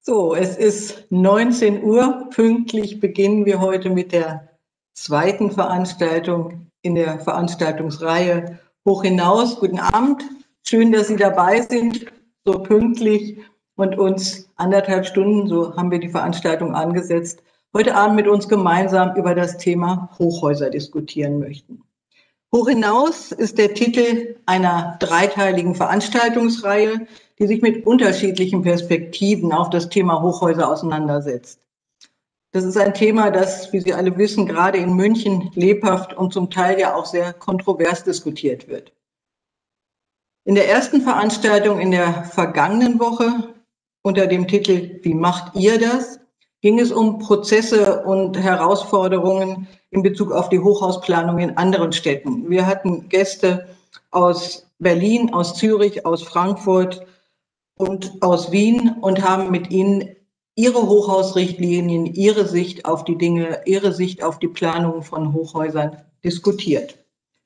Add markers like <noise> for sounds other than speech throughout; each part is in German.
So, es ist 19 Uhr. Pünktlich beginnen wir heute mit der zweiten Veranstaltung in der Veranstaltungsreihe Hoch hinaus. Guten Abend. Schön, dass Sie dabei sind, so pünktlich und uns anderthalb Stunden, so haben wir die Veranstaltung angesetzt, heute Abend mit uns gemeinsam über das Thema Hochhäuser diskutieren möchten. Hoch hinaus ist der Titel einer dreiteiligen Veranstaltungsreihe, die sich mit unterschiedlichen Perspektiven auf das Thema Hochhäuser auseinandersetzt. Das ist ein Thema, das, wie Sie alle wissen, gerade in München lebhaft und zum Teil ja auch sehr kontrovers diskutiert wird. In der ersten Veranstaltung in der vergangenen Woche unter dem Titel Wie macht ihr das? Ging es um Prozesse und Herausforderungen in Bezug auf die Hochhausplanung in anderen Städten. Wir hatten Gäste aus Berlin, aus Zürich, aus Frankfurt, und aus Wien und haben mit ihnen ihre Hochhausrichtlinien, ihre Sicht auf die Dinge, ihre Sicht auf die Planung von Hochhäusern diskutiert.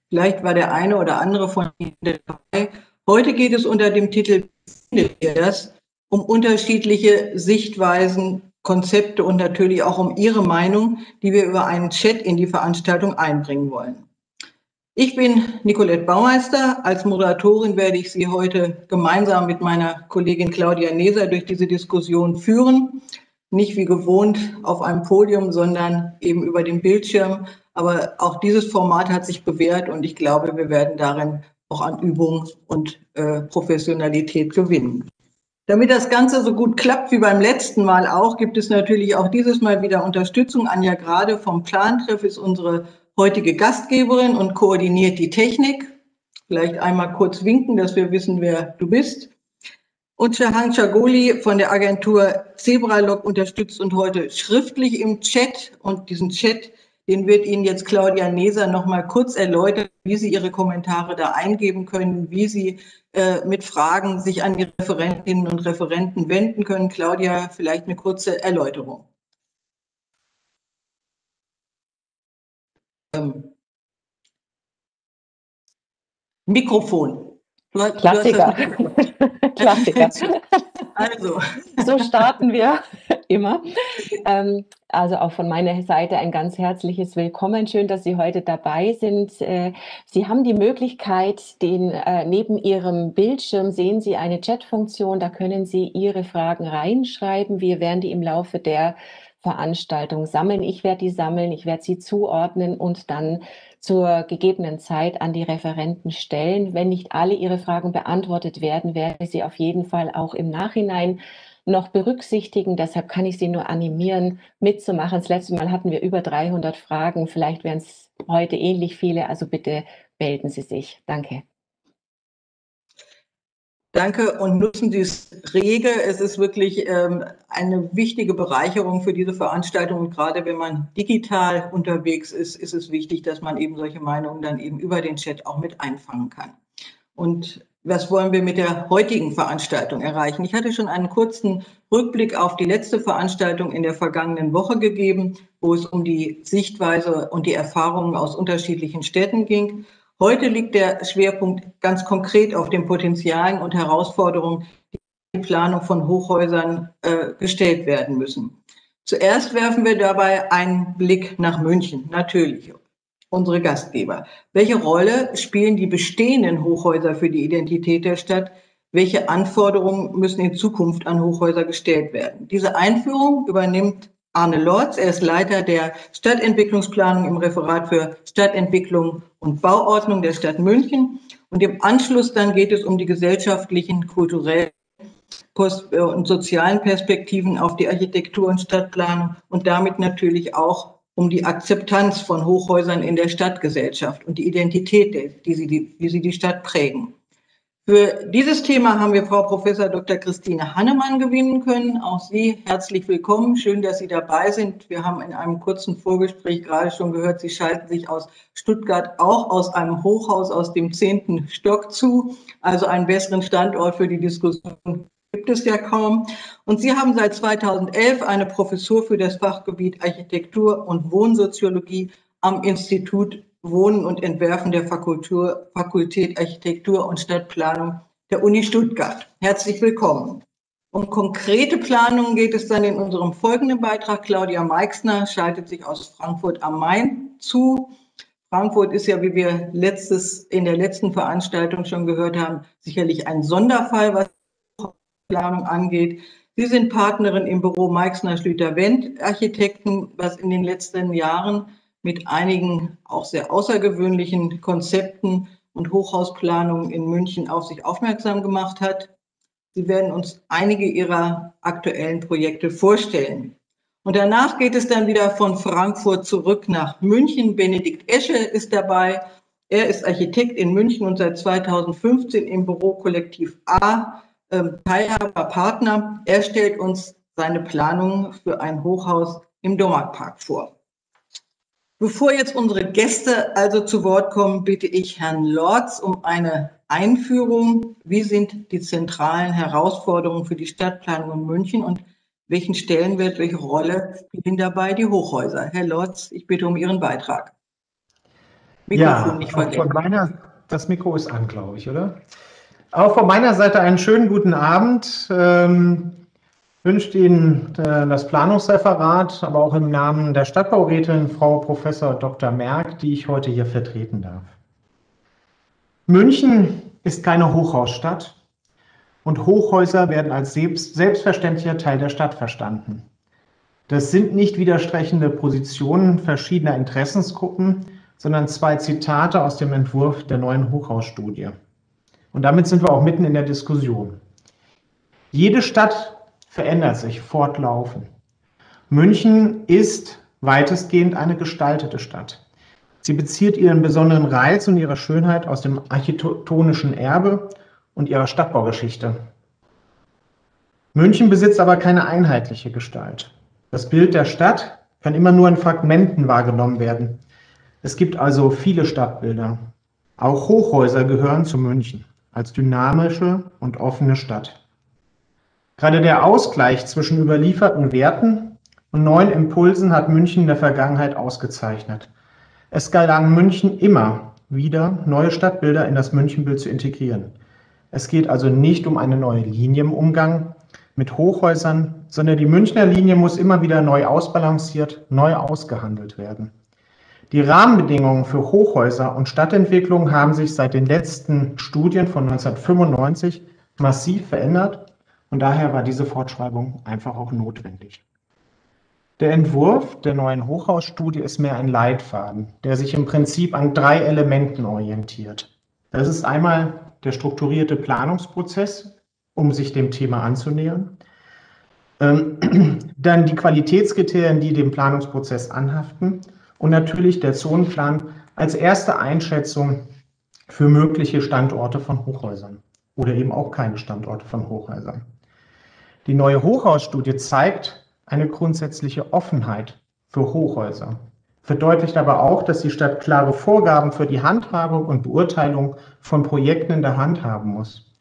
Vielleicht war der eine oder andere von Ihnen dabei. Heute geht es unter dem Titel Findet ihr das? um unterschiedliche Sichtweisen, Konzepte und natürlich auch um Ihre Meinung, die wir über einen Chat in die Veranstaltung einbringen wollen. Ich bin Nicolette Baumeister. Als Moderatorin werde ich Sie heute gemeinsam mit meiner Kollegin Claudia Neser durch diese Diskussion führen. Nicht wie gewohnt auf einem Podium, sondern eben über den Bildschirm. Aber auch dieses Format hat sich bewährt und ich glaube, wir werden darin auch an Übung und äh, Professionalität gewinnen. Damit das Ganze so gut klappt wie beim letzten Mal auch, gibt es natürlich auch dieses Mal wieder Unterstützung. Anja Grade vom Plantreff ist unsere heutige Gastgeberin und koordiniert die Technik. Vielleicht einmal kurz winken, dass wir wissen, wer du bist. Und Shahang Chagoli von der Agentur Zebralog unterstützt und heute schriftlich im Chat. Und diesen Chat, den wird Ihnen jetzt Claudia Neser noch mal kurz erläutern, wie Sie Ihre Kommentare da eingeben können, wie Sie äh, mit Fragen sich an die Referentinnen und Referenten wenden können. Claudia, vielleicht eine kurze Erläuterung. ähm, Mikrofon. Du, Klassiker. Du <laughs> <laughs> Klassiker. Also. So starten wir immer. Ähm, also auch von meiner Seite ein ganz herzliches Willkommen. Schön, dass Sie heute dabei sind. Äh, Sie haben die Möglichkeit, den, äh, neben Ihrem Bildschirm sehen Sie eine Chatfunktion. Da können Sie Ihre Fragen reinschreiben. Wir werden die im Laufe der Veranstaltung sammeln. Ich werde die sammeln, ich werde sie zuordnen und dann zur gegebenen Zeit an die Referenten stellen. Wenn nicht alle Ihre Fragen beantwortet werden, werde ich sie auf jeden Fall auch im Nachhinein noch berücksichtigen. Deshalb kann ich Sie nur animieren, mitzumachen. Das letzte Mal hatten wir über 300 Fragen. Vielleicht werden es heute ähnlich viele. Also bitte melden Sie sich. Danke. Danke und nutzen Sie es rege. Es ist wirklich ähm, eine wichtige Bereicherung für diese Veranstaltung. Und gerade wenn man digital unterwegs ist, ist es wichtig, dass man eben solche Meinungen dann eben über den Chat auch mit einfangen kann. Und was wollen wir mit der heutigen Veranstaltung erreichen? Ich hatte schon einen kurzen Rückblick auf die letzte Veranstaltung in der vergangenen Woche gegeben, wo es um die Sichtweise und die Erfahrungen aus unterschiedlichen Städten ging. Heute liegt der Schwerpunkt ganz konkret auf den Potenzialen und Herausforderungen, die in die Planung von Hochhäusern äh, gestellt werden müssen. Zuerst werfen wir dabei einen Blick nach München, natürlich, unsere Gastgeber. Welche Rolle spielen die bestehenden Hochhäuser für die Identität der Stadt? Welche Anforderungen müssen in Zukunft an Hochhäuser gestellt werden? Diese Einführung übernimmt Arne Lorz. Er ist Leiter der Stadtentwicklungsplanung im Referat für Stadtentwicklung und Bauordnung der Stadt München. Und im Anschluss dann geht es um die gesellschaftlichen, kulturellen und sozialen Perspektiven auf die Architektur und Stadtplanung und damit natürlich auch um die Akzeptanz von Hochhäusern in der Stadtgesellschaft und die Identität, die sie wie sie die Stadt prägen. Für dieses Thema haben wir Frau Professor Dr. Christine Hannemann gewinnen können. Auch Sie herzlich willkommen. Schön, dass Sie dabei sind. Wir haben in einem kurzen Vorgespräch gerade schon gehört, Sie schalten sich aus Stuttgart auch aus einem Hochhaus aus dem zehnten Stock zu. Also einen besseren Standort für die Diskussion gibt es ja kaum. Und Sie haben seit 2011 eine Professur für das Fachgebiet Architektur und Wohnsoziologie am Institut Wohnen und Entwerfen der Fakultät Architektur und Stadtplanung der Uni Stuttgart. Herzlich willkommen. Um konkrete Planungen geht es dann in unserem folgenden Beitrag. Claudia Meixner schaltet sich aus Frankfurt am Main zu. Frankfurt ist ja, wie wir letztes, in der letzten Veranstaltung schon gehört haben, sicherlich ein Sonderfall, was Planung angeht. Sie sind Partnerin im Büro Meixner Schlüter Wendt Architekten, was in den letzten Jahren mit einigen auch sehr außergewöhnlichen Konzepten und Hochhausplanungen in München auf sich aufmerksam gemacht hat. Sie werden uns einige ihrer aktuellen Projekte vorstellen. Und danach geht es dann wieder von Frankfurt zurück nach München. Benedikt Esche ist dabei. Er ist Architekt in München und seit 2015 im Büro Kollektiv A ähm, Teilhaber Partner. Er stellt uns seine Planung für ein Hochhaus im Domarkpark vor. Bevor jetzt unsere Gäste also zu Wort kommen, bitte ich Herrn Lorz um eine Einführung. Wie sind die zentralen Herausforderungen für die Stadtplanung in München und welchen Stellenwert, welche Rolle spielen dabei die Hochhäuser? Herr Lotz, ich bitte um Ihren Beitrag. Mikrofon ja, nicht vergessen. Von meiner, das Mikro ist an, glaube ich, oder? Auch von meiner Seite einen schönen guten Abend. Ähm, wünscht Ihnen äh, das Planungsreferat, aber auch im Namen der Stadtbaurätin Frau Professor Dr. Merck, die ich heute hier vertreten darf. München ist keine Hochhausstadt, und Hochhäuser werden als selbstverständlicher Teil der Stadt verstanden. Das sind nicht widersprechende Positionen verschiedener Interessensgruppen, sondern zwei Zitate aus dem Entwurf der neuen Hochhausstudie. Und damit sind wir auch mitten in der Diskussion. Jede Stadt verändert sich fortlaufend. München ist weitestgehend eine gestaltete Stadt. Sie bezieht ihren besonderen Reiz und ihre Schönheit aus dem architektonischen Erbe und ihrer Stadtbaugeschichte. München besitzt aber keine einheitliche Gestalt. Das Bild der Stadt kann immer nur in Fragmenten wahrgenommen werden. Es gibt also viele Stadtbilder. Auch Hochhäuser gehören zu München als dynamische und offene Stadt. Gerade der Ausgleich zwischen überlieferten Werten und neuen Impulsen hat München in der Vergangenheit ausgezeichnet. Es gelang München immer wieder, neue Stadtbilder in das Münchenbild zu integrieren. Es geht also nicht um eine neue Linie im Umgang mit Hochhäusern, sondern die Münchner Linie muss immer wieder neu ausbalanciert, neu ausgehandelt werden. Die Rahmenbedingungen für Hochhäuser und Stadtentwicklung haben sich seit den letzten Studien von 1995 massiv verändert und daher war diese Fortschreibung einfach auch notwendig. Der Entwurf der neuen Hochhausstudie ist mehr ein Leitfaden, der sich im Prinzip an drei Elementen orientiert. Das ist einmal der strukturierte Planungsprozess, um sich dem Thema anzunähern. Ähm, <clears throat> dann die Qualitätskriterien, die dem Planungsprozess anhaften. Und natürlich der Zonenplan als erste Einschätzung für mögliche Standorte von Hochhäusern oder eben auch keine Standorte von Hochhäusern. Die neue Hochhausstudie zeigt eine grundsätzliche Offenheit für Hochhäuser verdeutlicht aber auch, dass die Stadt klare Vorgaben für die Handhabung und Beurteilung von Projekten in der Hand haben muss.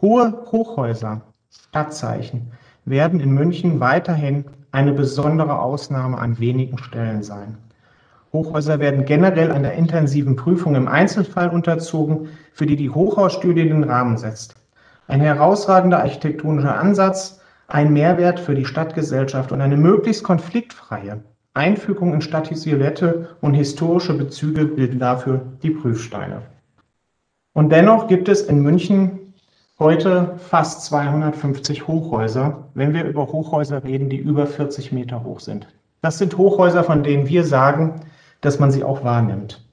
Hohe Hochhäuser, Stadtzeichen, werden in München weiterhin eine besondere Ausnahme an wenigen Stellen sein. Hochhäuser werden generell einer intensiven Prüfung im Einzelfall unterzogen, für die die Hochhausstudie den Rahmen setzt. Ein herausragender architektonischer Ansatz, ein Mehrwert für die Stadtgesellschaft und eine möglichst konfliktfreie Einfügung in Stadtsilhouette und historische Bezüge bilden dafür die Prüfsteine. Und dennoch gibt es in München heute fast 250 Hochhäuser, wenn wir über Hochhäuser reden, die über 40 Meter hoch sind. Das sind Hochhäuser, von denen wir sagen, dass man sie auch wahrnimmt.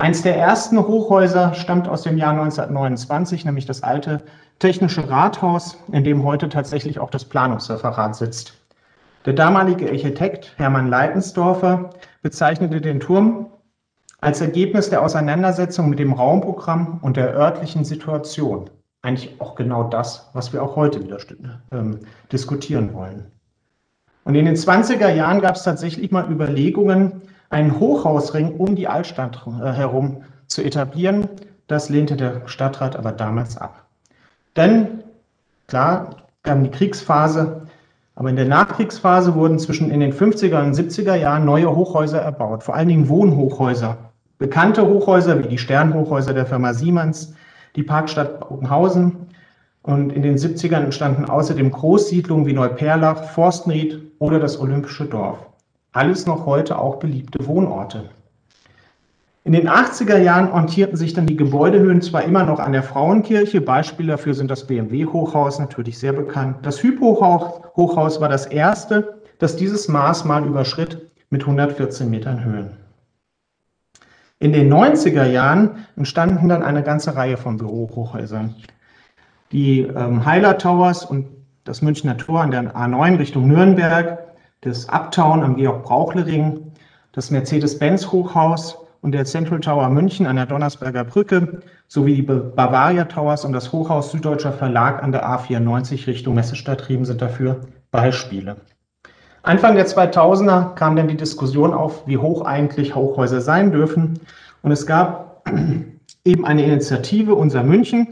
Eins der ersten Hochhäuser stammt aus dem Jahr 1929, nämlich das alte Technische Rathaus, in dem heute tatsächlich auch das Planungsreferat sitzt. Der damalige Architekt Hermann Leitensdorfer bezeichnete den Turm als Ergebnis der Auseinandersetzung mit dem Raumprogramm und der örtlichen Situation. Eigentlich auch genau das, was wir auch heute wieder ähm, diskutieren wollen. Und in den 20er Jahren gab es tatsächlich mal Überlegungen, einen Hochhausring um die Altstadt äh, herum zu etablieren. Das lehnte der Stadtrat aber damals ab. Denn, klar, kam die Kriegsphase, aber in der Nachkriegsphase wurden zwischen in den 50er und 70er Jahren neue Hochhäuser erbaut, vor allen Dingen Wohnhochhäuser. Bekannte Hochhäuser wie die Sternhochhäuser der Firma Siemens, die Parkstadt Bogenhausen, Und in den 70ern entstanden außerdem Großsiedlungen wie Neuperlach, Forstenried oder das Olympische Dorf. Alles noch heute auch beliebte Wohnorte. In den 80er Jahren orientierten sich dann die Gebäudehöhen zwar immer noch an der Frauenkirche, Beispiele dafür sind das BMW-Hochhaus, natürlich sehr bekannt. Das Hypo-Hochhaus war das erste, das dieses Maß mal überschritt mit 114 Metern Höhen. In den 90er Jahren entstanden dann eine ganze Reihe von Bürohochhäusern. Die ähm, Heiler Towers und das Münchner Tor an der A9 Richtung Nürnberg, das Uptown am Georg-Brauchle-Ring, das Mercedes-Benz-Hochhaus und der Central Tower München an der Donnersberger Brücke sowie die Bavaria Towers und das Hochhaus Süddeutscher Verlag an der A94 Richtung Messestadt Riem sind dafür Beispiele. Anfang der 2000er kam dann die Diskussion auf, wie hoch eigentlich Hochhäuser sein dürfen. Und es gab <clears throat> eben eine Initiative, unser München,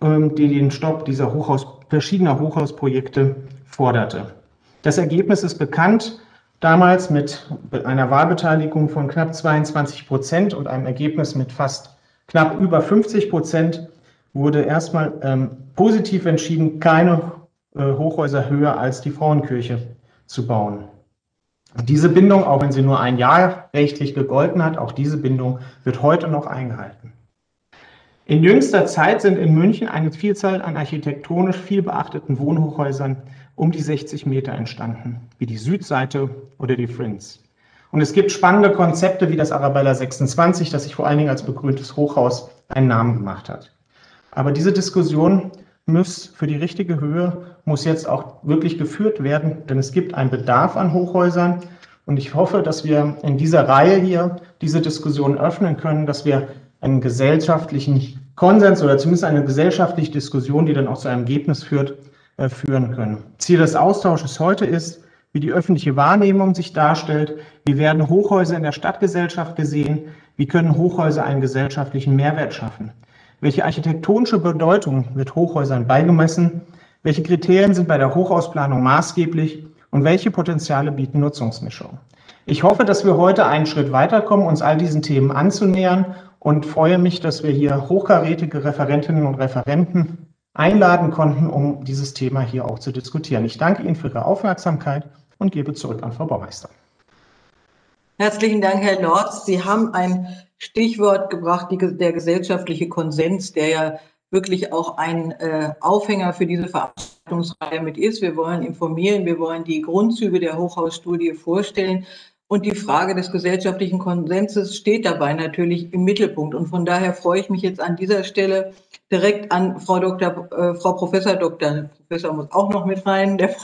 ähm, die den Stopp dieser Hochhaus, verschiedener Hochhausprojekte forderte. Das Ergebnis ist bekannt damals mit einer Wahlbeteiligung von knapp 22 Prozent und einem Ergebnis mit fast knapp über 50 Prozent wurde erstmal ähm, positiv entschieden, keine äh, Hochhäuser höher als die Frauenkirche zu bauen. Diese Bindung, auch wenn sie nur ein Jahr rechtlich gegolten hat, auch diese Bindung wird heute noch eingehalten. In jüngster Zeit sind in München eine Vielzahl an architektonisch viel beachteten Wohnhochhäusern um die 60 Meter entstanden, wie die Südseite oder die Frinz. Und es gibt spannende Konzepte wie das Arabella 26, das sich vor allen Dingen als begrüntes Hochhaus einen Namen gemacht hat. Aber diese Diskussion muss für die richtige Höhe, muss jetzt auch wirklich geführt werden, denn es gibt einen Bedarf an Hochhäusern. Und ich hoffe, dass wir in dieser Reihe hier diese Diskussion öffnen können, dass wir einen gesellschaftlichen Konsens oder zumindest eine gesellschaftliche Diskussion, die dann auch zu einem Ergebnis führt, führen können. Ziel des Austausches heute ist, wie die öffentliche Wahrnehmung sich darstellt, wie werden Hochhäuser in der Stadtgesellschaft gesehen, wie können Hochhäuser einen gesellschaftlichen Mehrwert schaffen, welche architektonische Bedeutung wird Hochhäusern beigemessen, welche Kriterien sind bei der Hochhausplanung maßgeblich? Und welche Potenziale bieten Nutzungsmischungen. Ich hoffe, dass wir heute einen Schritt weiterkommen, uns all diesen Themen anzunähern und freue mich, dass wir hier hochkarätige Referentinnen und Referenten einladen konnten, um dieses Thema hier auch zu diskutieren. Ich danke Ihnen für Ihre Aufmerksamkeit und gebe zurück an Frau Baumeister. Herzlichen Dank, Herr Lorz. Sie haben ein Stichwort gebracht, die, der gesellschaftliche Konsens, der ja wirklich auch ein äh, Aufhänger für diese Veranstaltungsreihe mit ist. Wir wollen informieren, wir wollen die Grundzüge der Hochhausstudie vorstellen. Und die Frage des gesellschaftlichen Konsenses steht dabei natürlich im Mittelpunkt. Und von daher freue ich mich jetzt an dieser Stelle direkt an Frau Dr., äh, Frau Professor Dr. Professor muss auch noch mit rein, der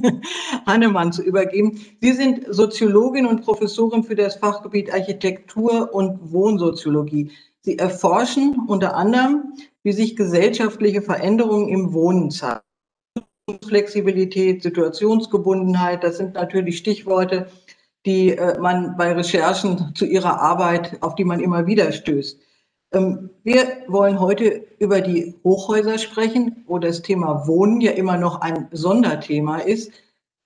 <laughs> Hannemann zu übergeben. Sie sind Soziologin und Professorin für das Fachgebiet Architektur und Wohnsoziologie. Sie erforschen unter anderem, wie sich gesellschaftliche Veränderungen im Wohnen zeigen. Flexibilität, Situationsgebundenheit, das sind natürlich Stichworte, die äh, man bei Recherchen zu ihrer Arbeit, auf die man immer wieder stößt. Ähm, wir wollen heute über die Hochhäuser sprechen, wo das Thema Wohnen ja immer noch ein Sonderthema ist.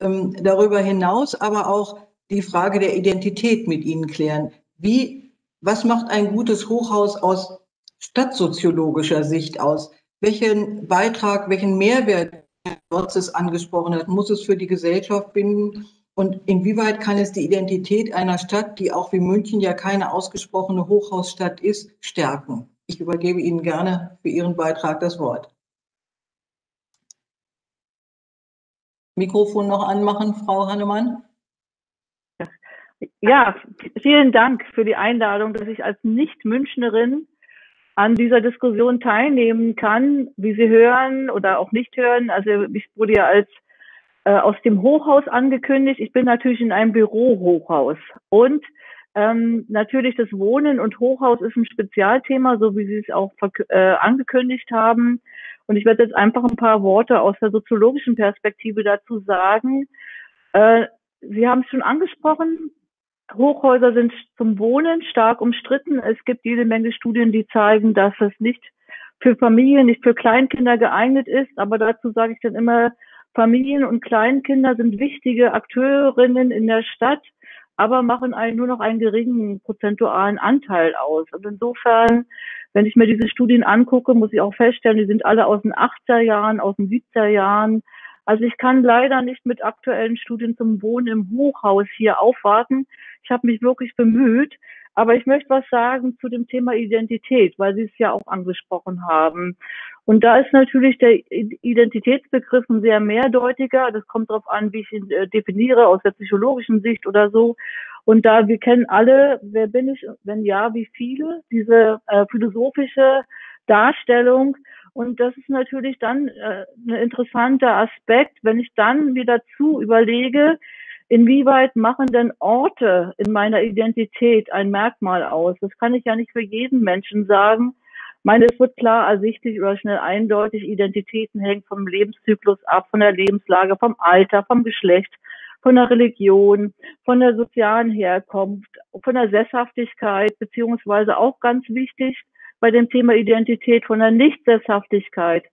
Ähm, darüber hinaus aber auch die Frage der Identität mit Ihnen klären. Wie, was macht ein gutes Hochhaus aus stadtsoziologischer Sicht aus? Welchen Beitrag, welchen Mehrwert, Herr Lotzes angesprochen hat, muss es für die Gesellschaft binden? Und inwieweit kann es die Identität einer Stadt, die auch wie München ja keine ausgesprochene Hochhausstadt ist, stärken? Ich übergebe Ihnen gerne für Ihren Beitrag das Wort. Mikrofon noch anmachen, Frau Hannemann. Ja, vielen Dank für die Einladung, dass ich als Nicht-Münchnerin an dieser Diskussion teilnehmen kann. Wie Sie hören oder auch nicht hören, also ich wurde ja als äh, aus dem Hochhaus angekündigt. Ich bin natürlich in einem Bürohochhaus und ähm, natürlich das Wohnen und Hochhaus ist ein Spezialthema, so wie Sie es auch äh, angekündigt haben. Und ich werde jetzt einfach ein paar Worte aus der soziologischen Perspektive dazu sagen. Äh, Sie haben es schon angesprochen. Hochhäuser sind zum Wohnen stark umstritten. Es gibt jede Menge Studien, die zeigen, dass es nicht für Familien, nicht für Kleinkinder geeignet ist. Aber dazu sage ich dann immer, Familien und Kleinkinder sind wichtige Akteurinnen in der Stadt. aber machen einen, nur noch einen geringen prozentualen Anteil aus. Und insofern, wenn ich mir diese Studien angucke, muss ich auch feststellen, die sind alle aus den 80er Jahren, aus den 70er Jahren. Also ich kann leider nicht mit aktuellen Studien zum Wohnen im Hochhaus hier aufwarten. Ich habe mich wirklich bemüht, aber ich möchte was sagen zu dem Thema Identität, weil Sie es ja auch angesprochen haben. Und da ist natürlich der Identitätsbegriff ein sehr mehrdeutiger. Das kommt darauf an, wie ich ihn äh, definiere, aus der psychologischen Sicht oder so. Und da wir kennen alle, wer bin ich, wenn ja, wie viele, diese äh, philosophische Darstellung. Und das ist natürlich dann äh, ein interessanter Aspekt, wenn ich dann wieder zu überlege, Inwieweit machen denn Orte in meiner Identität ein Merkmal aus? Das kann ich ja nicht für jeden Menschen sagen. Ich meine, es wird klar ersichtlich oder schnell eindeutig, Identitäten hängen vom Lebenszyklus ab, von der Lebenslage, vom Alter, vom Geschlecht, von der Religion, von der sozialen Herkunft, von der Sesshaftigkeit, beziehungsweise auch ganz wichtig bei dem Thema Identität, von der Nichtsesshaftigkeit.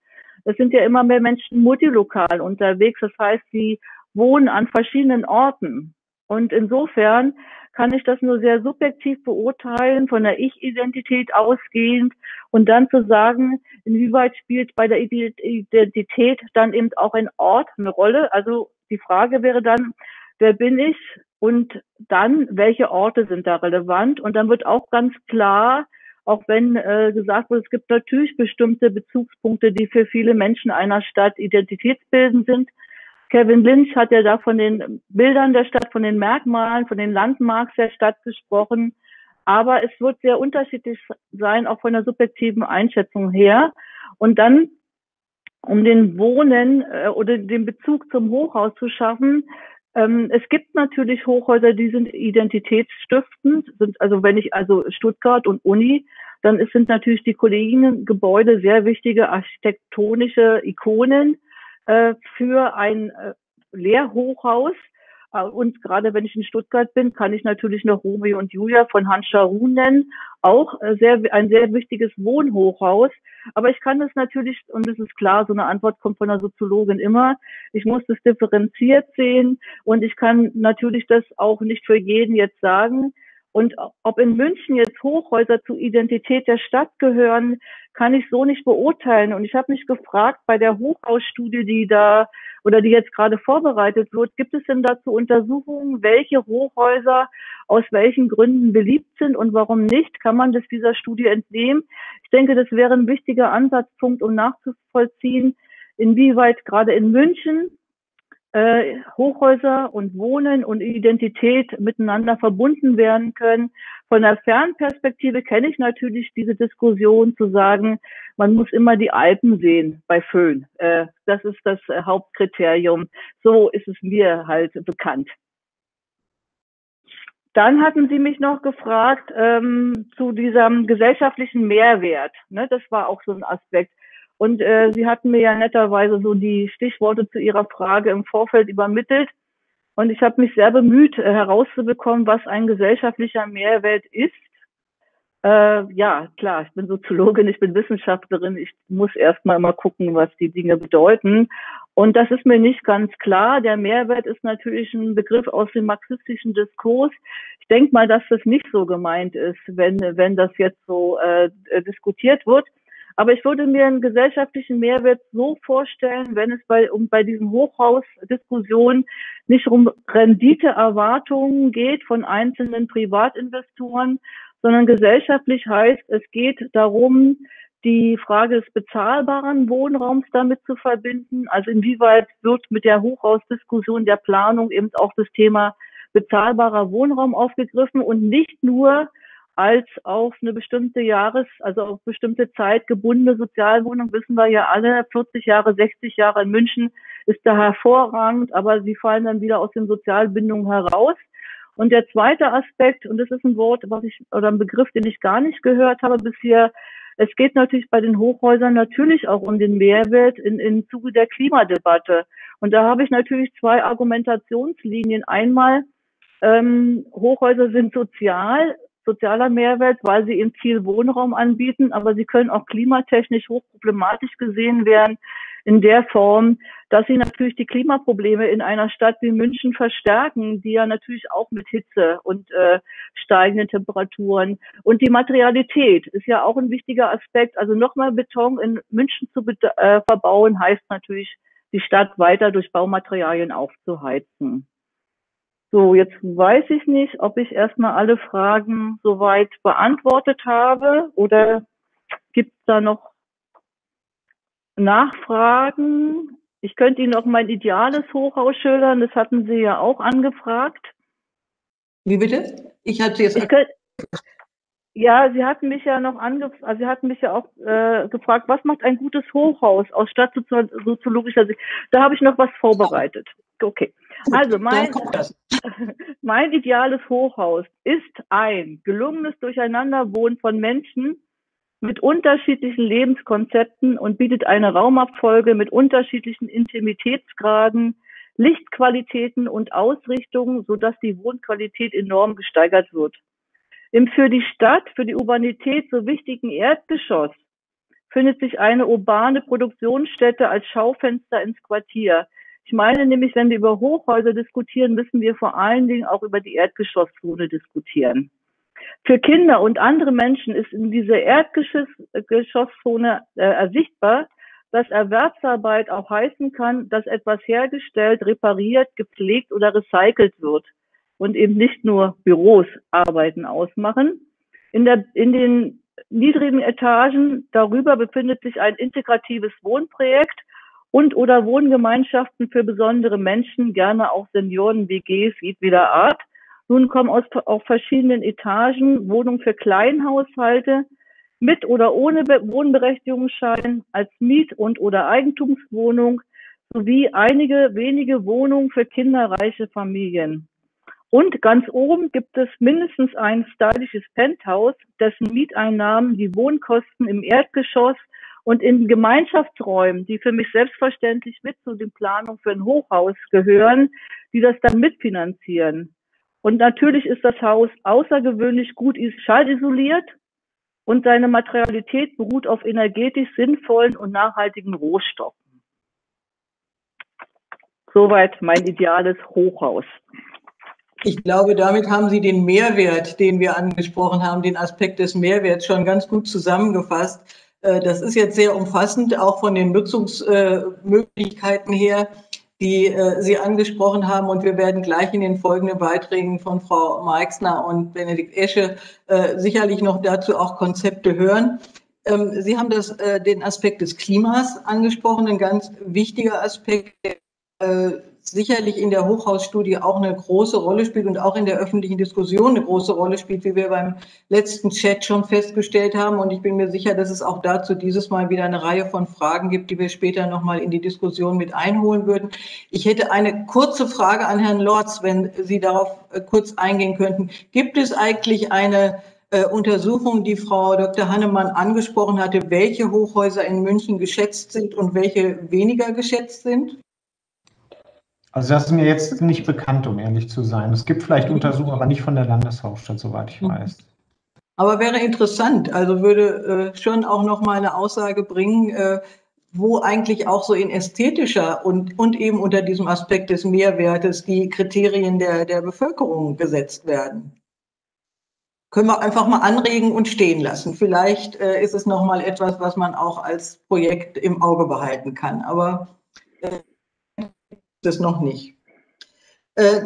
Es sind ja immer mehr Menschen multilokal unterwegs. Das heißt, sie wohnen an verschiedenen Orten. Und insofern kann ich das nur sehr subjektiv beurteilen, von der Ich-Identität ausgehend und dann zu sagen, inwieweit spielt bei der Identität dann eben auch ein Ort eine Rolle. Also die Frage wäre dann, wer bin ich und dann, welche Orte sind da relevant? Und dann wird auch ganz klar, auch wenn äh, gesagt wird, es gibt natürlich bestimmte Bezugspunkte, die für viele Menschen einer Stadt identitätsbildend sind, Kevin Lynch hat ja da von den Bildern der Stadt, von den Merkmalen, von den Landmarks der Stadt gesprochen. Aber es wird sehr unterschiedlich sein, auch von der subjektiven Einschätzung her. Und dann, um den Wohnen äh, oder den Bezug zum Hochhaus zu schaffen, ähm, es gibt natürlich Hochhäuser, die sind identitätsstiftend, sind also wenn ich also Stuttgart und Uni, dann sind natürlich die Kolleginnengebäude sehr wichtige architektonische Ikonen äh, für ein äh, Lehrhochhaus. Äh, und gerade wenn ich in Stuttgart bin, kann ich natürlich noch Romeo und Julia von Hans Scharun nennen. Auch äh, sehr, ein sehr wichtiges Wohnhochhaus. Aber ich kann das natürlich, und es ist klar, so eine Antwort kommt von einer Soziologin immer. Ich muss das differenziert sehen und ich kann natürlich das auch nicht für jeden jetzt sagen. Und ob in München jetzt Hochhäuser zur Identität der Stadt gehören, kann ich so nicht beurteilen. Und ich habe mich gefragt, bei der Hochhausstudie, die da oder die jetzt gerade vorbereitet wird, gibt es denn dazu Untersuchungen, welche Hochhäuser aus welchen Gründen beliebt sind und warum nicht? Kann man das dieser Studie entnehmen? Ich denke, das wäre ein wichtiger Ansatzpunkt, um nachzuvollziehen, inwieweit gerade in München äh, Hochhäuser und Wohnen und Identität miteinander verbunden werden können. Von der Fernperspektive kenne ich natürlich diese Diskussion zu sagen, man muss immer die Alpen sehen bei Föhn. Äh, das ist das äh, Hauptkriterium. So ist es mir halt bekannt. Dann hatten Sie mich noch gefragt ähm, zu diesem gesellschaftlichen Mehrwert. Ne, das war auch so ein Aspekt. Und äh, Sie hatten mir ja netterweise so die Stichworte zu Ihrer Frage im Vorfeld übermittelt. Und ich habe mich sehr bemüht, äh, herauszubekommen, was ein gesellschaftlicher Mehrwert ist. Äh, ja, klar, ich bin Soziologin, ich bin Wissenschaftlerin. Ich muss erstmal mal gucken, was die Dinge bedeuten. Und das ist mir nicht ganz klar. Der Mehrwert ist natürlich ein Begriff aus dem marxistischen Diskurs. Ich denke mal, dass das nicht so gemeint ist, wenn, wenn das jetzt so äh, diskutiert wird. Aber ich würde mir einen gesellschaftlichen Mehrwert so vorstellen, wenn es bei, um bei diesen Hochhausdiskussionen nicht um Renditeerwartungen geht von einzelnen Privatinvestoren, sondern gesellschaftlich heißt, es geht darum, die Frage des bezahlbaren Wohnraums damit zu verbinden. Also inwieweit wird mit der Hochhausdiskussion der Planung eben auch das Thema bezahlbarer Wohnraum aufgegriffen und nicht nur als auf eine bestimmte Jahres-, also auf bestimmte Zeit gebundene Sozialwohnung, wissen wir ja alle, 40 Jahre, 60 Jahre in München ist da hervorragend, aber sie fallen dann wieder aus den Sozialbindungen heraus. Und der zweite Aspekt, und das ist ein Wort, was ich, oder ein Begriff, den ich gar nicht gehört habe bisher, es geht natürlich bei den Hochhäusern natürlich auch um den Mehrwert in, im Zuge der Klimadebatte. Und da habe ich natürlich zwei Argumentationslinien. Einmal, ähm, Hochhäuser sind sozial, sozialer Mehrwert, weil sie eben viel Wohnraum anbieten, aber sie können auch klimatechnisch hochproblematisch gesehen werden, in der Form, dass sie natürlich die Klimaprobleme in einer Stadt wie München verstärken, die ja natürlich auch mit Hitze und äh, steigenden Temperaturen und die Materialität ist ja auch ein wichtiger Aspekt. Also nochmal Beton in München zu äh, verbauen, heißt natürlich, die Stadt weiter durch Baumaterialien aufzuheizen. So, jetzt weiß ich nicht, ob ich erstmal alle Fragen soweit beantwortet habe oder gibt es da noch Nachfragen? Ich könnte Ihnen auch mein ideales Hochhaus schildern, das hatten Sie ja auch angefragt. Wie bitte? Ich hatte jetzt. Könnt, ja, Sie hatten mich ja noch angefragt, also Sie hatten mich ja auch äh, gefragt, was macht ein gutes Hochhaus aus stadtsoziologischer Sicht? Da habe ich noch was vorbereitet. Okay. Also mein, <laughs> mein ideales Hochhaus ist ein gelungenes Durcheinanderwohnen von Menschen, mit unterschiedlichen Lebenskonzepten und bietet eine Raumabfolge mit unterschiedlichen Intimitätsgraden, Lichtqualitäten und Ausrichtungen, sodass die Wohnqualität enorm gesteigert wird. Im für die Stadt, für die Urbanität so wichtigen Erdgeschoss findet sich eine urbane Produktionsstätte als Schaufenster ins Quartier. Ich meine nämlich, wenn wir über Hochhäuser diskutieren, müssen wir vor allen Dingen auch über die Erdgeschosszone diskutieren. Für Kinder und andere Menschen ist in dieser Erdgeschosszone äh, ersichtbar, dass Erwerbsarbeit auch heißen kann, dass etwas hergestellt, repariert, gepflegt oder recycelt wird und eben nicht nur Büros Arbeiten ausmachen. In, der, in den niedrigen Etagen darüber befindet sich ein integratives Wohnprojekt und oder Wohngemeinschaften für besondere Menschen, gerne auch Senioren, WGs jedweder Art, nun kommen aus auf verschiedenen Etagen Wohnungen für Kleinhaushalte mit oder ohne Wohnberechtigungsschein als Miet- und oder Eigentumswohnung sowie einige wenige Wohnungen für kinderreiche Familien. Und ganz oben gibt es mindestens ein stylisches Penthouse, dessen Mieteinnahmen die Wohnkosten im Erdgeschoss und in Gemeinschaftsräumen, die für mich selbstverständlich mit zu den Planungen für ein Hochhaus gehören, die das dann mitfinanzieren. Und natürlich ist das Haus außergewöhnlich gut schallisoliert und seine Materialität beruht auf energetisch sinnvollen und nachhaltigen Rohstoffen. Soweit mein ideales Hochhaus. Ich glaube, damit haben Sie den Mehrwert, den wir angesprochen haben, den Aspekt des Mehrwerts schon ganz gut zusammengefasst. Äh, das ist jetzt sehr umfassend, auch von den Nutzungsmöglichkeiten her die äh, Sie angesprochen haben. Und wir werden gleich in den folgenden Beiträgen von Frau Meixner und Benedikt Esche äh, sicherlich noch dazu auch Konzepte hören. Ähm, Sie haben das, äh, den Aspekt des Klimas angesprochen, ein ganz wichtiger Aspekt, der äh, sicherlich in der Hochhausstudie auch eine große Rolle spielt und auch in der öffentlichen Diskussion eine große Rolle spielt, wie wir beim letzten Chat schon festgestellt haben. Und ich bin mir sicher, dass es auch dazu dieses Mal wieder eine Reihe von Fragen gibt, die wir später nochmal in die Diskussion mit einholen würden. Ich hätte eine kurze Frage an Herrn Lorz, wenn Sie darauf äh, kurz eingehen könnten. Gibt es eigentlich eine äh, Untersuchung, die Frau Dr. Hannemann angesprochen hatte, welche Hochhäuser in München geschätzt sind und welche weniger geschätzt sind? Also das ist mir jetzt nicht bekannt, um ehrlich zu sein. Es gibt vielleicht Untersuchungen, aber nicht von der Landeshauptstadt, soweit ich mhm. weiß. Aber wäre interessant, also würde äh, schon auch noch mal eine Aussage bringen, äh, wo eigentlich auch so in ästhetischer und, und eben unter diesem Aspekt des Mehrwertes die Kriterien der, der Bevölkerung gesetzt werden. Können wir einfach mal anregen und stehen lassen. Vielleicht äh, ist es noch mal etwas, was man auch als Projekt im Auge behalten kann. Aber äh, das noch nicht. Äh,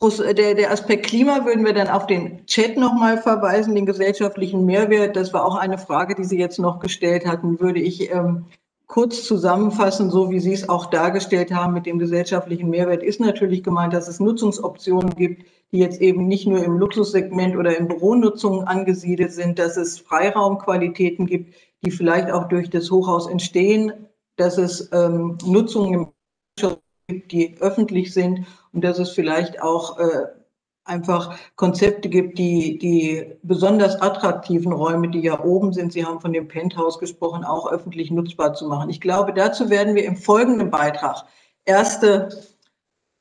der, der Aspekt Klima würden wir dann auf den Chat nochmal verweisen, den gesellschaftlichen Mehrwert. Das war auch eine Frage, die Sie jetzt noch gestellt hatten, würde ich ähm, kurz zusammenfassen, so wie Sie es auch dargestellt haben mit dem gesellschaftlichen Mehrwert, ist natürlich gemeint, dass es Nutzungsoptionen gibt, die jetzt eben nicht nur im Luxussegment oder in Büronutzungen angesiedelt sind, dass es Freiraumqualitäten gibt, die vielleicht auch durch das Hochhaus entstehen, dass es ähm, Nutzungen im gibt, die öffentlich sind und dass es vielleicht auch äh, einfach Konzepte gibt, die die besonders attraktiven Räume, die ja oben sind, Sie haben von dem Penthouse gesprochen, auch öffentlich nutzbar zu machen. Ich glaube, dazu werden wir im folgenden Beitrag erste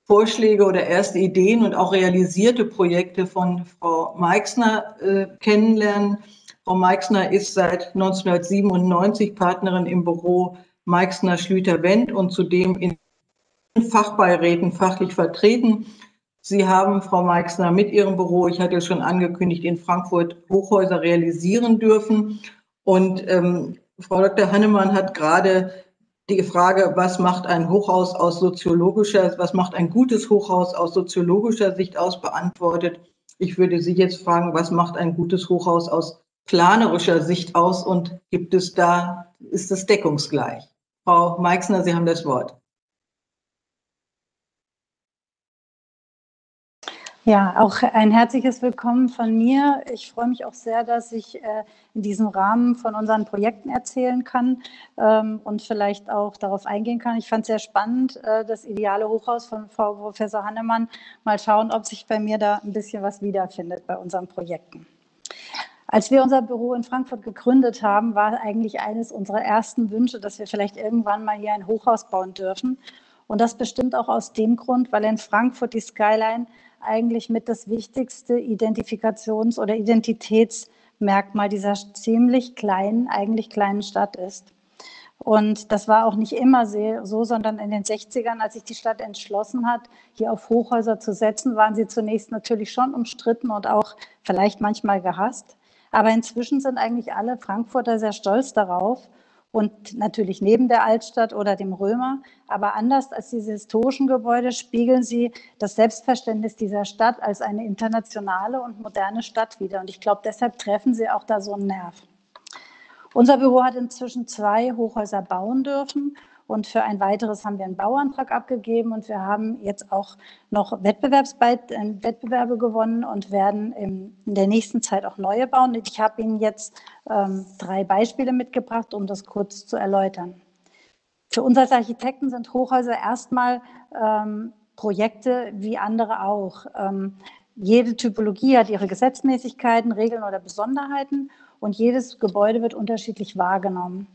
Vorschläge oder erste Ideen und auch realisierte Projekte von Frau Meixner äh, kennenlernen. Frau Meixner ist seit 1997 Partnerin im Büro Meixner Schlüter-Wendt und zudem in Fachbeiräten fachlich vertreten. Sie haben, Frau Meixner, mit Ihrem Büro, ich hatte es schon angekündigt, in Frankfurt Hochhäuser realisieren dürfen. Und ähm, Frau Dr. Hannemann hat gerade die Frage, was macht ein Hochhaus aus soziologischer, was macht ein gutes Hochhaus aus soziologischer Sicht aus beantwortet. Ich würde Sie jetzt fragen, was macht ein gutes Hochhaus aus planerischer Sicht aus und gibt es da, ist das deckungsgleich? Frau Meixner, Sie haben das Wort. Ja, auch ein herzliches Willkommen von mir. Ich freue mich auch sehr, dass ich äh, in diesem Rahmen von unseren Projekten erzählen kann ähm, und vielleicht auch darauf eingehen kann. Ich fand es sehr spannend, äh, das ideale Hochhaus von Frau Professor Hannemann. Mal schauen, ob sich bei mir da ein bisschen was wiederfindet bei unseren Projekten. Als wir unser Büro in Frankfurt gegründet haben, war eigentlich eines unserer ersten Wünsche, dass wir vielleicht irgendwann mal hier ein Hochhaus bauen dürfen. Und das bestimmt auch aus dem Grund, weil in Frankfurt die Skyline eigentlich mit das wichtigste Identifikations- oder Identitätsmerkmal dieser ziemlich kleinen, eigentlich kleinen Stadt ist. Und das war auch nicht immer so, sondern in den 60ern, als sich die Stadt entschlossen hat, hier auf Hochhäuser zu setzen, waren sie zunächst natürlich schon umstritten und auch vielleicht manchmal gehasst. Aber inzwischen sind eigentlich alle Frankfurter sehr stolz darauf und natürlich neben der Altstadt oder dem Römer. Aber anders als diese historischen Gebäude spiegeln sie das Selbstverständnis dieser Stadt als eine internationale und moderne Stadt wider. Und ich glaube, deshalb treffen sie auch da so einen Nerv. Unser Büro hat inzwischen zwei Hochhäuser bauen dürfen und für ein weiteres haben wir einen Bauantrag abgegeben und wir haben jetzt auch noch Wettbewerbsbeit äh, Wettbewerbe gewonnen und werden in der nächsten Zeit auch neue bauen. Ich habe Ihnen jetzt ähm, drei Beispiele mitgebracht, um das kurz zu erläutern. Für uns als Architekten sind Hochhäuser erstmal ähm, Projekte wie andere auch. Ähm, jede Typologie hat ihre Gesetzmäßigkeiten, Regeln oder Besonderheiten und jedes Gebäude wird unterschiedlich wahrgenommen.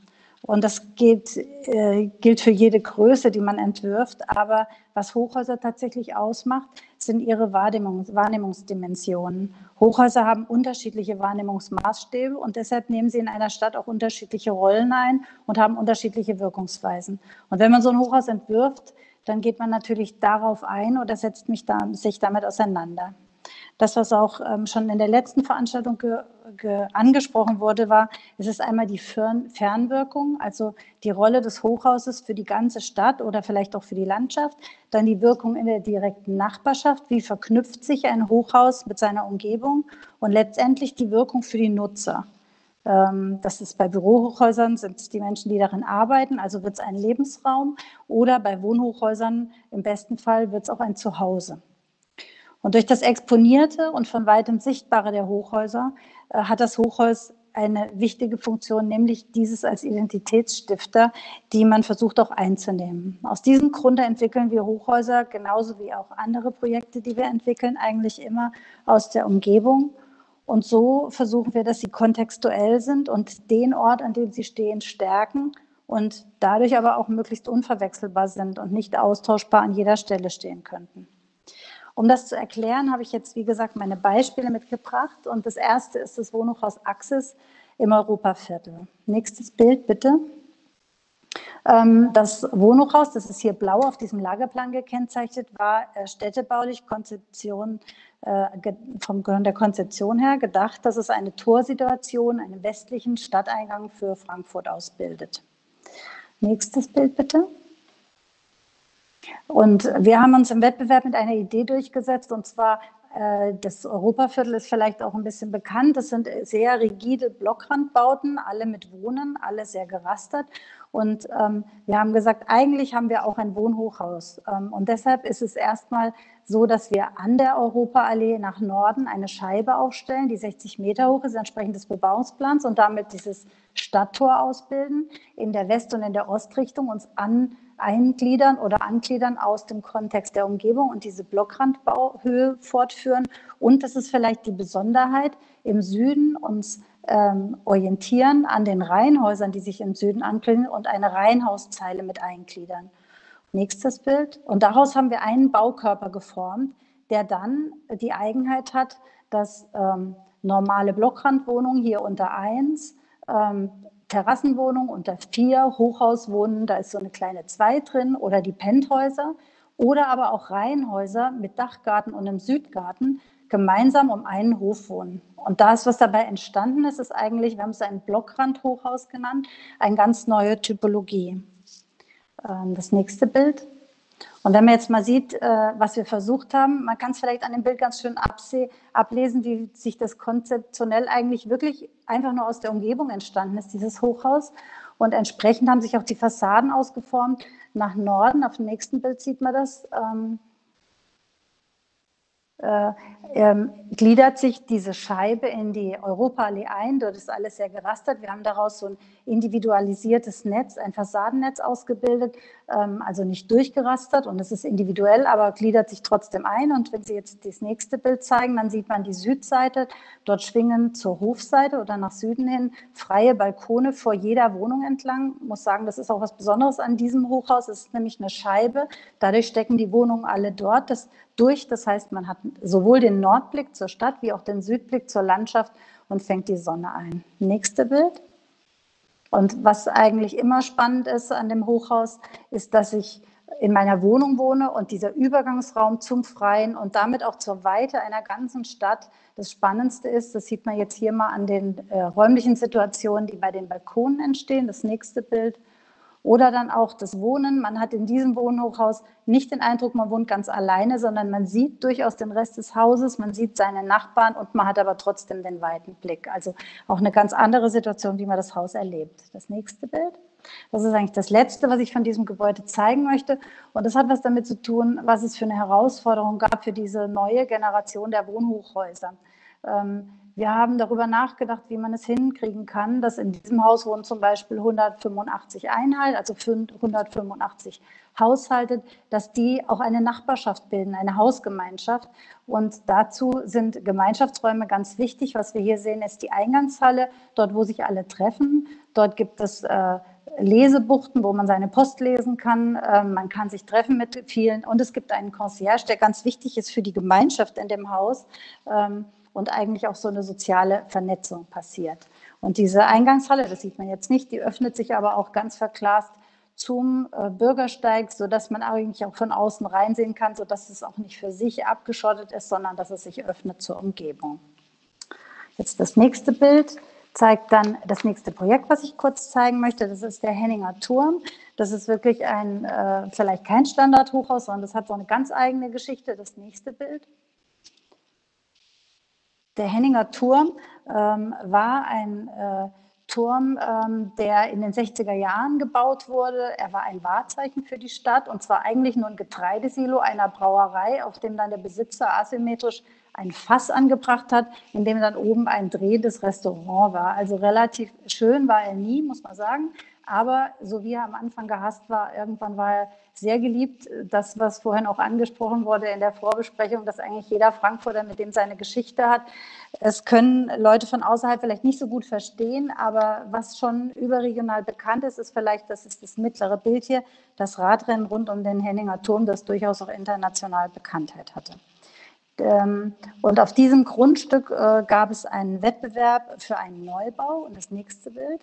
Und das gilt, äh, gilt für jede Größe, die man entwirft. Aber was Hochhäuser tatsächlich ausmacht, sind ihre Wahrnehmungs Wahrnehmungsdimensionen. Hochhäuser haben unterschiedliche Wahrnehmungsmaßstäbe und deshalb nehmen sie in einer Stadt auch unterschiedliche Rollen ein und haben unterschiedliche Wirkungsweisen. Und wenn man so ein Hochhaus entwirft, dann geht man natürlich darauf ein oder setzt mich da, sich damit auseinander. Das, was auch ähm, schon in der letzten Veranstaltung angesprochen wurde, war, es ist einmal die Fern Fernwirkung, also die Rolle des Hochhauses für die ganze Stadt oder vielleicht auch für die Landschaft, dann die Wirkung in der direkten Nachbarschaft, wie verknüpft sich ein Hochhaus mit seiner Umgebung und letztendlich die Wirkung für die Nutzer. Ähm, das ist bei Bürohochhäusern sind es die Menschen, die darin arbeiten, also wird es ein Lebensraum oder bei Wohnhochhäusern im besten Fall wird es auch ein Zuhause. Und durch das Exponierte und von weitem Sichtbare der Hochhäuser hat das Hochhaus eine wichtige Funktion, nämlich dieses als Identitätsstifter, die man versucht auch einzunehmen. Aus diesem Grunde entwickeln wir Hochhäuser genauso wie auch andere Projekte, die wir entwickeln, eigentlich immer aus der Umgebung. Und so versuchen wir, dass sie kontextuell sind und den Ort, an dem sie stehen, stärken und dadurch aber auch möglichst unverwechselbar sind und nicht austauschbar an jeder Stelle stehen könnten. Um das zu erklären, habe ich jetzt, wie gesagt, meine Beispiele mitgebracht. Und das erste ist das Wohnhochhaus Axis im Europaviertel. Nächstes Bild, bitte. Ähm, das Wohnhochhaus, das ist hier blau auf diesem Lagerplan gekennzeichnet, war äh, städtebaulich Konzeption, äh, von der Konzeption her gedacht, dass es eine Torsituation, einen westlichen Stadteingang für Frankfurt ausbildet. Nächstes Bild bitte. Und wir haben uns im Wettbewerb mit einer Idee durchgesetzt, und zwar äh, das Europaviertel ist vielleicht auch ein bisschen bekannt. Das sind sehr rigide Blockrandbauten, alle mit Wohnen, alle sehr gerastert. Und ähm, wir haben gesagt, eigentlich haben wir auch ein Wohnhochhaus. Ähm, und deshalb ist es erstmal so, dass wir an der Europaallee nach Norden eine Scheibe aufstellen, die 60 Meter hoch ist, entsprechend des Bebauungsplans und damit dieses Stadttor ausbilden, in der West- und in der Ostrichtung uns an eingliedern oder angliedern aus dem Kontext der Umgebung und diese Blockrandbauhöhe fortführen. Und das ist vielleicht die Besonderheit, im Süden uns ähm, orientieren an den Reihenhäusern, die sich im Süden angliedern und eine Reihenhauszeile mit eingliedern. Nächstes Bild. Und daraus haben wir einen Baukörper geformt, der dann die Eigenheit hat, dass ähm, normale Blockrandwohnungen hier unter 1 ähm, Terrassenwohnungen unter vier Hochhauswohnen, da ist so eine kleine zwei drin oder die Penthäuser oder aber auch Reihenhäuser mit Dachgarten und einem Südgarten gemeinsam um einen Hof wohnen. Und das, was dabei entstanden ist, ist eigentlich, wir haben es ein Blockrandhochhaus genannt, eine ganz neue Typologie. Ähm, das nächste Bild. Und wenn man jetzt mal sieht, äh, was wir versucht haben, man kann es vielleicht an dem Bild ganz schön ablesen, wie sich das konzeptionell eigentlich wirklich einfach nur aus der Umgebung entstanden ist, dieses Hochhaus. Und entsprechend haben sich auch die Fassaden ausgeformt nach Norden. Auf dem nächsten Bild sieht man das. Ähm, äh, ähm, gliedert sich diese Scheibe in die Europaallee ein. Dort ist alles sehr gerastert. Wir haben daraus so ein individualisiertes Netz, ein Fassadennetz ausgebildet, ähm, also nicht durchgerastert und es ist individuell, aber gliedert sich trotzdem ein. Und wenn Sie jetzt das nächste Bild zeigen, dann sieht man die Südseite. Dort schwingen zur Hofseite oder nach Süden hin freie Balkone vor jeder Wohnung entlang. Ich muss sagen, das ist auch was Besonderes an diesem Hochhaus. Es ist nämlich eine Scheibe. Dadurch stecken die Wohnungen alle dort. Das durch. Das heißt, man hat sowohl den Nordblick zur Stadt wie auch den Südblick zur Landschaft und fängt die Sonne ein. Nächste Bild. Und was eigentlich immer spannend ist an dem Hochhaus, ist, dass ich in meiner Wohnung wohne und dieser Übergangsraum zum Freien und damit auch zur Weite einer ganzen Stadt das Spannendste ist. Das sieht man jetzt hier mal an den äh, räumlichen Situationen, die bei den Balkonen entstehen. Das nächste Bild. Oder dann auch das Wohnen. Man hat in diesem Wohnhochhaus nicht den Eindruck, man wohnt ganz alleine, sondern man sieht durchaus den Rest des Hauses, man sieht seine Nachbarn und man hat aber trotzdem den weiten Blick. Also auch eine ganz andere Situation, wie man das Haus erlebt. Das nächste Bild. Das ist eigentlich das Letzte, was ich von diesem Gebäude zeigen möchte. Und das hat was damit zu tun, was es für eine Herausforderung gab für diese neue Generation der Wohnhochhäuser. Ähm, wir haben darüber nachgedacht, wie man es hinkriegen kann, dass in diesem Haus wohnen zum Beispiel 185 Einheiten, also 185 Haushalte, dass die auch eine Nachbarschaft bilden, eine Hausgemeinschaft. Und dazu sind Gemeinschaftsräume ganz wichtig. Was wir hier sehen, ist die Eingangshalle, dort, wo sich alle treffen. Dort gibt es äh, Lesebuchten, wo man seine Post lesen kann. Ähm, man kann sich treffen mit vielen. Und es gibt einen Concierge, der ganz wichtig ist für die Gemeinschaft in dem Haus. Und eigentlich auch so eine soziale Vernetzung passiert. Und diese Eingangshalle, das sieht man jetzt nicht, die öffnet sich aber auch ganz verglast zum äh, Bürgersteig, sodass man eigentlich auch von außen reinsehen kann, sodass es auch nicht für sich abgeschottet ist, sondern dass es sich öffnet zur Umgebung. Jetzt das nächste Bild zeigt dann das nächste Projekt, was ich kurz zeigen möchte. Das ist der Henninger Turm. Das ist wirklich ein, äh, vielleicht kein Standardhochhaus, sondern das hat so eine ganz eigene Geschichte. Das nächste Bild. Der Henninger Turm ähm, war ein äh, Turm, ähm, der in den 60er Jahren gebaut wurde. Er war ein Wahrzeichen für die Stadt und zwar eigentlich nur ein Getreidesilo einer Brauerei, auf dem dann der Besitzer asymmetrisch ein Fass angebracht hat, in dem dann oben ein drehendes Restaurant war. Also relativ schön war er nie, muss man sagen. Aber so wie er am Anfang gehasst war, irgendwann war er sehr geliebt. Das, was vorhin auch angesprochen wurde in der Vorbesprechung, dass eigentlich jeder Frankfurter mit dem seine Geschichte hat. Es können Leute von außerhalb vielleicht nicht so gut verstehen, aber was schon überregional bekannt ist, ist vielleicht, das ist das mittlere Bild hier, das Radrennen rund um den Henninger Turm, das durchaus auch international Bekanntheit hatte. Ähm, und auf diesem Grundstück äh, gab es einen Wettbewerb für einen Neubau. Und das nächste Bild.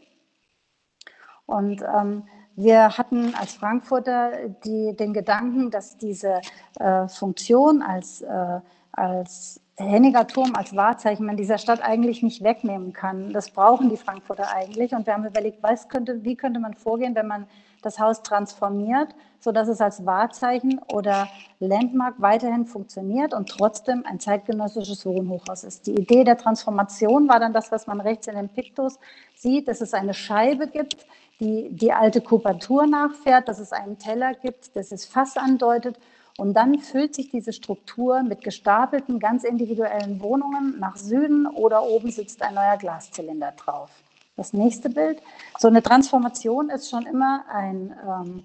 Und ähm, wir hatten als Frankfurter die, den Gedanken, dass diese äh, Funktion als, äh, als Henniger Turm, als Wahrzeichen man dieser Stadt eigentlich nicht wegnehmen kann. Das brauchen die Frankfurter eigentlich. Und wir haben überlegt, was könnte, wie könnte man vorgehen, wenn man das Haus transformiert, sodass es als Wahrzeichen oder Landmark weiterhin funktioniert und trotzdem ein zeitgenössisches Wohnhochhaus ist. Die Idee der Transformation war dann das, was man rechts in dem Piktus sieht, dass es eine Scheibe gibt, die die alte Kubatur nachfährt, dass es einen Teller gibt, das es Fass andeutet. Und dann füllt sich diese Struktur mit gestapelten, ganz individuellen Wohnungen nach Süden oder oben sitzt ein neuer Glaszylinder drauf. Das nächste Bild. So eine Transformation ist schon immer ein, ähm,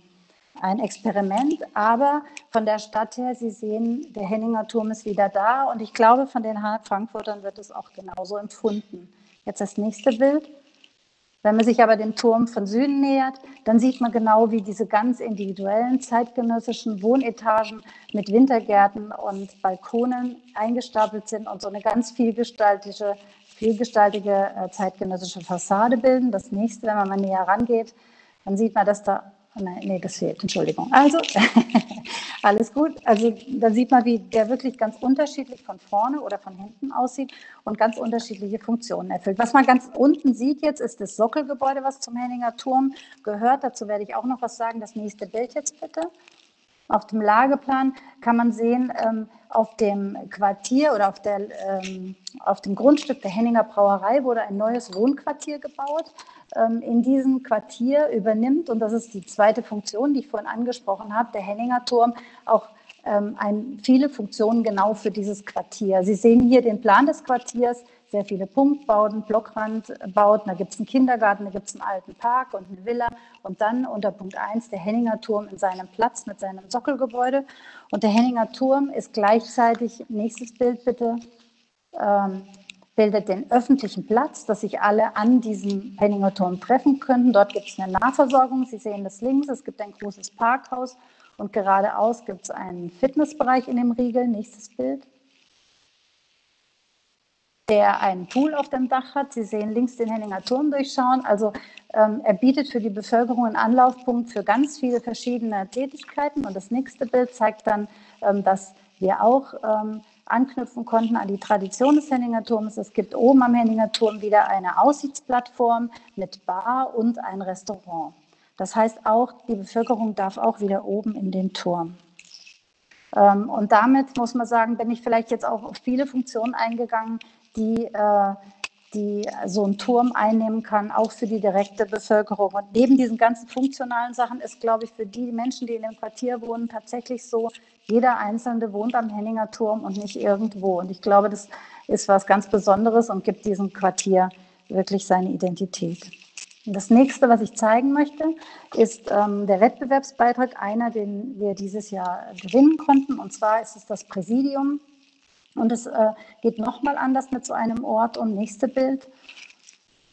ein Experiment, aber von der Stadt her, Sie sehen, der Henninger Turm ist wieder da und ich glaube, von den Frankfurtern wird es auch genauso empfunden. Jetzt das nächste Bild. Wenn man sich aber dem Turm von Süden nähert, dann sieht man genau, wie diese ganz individuellen zeitgenössischen Wohnetagen mit Wintergärten und Balkonen eingestapelt sind und so eine ganz vielgestaltige vielgestaltige äh, zeitgenössische Fassade bilden. Das nächste, wenn man mal näher rangeht, dann sieht man, dass da Nein, nee, das fehlt, Entschuldigung. Also, <laughs> alles gut. Also, da sieht man, wie der wirklich ganz unterschiedlich von vorne oder von hinten aussieht und ganz unterschiedliche Funktionen erfüllt. Was man ganz unten sieht jetzt, ist das Sockelgebäude, was zum Henninger Turm gehört. Dazu werde ich auch noch was sagen. Das nächste Bild jetzt bitte. Auf dem Lageplan kann man sehen, ähm, auf dem Quartier oder auf, der, ähm, auf dem Grundstück der Henninger Brauerei wurde ein neues Wohnquartier gebaut. Ähm, in diesem Quartier übernimmt, und das ist die zweite Funktion, die ich vorhin angesprochen habe, der Henninger Turm auch ähm, ein, viele Funktionen genau für dieses Quartier. Sie sehen hier den Plan des Quartiers sehr viele Punktbauten, Blockrandbauten, da gibt es einen Kindergarten, da gibt es einen alten Park und eine Villa und dann unter Punkt 1 der Henninger Turm in seinem Platz mit seinem Sockelgebäude. Und der Henninger Turm ist gleichzeitig, nächstes Bild bitte, ähm, bildet den öffentlichen Platz, dass sich alle an diesem Henninger Turm treffen könnten. Dort gibt es eine Nahversorgung. Sie sehen das links. Es gibt ein großes Parkhaus und geradeaus gibt es einen Fitnessbereich in dem Riegel. Nächstes Bild der einen Pool auf dem Dach hat. Sie sehen links den Henninger Turm durchschauen. Also ähm, er bietet für die Bevölkerung einen Anlaufpunkt für ganz viele verschiedene Tätigkeiten. Und das nächste Bild zeigt dann, ähm, dass wir auch ähm, anknüpfen konnten an die Tradition des Henninger Turms. Es gibt oben am Henninger Turm wieder eine Aussichtsplattform mit Bar und ein Restaurant. Das heißt auch, die Bevölkerung darf auch wieder oben in den Turm. Ähm, und damit muss man sagen, bin ich vielleicht jetzt auch auf viele Funktionen eingegangen, die, äh, die so ein Turm einnehmen kann, auch für die direkte Bevölkerung. Und neben diesen ganzen funktionalen Sachen ist, glaube ich, für die Menschen, die in dem Quartier wohnen, tatsächlich so, jeder Einzelne wohnt am Henninger Turm und nicht irgendwo. Und ich glaube, das ist was ganz Besonderes und gibt diesem Quartier wirklich seine Identität. Das nächste, was ich zeigen möchte, ist ähm, der Wettbewerbsbeitrag, einer, den wir dieses Jahr gewinnen konnten. Und zwar ist es das Präsidium und es äh, geht nochmal anders mit so einem Ort. Und nächste Bild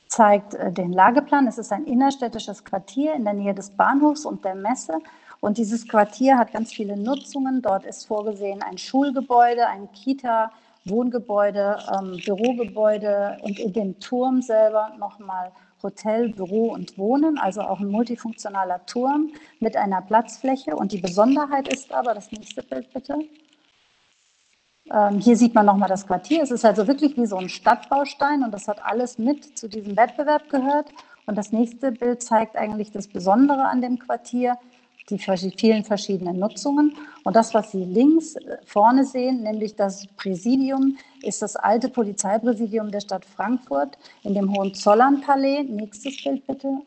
zeigt äh, den Lageplan. Es ist ein innerstädtisches Quartier in der Nähe des Bahnhofs und der Messe. Und dieses Quartier hat ganz viele Nutzungen. Dort ist vorgesehen ein Schulgebäude, ein Kita, Wohngebäude, ähm, Bürogebäude und in dem Turm selber nochmal Hotel, Büro und Wohnen, also auch ein multifunktionaler Turm mit einer Platzfläche. Und die Besonderheit ist aber, das nächste Bild bitte, ähm, hier sieht man nochmal das Quartier. Es ist also wirklich wie so ein Stadtbaustein und das hat alles mit zu diesem Wettbewerb gehört. Und das nächste Bild zeigt eigentlich das Besondere an dem Quartier, die vielen verschiedenen Nutzungen. Und das, was Sie links äh, vorne sehen, nämlich das Präsidium, ist das alte Polizeipräsidium der Stadt Frankfurt in dem Hohenzollern-Palais. Nächstes Bild bitte.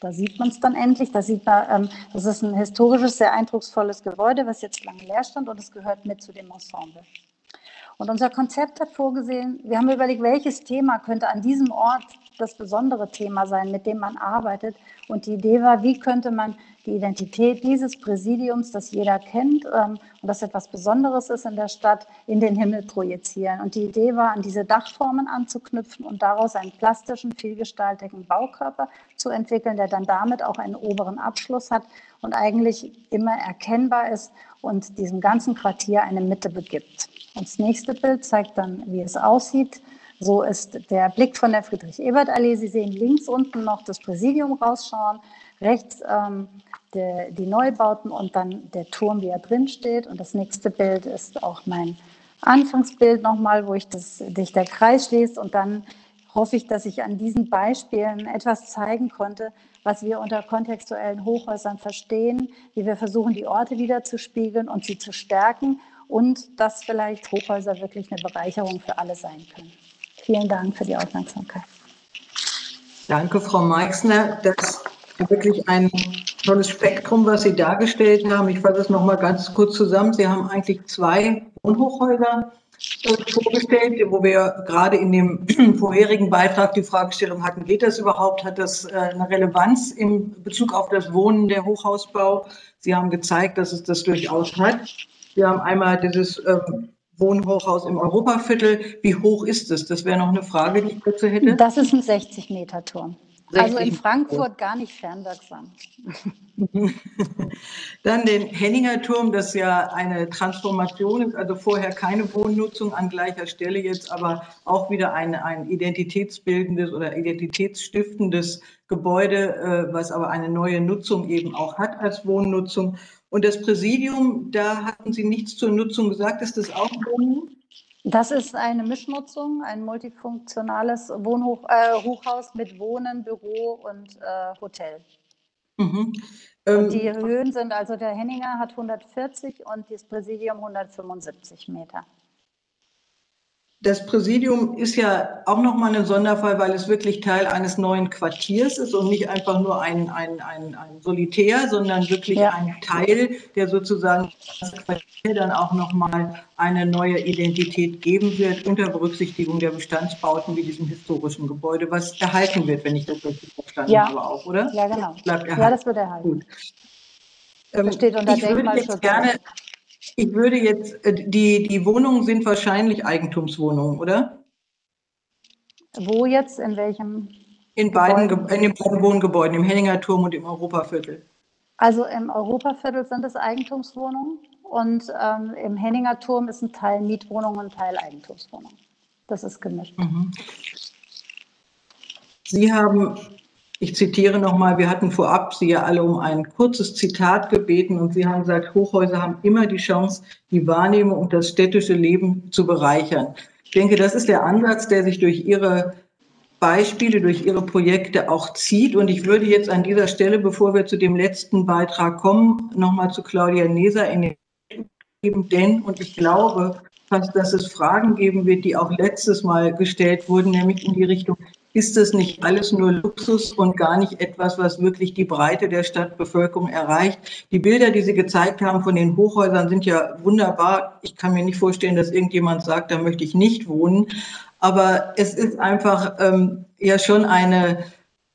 Da sieht man es dann endlich. Da sieht man, ähm, das ist ein historisches, sehr eindrucksvolles Gebäude, was jetzt lange leer stand und es gehört mit zu dem Ensemble. Und unser Konzept hat vorgesehen, wir haben überlegt, welches Thema könnte an diesem Ort das besondere Thema sein, mit dem man arbeitet. Und die Idee war, wie könnte man die Identität dieses Präsidiums, das jeder kennt ähm, und das etwas Besonderes ist in der Stadt, in den Himmel projizieren. Und die Idee war, an diese Dachformen anzuknüpfen und daraus einen plastischen, vielgestaltigen Baukörper zu entwickeln, der dann damit auch einen oberen Abschluss hat und eigentlich immer erkennbar ist und diesem ganzen Quartier eine Mitte begibt. Und das nächste Bild zeigt dann, wie es aussieht. So ist der Blick von der Friedrich-Ebert-Allee. Sie sehen links unten noch das Präsidium rausschauen, rechts ähm, der, die Neubauten und dann der Turm, wie er drin steht. Und das nächste Bild ist auch mein Anfangsbild nochmal, wo ich das, dich der Kreis schließt. Und dann hoffe ich, dass ich an diesen Beispielen etwas zeigen konnte, was wir unter kontextuellen Hochhäusern verstehen, wie wir versuchen, die Orte wieder zu spiegeln und sie zu stärken und dass vielleicht Hochhäuser wirklich eine Bereicherung für alle sein können. Vielen Dank für die Aufmerksamkeit. Danke, Frau Meixner. Das ist wirklich ein tolles Spektrum, was Sie dargestellt haben. Ich fasse es noch mal ganz kurz zusammen. Sie haben eigentlich zwei Wohnhochhäuser äh, vorgestellt, wo wir gerade in dem <clears throat> vorherigen Beitrag die Fragestellung hatten, geht das überhaupt, hat das äh, eine Relevanz im Bezug auf das Wohnen, der Hochhausbau? Sie haben gezeigt, dass es das durchaus hat. Wir haben einmal dieses ähm, Wohnhochhaus im Europaviertel. Wie hoch ist es? Das wäre noch eine Frage, die ich dazu hätte. Das ist ein 60-Meter-Turm. Also in Frankfurt gar nicht fernwirksam. <laughs> Dann den Henninger Turm, das ja eine Transformation ist, also vorher keine Wohnnutzung an gleicher Stelle, jetzt aber auch wieder ein, ein identitätsbildendes oder identitätsstiftendes Gebäude, äh, was aber eine neue Nutzung eben auch hat als Wohnnutzung. Und das Präsidium, da hatten Sie nichts zur Nutzung gesagt, ist das auch Wohnen? Das ist eine Mischnutzung, ein multifunktionales Wohnhoch, äh, Hochhaus mit Wohnen, Büro und äh, Hotel. Mhm. Ähm, die Höhen sind, also der Henninger hat 140 und das Präsidium 175 Meter. Das Präsidium ist ja auch nochmal ein Sonderfall, weil es wirklich Teil eines neuen Quartiers ist und nicht einfach nur ein, ein, ein, ein Solitär, sondern wirklich ja. ein Teil, der sozusagen das Quartier dann auch nochmal eine neue Identität geben wird, unter Berücksichtigung der Bestandsbauten wie diesem historischen Gebäude, was erhalten wird, wenn ich das richtig verstanden ja. habe, auch, oder? Ja, genau. Ja, das wird erhalten. Gut. Das steht unter ich würde jetzt gerne ich würde jetzt, äh, die, die Wohnungen sind wahrscheinlich Eigentumswohnungen, oder? Wo jetzt? In welchem? In beiden, in den beiden Wohngebäuden, im Henninger Turm und im Europaviertel. Also im Europaviertel sind es Eigentumswohnungen und ähm, im Henninger Turm ist ein Teil Mietwohnungen und ein Teil Eigentumswohnungen. Das ist gemischt. Mhm. Sie haben ich zitiere nochmal, wir hatten vorab Sie ja alle um ein kurzes Zitat gebeten und Sie haben gesagt, Hochhäuser haben immer die Chance, die Wahrnehmung und das städtische Leben zu bereichern. Ich denke, das ist der Ansatz, der sich durch Ihre Beispiele, durch Ihre Projekte auch zieht. Und ich würde jetzt an dieser Stelle, bevor wir zu dem letzten Beitrag kommen, nochmal zu Claudia Neser in den geben, denn, und ich glaube, fast, dass es Fragen geben wird, die auch letztes Mal gestellt wurden, nämlich in die Richtung, ist das nicht alles nur Luxus und gar nicht etwas, was wirklich die Breite der Stadtbevölkerung erreicht. Die Bilder, die Sie gezeigt haben von den Hochhäusern, sind ja wunderbar. Ich kann mir nicht vorstellen, dass irgendjemand sagt, da möchte ich nicht wohnen. Aber es ist einfach ähm, ja schon eine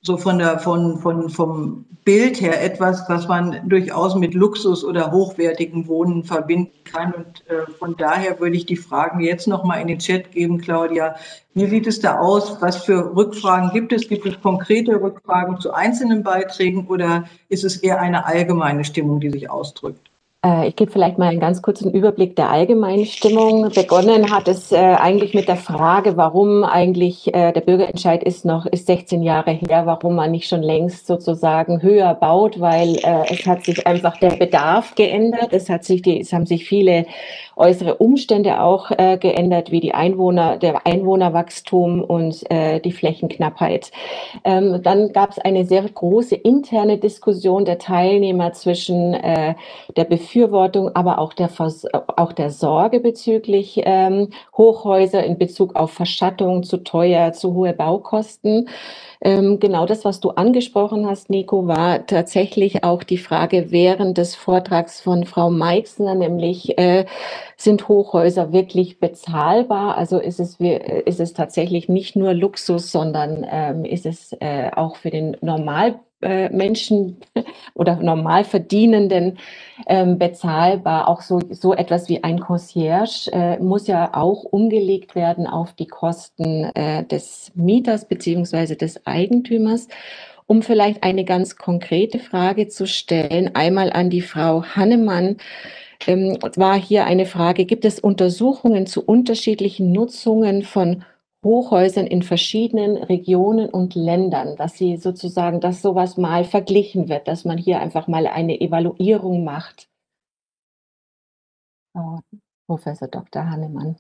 so von der, von, von, vom Bild her etwas, was man durchaus mit Luxus oder hochwertigem Wohnen verbinden kann. Und äh, von daher würde ich die Fragen jetzt nochmal in den Chat geben, Claudia. Wie sieht es da aus? Was für Rückfragen gibt es? Gibt es konkrete Rückfragen zu einzelnen Beiträgen oder ist es eher eine allgemeine Stimmung, die sich ausdrückt? Äh, ich gebe vielleicht mal einen ganz kurzen Überblick der allgemeinen Stimmung. Begonnen hat es äh, eigentlich mit der Frage, warum eigentlich äh, der Bürgerentscheid ist noch ist 16 Jahre her, warum man nicht schon längst sozusagen höher baut, weil es hat sich einfach der Bedarf geändert. Es hat sich die, es haben sich viele äußere Umstände auch geändert, wie die Einwohner, der Einwohnerwachstum und die Flächenknappheit. Ähm, dann gab es eine sehr große interne Diskussion der Teilnehmer zwischen der Befürwortung, aber auch der, Vers auch der Sorge bezüglich ähm, Hochhäuser in Bezug auf Verschattung, zu teuer, zu hohe Baukosten. Ähm, genau das, was du angesprochen hast, Nico, war tatsächlich auch die Frage während des Vortrags von Frau Meixner, nämlich äh, sind Hochhäuser wirklich bezahlbar? Also ist es, ist es tatsächlich nicht nur Luxus, sondern ähm, ist es äh, auch für den Normal äh, Menschen <laughs> oder normal Verdienenden ähm, bezahlbar. Auch so, so etwas wie ein Concierge äh, muss ja auch umgelegt werden auf die Kosten äh, des Mieters beziehungsweise des Eigentümers. Um vielleicht eine ganz konkrete Frage zu stellen, einmal an die Frau Hannemann. Ähm, war hier eine Frage, gibt es Untersuchungen zu unterschiedlichen Nutzungen von Hochhäusern in verschiedenen Regionen und Ländern, dass sie sozusagen, dass sowas mal verglichen wird, dass man hier einfach mal eine Evaluierung macht. Oh, Professor Dr. Hannemann.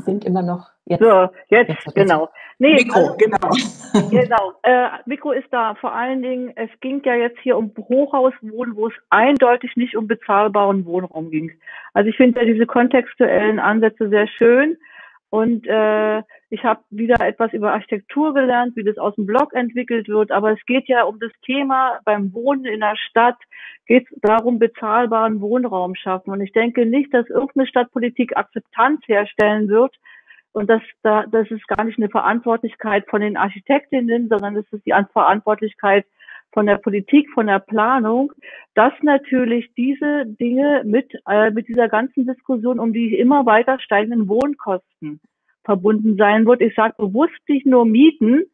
Sie sind immer noch jetzt. So, jetzt, jetzt genau. Nee, Mikro, also, genau. <laughs> genau. Äh, Mikro ist da vor allen Dingen, es ging ja jetzt hier um Hochhauswohnen, wo es eindeutig nicht um bezahlbaren Wohnraum ging. Also ich finde ja diese kontextuellen Ansätze sehr schön. Und äh, ich habe wieder etwas über Architektur gelernt, wie das aus dem Blog entwickelt wird. Aber es geht ja um das Thema beim Wohnen in der Stadt, geht es darum, bezahlbaren Wohnraum schaffen. Und ich denke nicht, dass irgendeine Stadtpolitik Akzeptanz herstellen wird. Und das, da, das ist gar nicht eine Verantwortlichkeit von den Architektinnen, sondern das ist die Verantwortlichkeit von der Politik, von der Planung, dass natürlich diese Dinge mit, äh, mit dieser ganzen Diskussion um die immer weiter steigenden Wohnkosten verbunden sein wird. Ich sage bewusst nicht nur Mieten,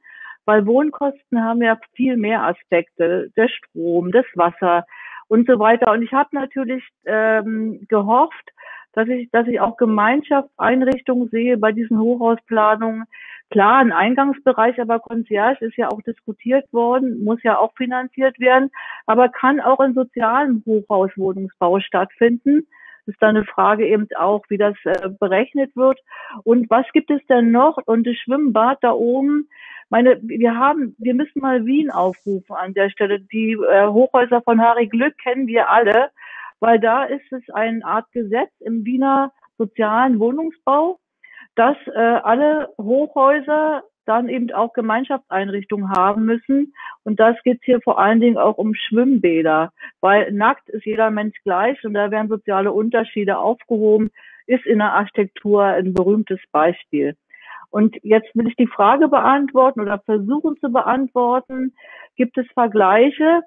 weil Wohnkosten haben ja viel mehr Aspekte, der Strom, das Wasser und so weiter. Und ich habe natürlich ähm, gehofft, dass ich, dass ich auch Gemeinschaftseinrichtungen sehe bei diesen Hochhausplanungen. Klar, ein Eingangsbereich, aber Concierge ist ja auch diskutiert worden, muss ja auch finanziert werden, aber kann auch in sozialem Hochhauswohnungsbau stattfinden. Ist dann eine Frage eben auch, wie das äh, berechnet wird. Und was gibt es denn noch? Und das Schwimmbad da oben, meine, wir haben, wir müssen mal Wien aufrufen an der Stelle. Die äh, Hochhäuser von Harry Glück kennen wir alle, weil da ist es eine Art Gesetz im Wiener sozialen Wohnungsbau, dass äh, alle Hochhäuser dann eben auch Gemeinschaftseinrichtungen haben müssen. Und das geht hier vor allen Dingen auch um Schwimmbäder, weil nackt ist jeder Mensch gleich und da werden soziale Unterschiede aufgehoben, ist in der Architektur ein berühmtes Beispiel. Und jetzt will ich die Frage beantworten oder versuchen zu beantworten. Gibt es Vergleiche?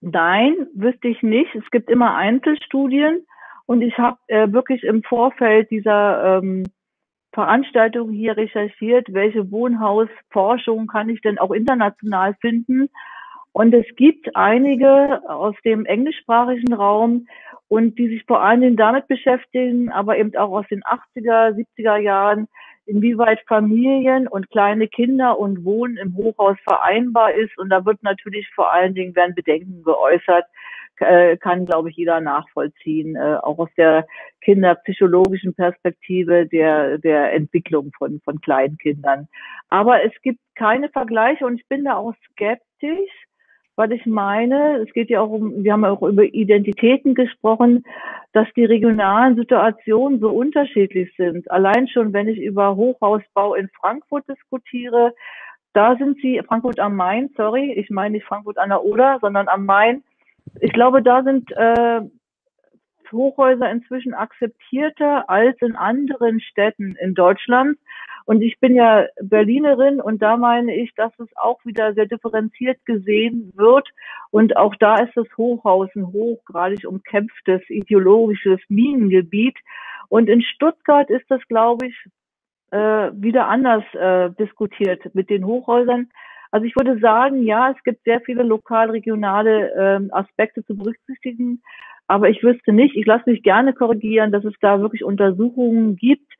Nein, wüsste ich nicht. Es gibt immer Einzelstudien. Und ich habe äh, wirklich im Vorfeld dieser ähm, Veranstaltung hier recherchiert, welche Wohnhausforschung kann ich denn auch international finden. Und es gibt einige aus dem englischsprachigen Raum und die sich vor allen Dingen damit beschäftigen, aber eben auch aus den 80er, 70er Jahren, inwieweit Familien und kleine Kinder und Wohnen im Hochhaus vereinbar ist. Und da wird natürlich vor allen Dingen werden Bedenken geäußert, äh, kann, glaube ich, jeder nachvollziehen, äh, auch aus der kinderpsychologischen Perspektive der, der Entwicklung von, von kleinen Kindern. Aber es gibt keine Vergleiche und ich bin da auch skeptisch, weil ich meine, es geht ja auch um, wir haben auch über Identitäten gesprochen, dass die regionalen Situationen so unterschiedlich sind. Allein schon, wenn ich über Hochhausbau in Frankfurt diskutiere, da sind sie, Frankfurt am Main, sorry, ich meine nicht Frankfurt an der Oder, sondern am Main. Ich glaube, da sind äh, Hochhäuser inzwischen akzeptierter als in anderen Städten in Deutschland. Und ich bin ja Berlinerin und da meine ich, dass es auch wieder sehr differenziert gesehen wird. Und auch da ist das Hochhaus ein hochgradig umkämpftes ideologisches Minengebiet. Und in Stuttgart ist das, glaube ich, äh, wieder anders äh, diskutiert mit den Hochhäusern. Also ich würde sagen, ja, es gibt sehr viele lokal-regionale äh, Aspekte zu berücksichtigen. Aber ich wüsste nicht, ich lasse mich gerne korrigieren, dass es da wirklich Untersuchungen gibt,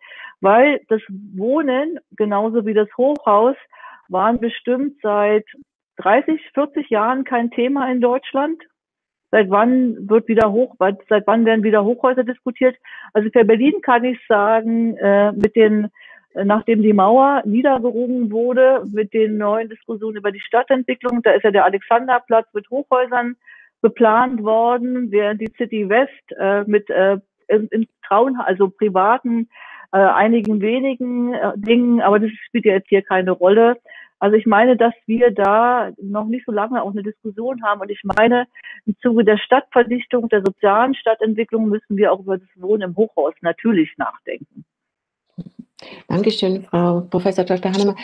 weil das Wohnen, genauso wie das Hochhaus, waren bestimmt seit 30, 40 Jahren kein Thema in Deutschland. Seit wann wird wieder hoch, seit wann werden wieder Hochhäuser diskutiert? Also für Berlin kann ich sagen, äh, mit den, nachdem die Mauer niedergerungen wurde, mit den neuen Diskussionen über die Stadtentwicklung, da ist ja der Alexanderplatz mit Hochhäusern beplant worden, während die City West äh, mit äh, in Traun, also privaten äh, einigen wenigen äh, Dingen, aber das spielt ja jetzt hier keine Rolle. Also ich meine, dass wir da noch nicht so lange auch eine Diskussion haben. Und ich meine, im Zuge der Stadtverdichtung, der sozialen Stadtentwicklung müssen wir auch über das Wohnen im Hochhaus natürlich nachdenken. Dankeschön, Frau Professor Dr. Hannemann.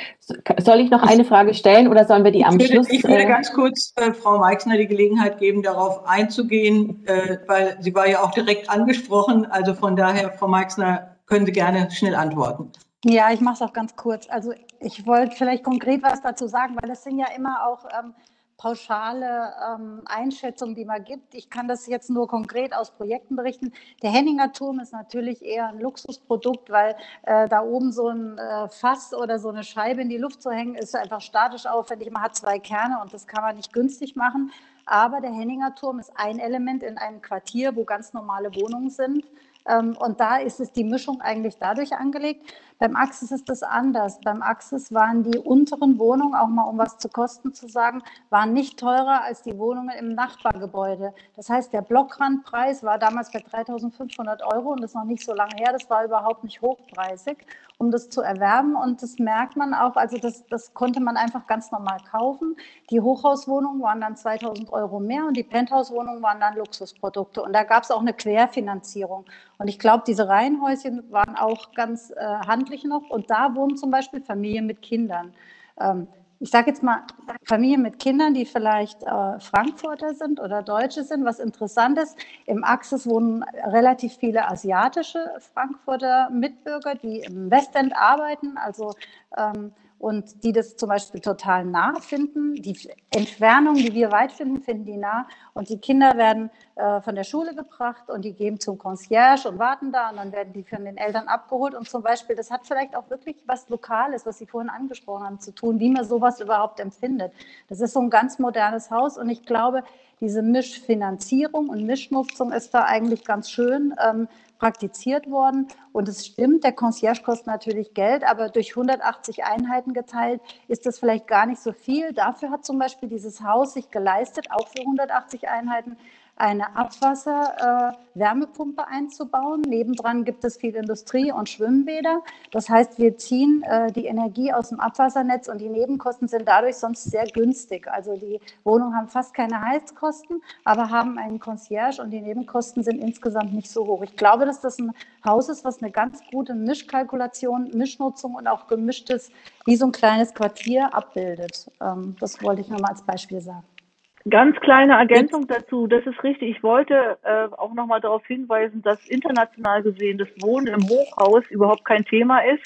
Soll ich noch eine Frage stellen oder sollen wir die am ich würde, Schluss? Ich würde äh, ganz kurz äh, Frau Meixner die Gelegenheit geben, darauf einzugehen, äh, weil sie war ja auch direkt angesprochen. Also von daher, Frau Meixner, können Sie gerne schnell antworten. Ja, ich mache es auch ganz kurz. Also ich wollte vielleicht konkret was dazu sagen, weil das sind ja immer auch ähm, pauschale ähm, Einschätzungen, die man gibt. Ich kann das jetzt nur konkret aus Projekten berichten. Der Henninger Turm ist natürlich eher ein Luxusprodukt, weil äh, da oben so ein äh, Fass oder so eine Scheibe in die Luft zu hängen, ist einfach statisch aufwendig. Man hat zwei Kerne und das kann man nicht günstig machen. Aber der Henninger Turm ist ein Element in einem Quartier, wo ganz normale Wohnungen sind. Ähm, und da ist es die Mischung eigentlich dadurch angelegt. Beim Axis ist das anders. Beim Axis waren die unteren Wohnungen, auch mal um was zu Kosten zu sagen, waren nicht teurer als die Wohnungen im Nachbargebäude. Das heißt, der Blockrandpreis war damals bei 3.500 Euro und das ist noch nicht so lange her. Das war überhaupt nicht hochpreisig, um das zu erwerben. Und das merkt man auch, also das, das konnte man einfach ganz normal kaufen. Die Hochhauswohnungen waren dann 2.000 Euro mehr und die Penthouse-Wohnungen waren dann Luxusprodukte. Und da gab es auch eine Querfinanzierung. Und ich glaube, diese Reihenhäuschen waren auch ganz äh, handlich noch. Und da wohnen zum Beispiel Familien mit Kindern. Ähm, ich sage jetzt mal, Familien mit Kindern, die vielleicht äh, Frankfurter sind oder Deutsche sind. Was interessant ist, im Axis wohnen relativ viele asiatische Frankfurter Mitbürger, die im Westend arbeiten, also ähm, und die das zum Beispiel total nah finden. Die Entfernung, die wir weit finden, finden die nah. Und die Kinder werden äh, von der Schule gebracht und die gehen zum Concierge und warten da und dann werden die von den Eltern abgeholt. Und zum Beispiel, das hat vielleicht auch wirklich was Lokales, was Sie vorhin angesprochen haben, zu tun, wie man sowas überhaupt empfindet. Das ist so ein ganz modernes Haus und ich glaube, diese Mischfinanzierung und Mischnutzung ist da eigentlich ganz schön. Ähm, praktiziert worden. Und es stimmt, der Concierge kostet natürlich Geld, aber durch 180 Einheiten geteilt ist das vielleicht gar nicht so viel. Dafür hat zum Beispiel dieses Haus sich geleistet, auch für 180 Einheiten, eine Abwasser-Wärmepumpe äh, einzubauen. Nebendran gibt es viel Industrie und Schwimmbäder. Das heißt, wir ziehen äh, die Energie aus dem Abwassernetz und die Nebenkosten sind dadurch sonst sehr günstig. Also die Wohnungen haben fast keine Heizkosten, aber haben einen Concierge und die Nebenkosten sind insgesamt nicht so hoch. Ich glaube, dass das ein Haus ist, was eine ganz gute Mischkalkulation, Mischnutzung und auch gemischtes, wie so ein kleines Quartier abbildet. Ähm, das wollte ich nur mal als Beispiel sagen. Ganz kleine Ergänzung dazu, das ist richtig. Ich wollte äh, auch nochmal darauf hinweisen, dass international gesehen das Wohnen im Hochhaus überhaupt kein Thema ist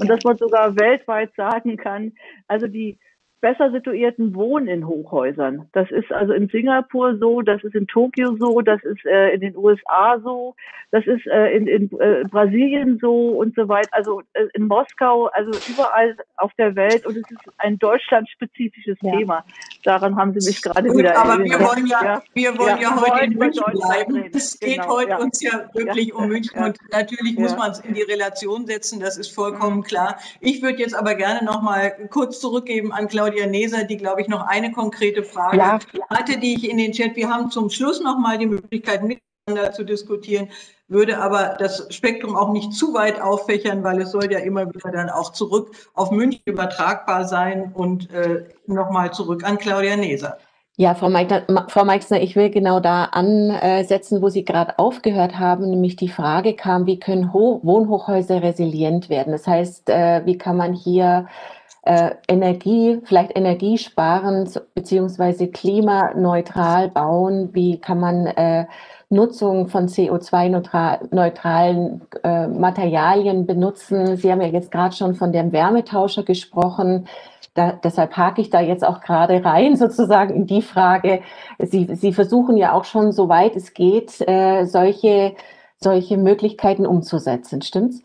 und dass man sogar weltweit sagen kann, also die besser situierten wohnen in Hochhäusern. Das ist also in Singapur so, das ist in Tokio so, das ist äh, in den USA so, das ist äh, in, in äh, Brasilien so und so weiter, also äh, in Moskau, also überall auf der Welt und es ist ein deutschlandspezifisches ja. Thema. Daran haben Sie mich gerade wieder aber erinnert. Aber wir wollen ja, ja. wir wollen ja, ja heute in München bleiben. Es geht genau, heute uns ja wirklich um München und natürlich muss man es in die Relation setzen, das ist vollkommen mhm. klar. Ich würde jetzt aber gerne noch mal kurz zurückgeben an Claudia Neser, die, glaube ich, noch eine konkrete Frage ja. hatte, die ich in den Chat. Wir haben zum Schluss noch mal die Möglichkeit, miteinander zu diskutieren, würde aber das Spektrum auch nicht zu weit auffächern, weil es soll ja immer wieder dann auch zurück auf München übertragbar sein und äh, mal zurück an Claudia Neser. Ja, Frau, Meixner, Frau Meixner, ich will genau da ansetzen, wo Sie gerade aufgehört haben, nämlich die Frage kam, wie können Ho Wohnhochhäuser resilient werden? Das heißt, äh, wie kann man hier äh, Energie, vielleicht energiesparend beziehungsweise klimaneutral bauen? Wie kann man äh, Nutzung von CO2-neutralen äh, Materialien benutzen? Sie haben ja jetzt gerade schon von dem Wärmetauscher gesprochen. Da, deshalb hake ich da jetzt auch gerade rein, <laughs> sozusagen in die Frage. Sie, Sie versuchen ja auch schon, soweit es geht, äh, solche, solche Möglichkeiten umzusetzen, stimmt's?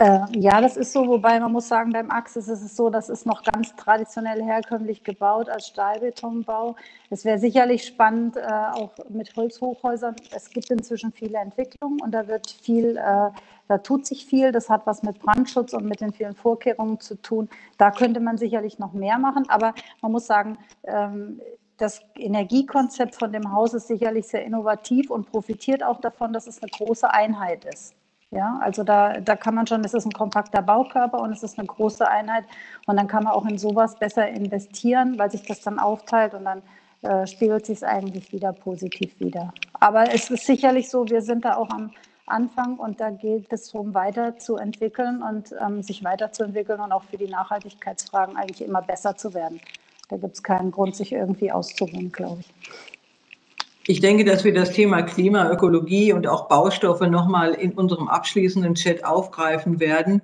Äh, ja, das ist so, wobei man muss sagen, beim Axis ist es so, das ist noch ganz traditionell herkömmlich gebaut als Stahlbetonbau. Es wäre sicherlich spannend, äh, auch mit Holzhochhäusern. Es gibt inzwischen viele Entwicklungen und da wird viel, äh, da tut sich viel. Das hat was mit Brandschutz und mit den vielen Vorkehrungen zu tun. Da könnte man sicherlich noch mehr machen, aber man muss sagen, ähm, das Energiekonzept von dem Haus ist sicherlich sehr innovativ und profitiert auch davon, dass es eine große Einheit ist. Ja, also da, da kann man schon, es ist ein kompakter Baukörper und es ist eine große Einheit und dann kann man auch in sowas besser investieren, weil sich das dann aufteilt und dann äh, spiegelt sich es eigentlich wieder positiv wieder. Aber es ist sicherlich so, wir sind da auch am Anfang und da geht es darum, weiterzuentwickeln und ähm, sich weiterzuentwickeln und auch für die Nachhaltigkeitsfragen eigentlich immer besser zu werden. Da gibt es keinen Grund, sich irgendwie auszuruhen, glaube ich. Ich denke, dass wir das Thema Klima, Ökologie und auch Baustoffe nochmal in unserem abschließenden Chat aufgreifen werden.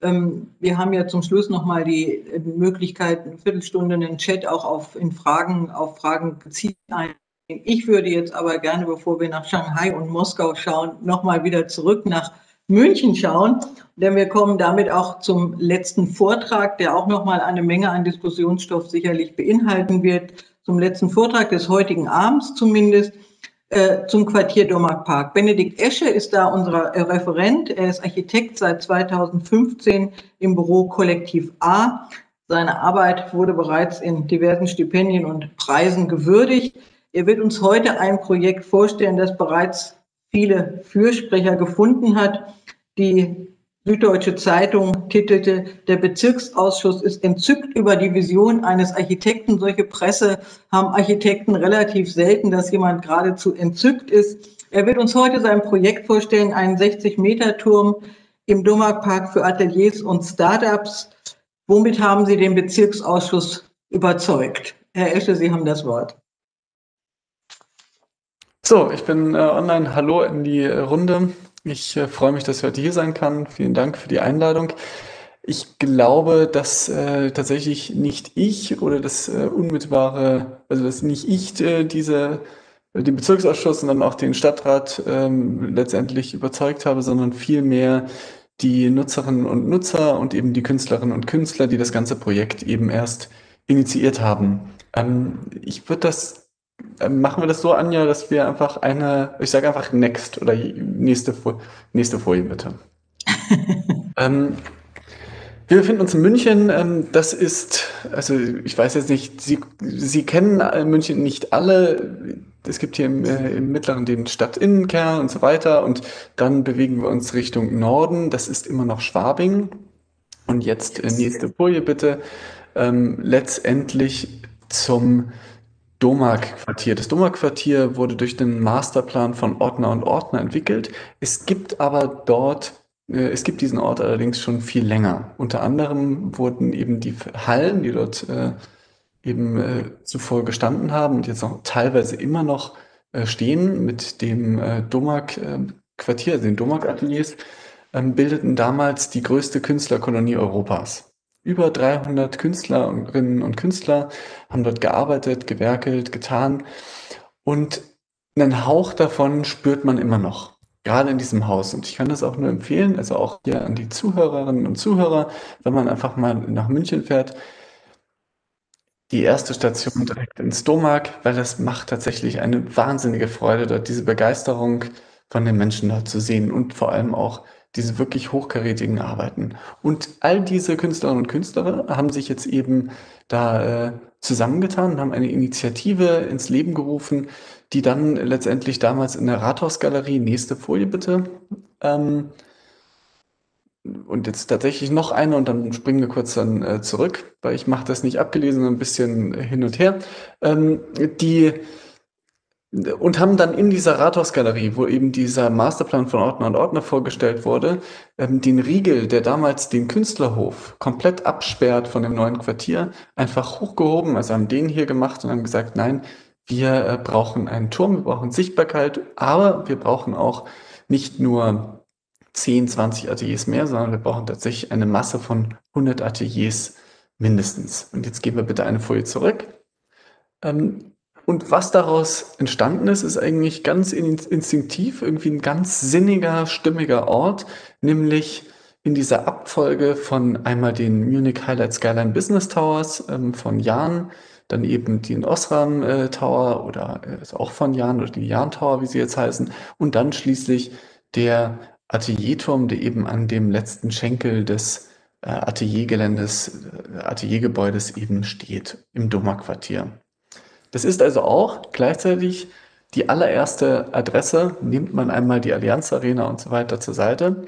Ähm, wir haben ja zum Schluss nochmal die äh, Möglichkeit, eine Viertelstunde einen Chat auch auf, in Fragen, auf Fragen gezielt ein. Ich würde jetzt aber gerne, bevor wir nach Shanghai und Moskau schauen, nochmal wieder zurück nach München schauen, denn wir kommen damit auch zum letzten Vortrag, der auch nochmal eine Menge an Diskussionsstoff sicherlich beinhalten wird zum letzten Vortrag des heutigen Abends zumindest, äh, zum Quartier Domark Park. Benedikt Esche ist da unser Referent. Er ist Architekt seit 2015 im Büro Kollektiv A. Seine Arbeit wurde bereits in diversen Stipendien und Preisen gewürdigt. Er wird uns heute ein Projekt vorstellen, das bereits viele Fürsprecher gefunden hat. Die Süddeutsche Zeitung titelte, der Bezirksausschuss ist entzückt über die Vision eines Architekten. Solche Presse haben Architekten relativ selten, dass jemand geradezu entzückt ist. Er wird uns heute sein Projekt vorstellen, einen 60-Meter-Turm im Domark-Park für Ateliers und Startups. Womit haben Sie den Bezirksausschuss überzeugt? Herr Esche, Sie haben das Wort. So, ich bin äh, online. Hallo in die Runde. Ich äh, freue mich, dass ich heute hier sein kann. Vielen Dank für die Einladung. Ich glaube, dass äh, tatsächlich nicht ich oder das äh, unmittelbare, also dass nicht ich äh, diese, äh, den Bezirksausschuss und dann auch den Stadtrat ähm, letztendlich überzeugt habe, sondern vielmehr die Nutzerinnen und Nutzer und eben die Künstlerinnen und Künstler, die das ganze Projekt eben erst initiiert haben. Ähm, ich würde das, machen wir das so, Anja, dass wir einfach eine, ich sage einfach next oder nächste, nächste Folie bitte. <laughs> ähm, wir befinden uns in München. Ähm, das ist, also ich weiß jetzt nicht, Sie, Sie kennen äh, München nicht alle. Es gibt hier im, äh, im mittleren den Stadtinnenkern und so weiter. Und dann bewegen wir uns Richtung Norden. Das ist immer noch Schwabing. Und jetzt äh, nächste Folie bitte. Ähm, letztendlich zum Domark-Quartier. Das Domark-Quartier wurde durch den Masterplan von Ordner und Ordner entwickelt. Es gibt aber dort äh, es gibt diesen Ort allerdings schon viel länger. Unter anderem wurden eben die Hallen, die dort äh, eben äh, zuvor gestanden haben und jetzt auch teilweise immer noch stehen mit dem Domark-Quartier, also den Domark-Ateliers, ähm, bildeten damals die größte Künstlerkolonie Europas. Über 300 Künstlerinnen und Künstler haben dort gearbeitet, gewerkelt, getan und einen Hauch davon spürt man immer noch gerade in diesem Haus. Und ich kann das auch nur empfehlen, also auch hier an die Zuhörerinnen und Zuhörer, wenn man einfach mal nach München fährt, die erste Station direkt ins Domark, weil das macht tatsächlich eine wahnsinnige Freude, dort diese Begeisterung von den Menschen dort zu sehen und vor allem auch diese wirklich hochkarätigen Arbeiten. Und all diese Künstlerinnen und Künstler haben sich jetzt eben da äh, zusammengetan, haben eine Initiative ins Leben gerufen, die dann letztendlich damals in der Rathausgalerie, nächste Folie bitte, ähm, und jetzt tatsächlich noch eine und dann springen wir kurz dann äh, zurück, weil ich mache das nicht abgelesen, ein bisschen hin und her. Ähm, die und haben dann in dieser Rathausgalerie, wo eben dieser Masterplan von Ordner und Ordner vorgestellt wurde, ähm, den Riegel, der damals den Künstlerhof komplett absperrt von dem neuen Quartier, einfach hochgehoben, also haben den hier gemacht und haben gesagt, nein, wir äh, brauchen einen Turm, wir brauchen Sichtbarkeit, aber wir brauchen auch nicht nur 10, 20 Ateliers mehr, sondern wir brauchen tatsächlich eine Masse von 100 Ateliers mindestens. Und jetzt gehen wir bitte eine Folie zurück. Ähm, und was daraus entstanden ist, ist eigentlich ganz instinktiv, irgendwie ein ganz sinniger, stimmiger Ort, nämlich in dieser Abfolge von einmal den Munich Highlight Skyline Business Towers ähm, von Jan, dann eben den Osram äh, Tower oder äh, auch von Jan oder die Jan Tower, wie sie jetzt heißen, und dann schließlich der Atelierturm, der eben an dem letzten Schenkel des äh, Ateliergeländes, äh, Ateliergebäudes eben steht im Doma-Quartier. Das ist also auch gleichzeitig die allererste Adresse, nimmt man einmal die Allianz Arena und so weiter zur Seite,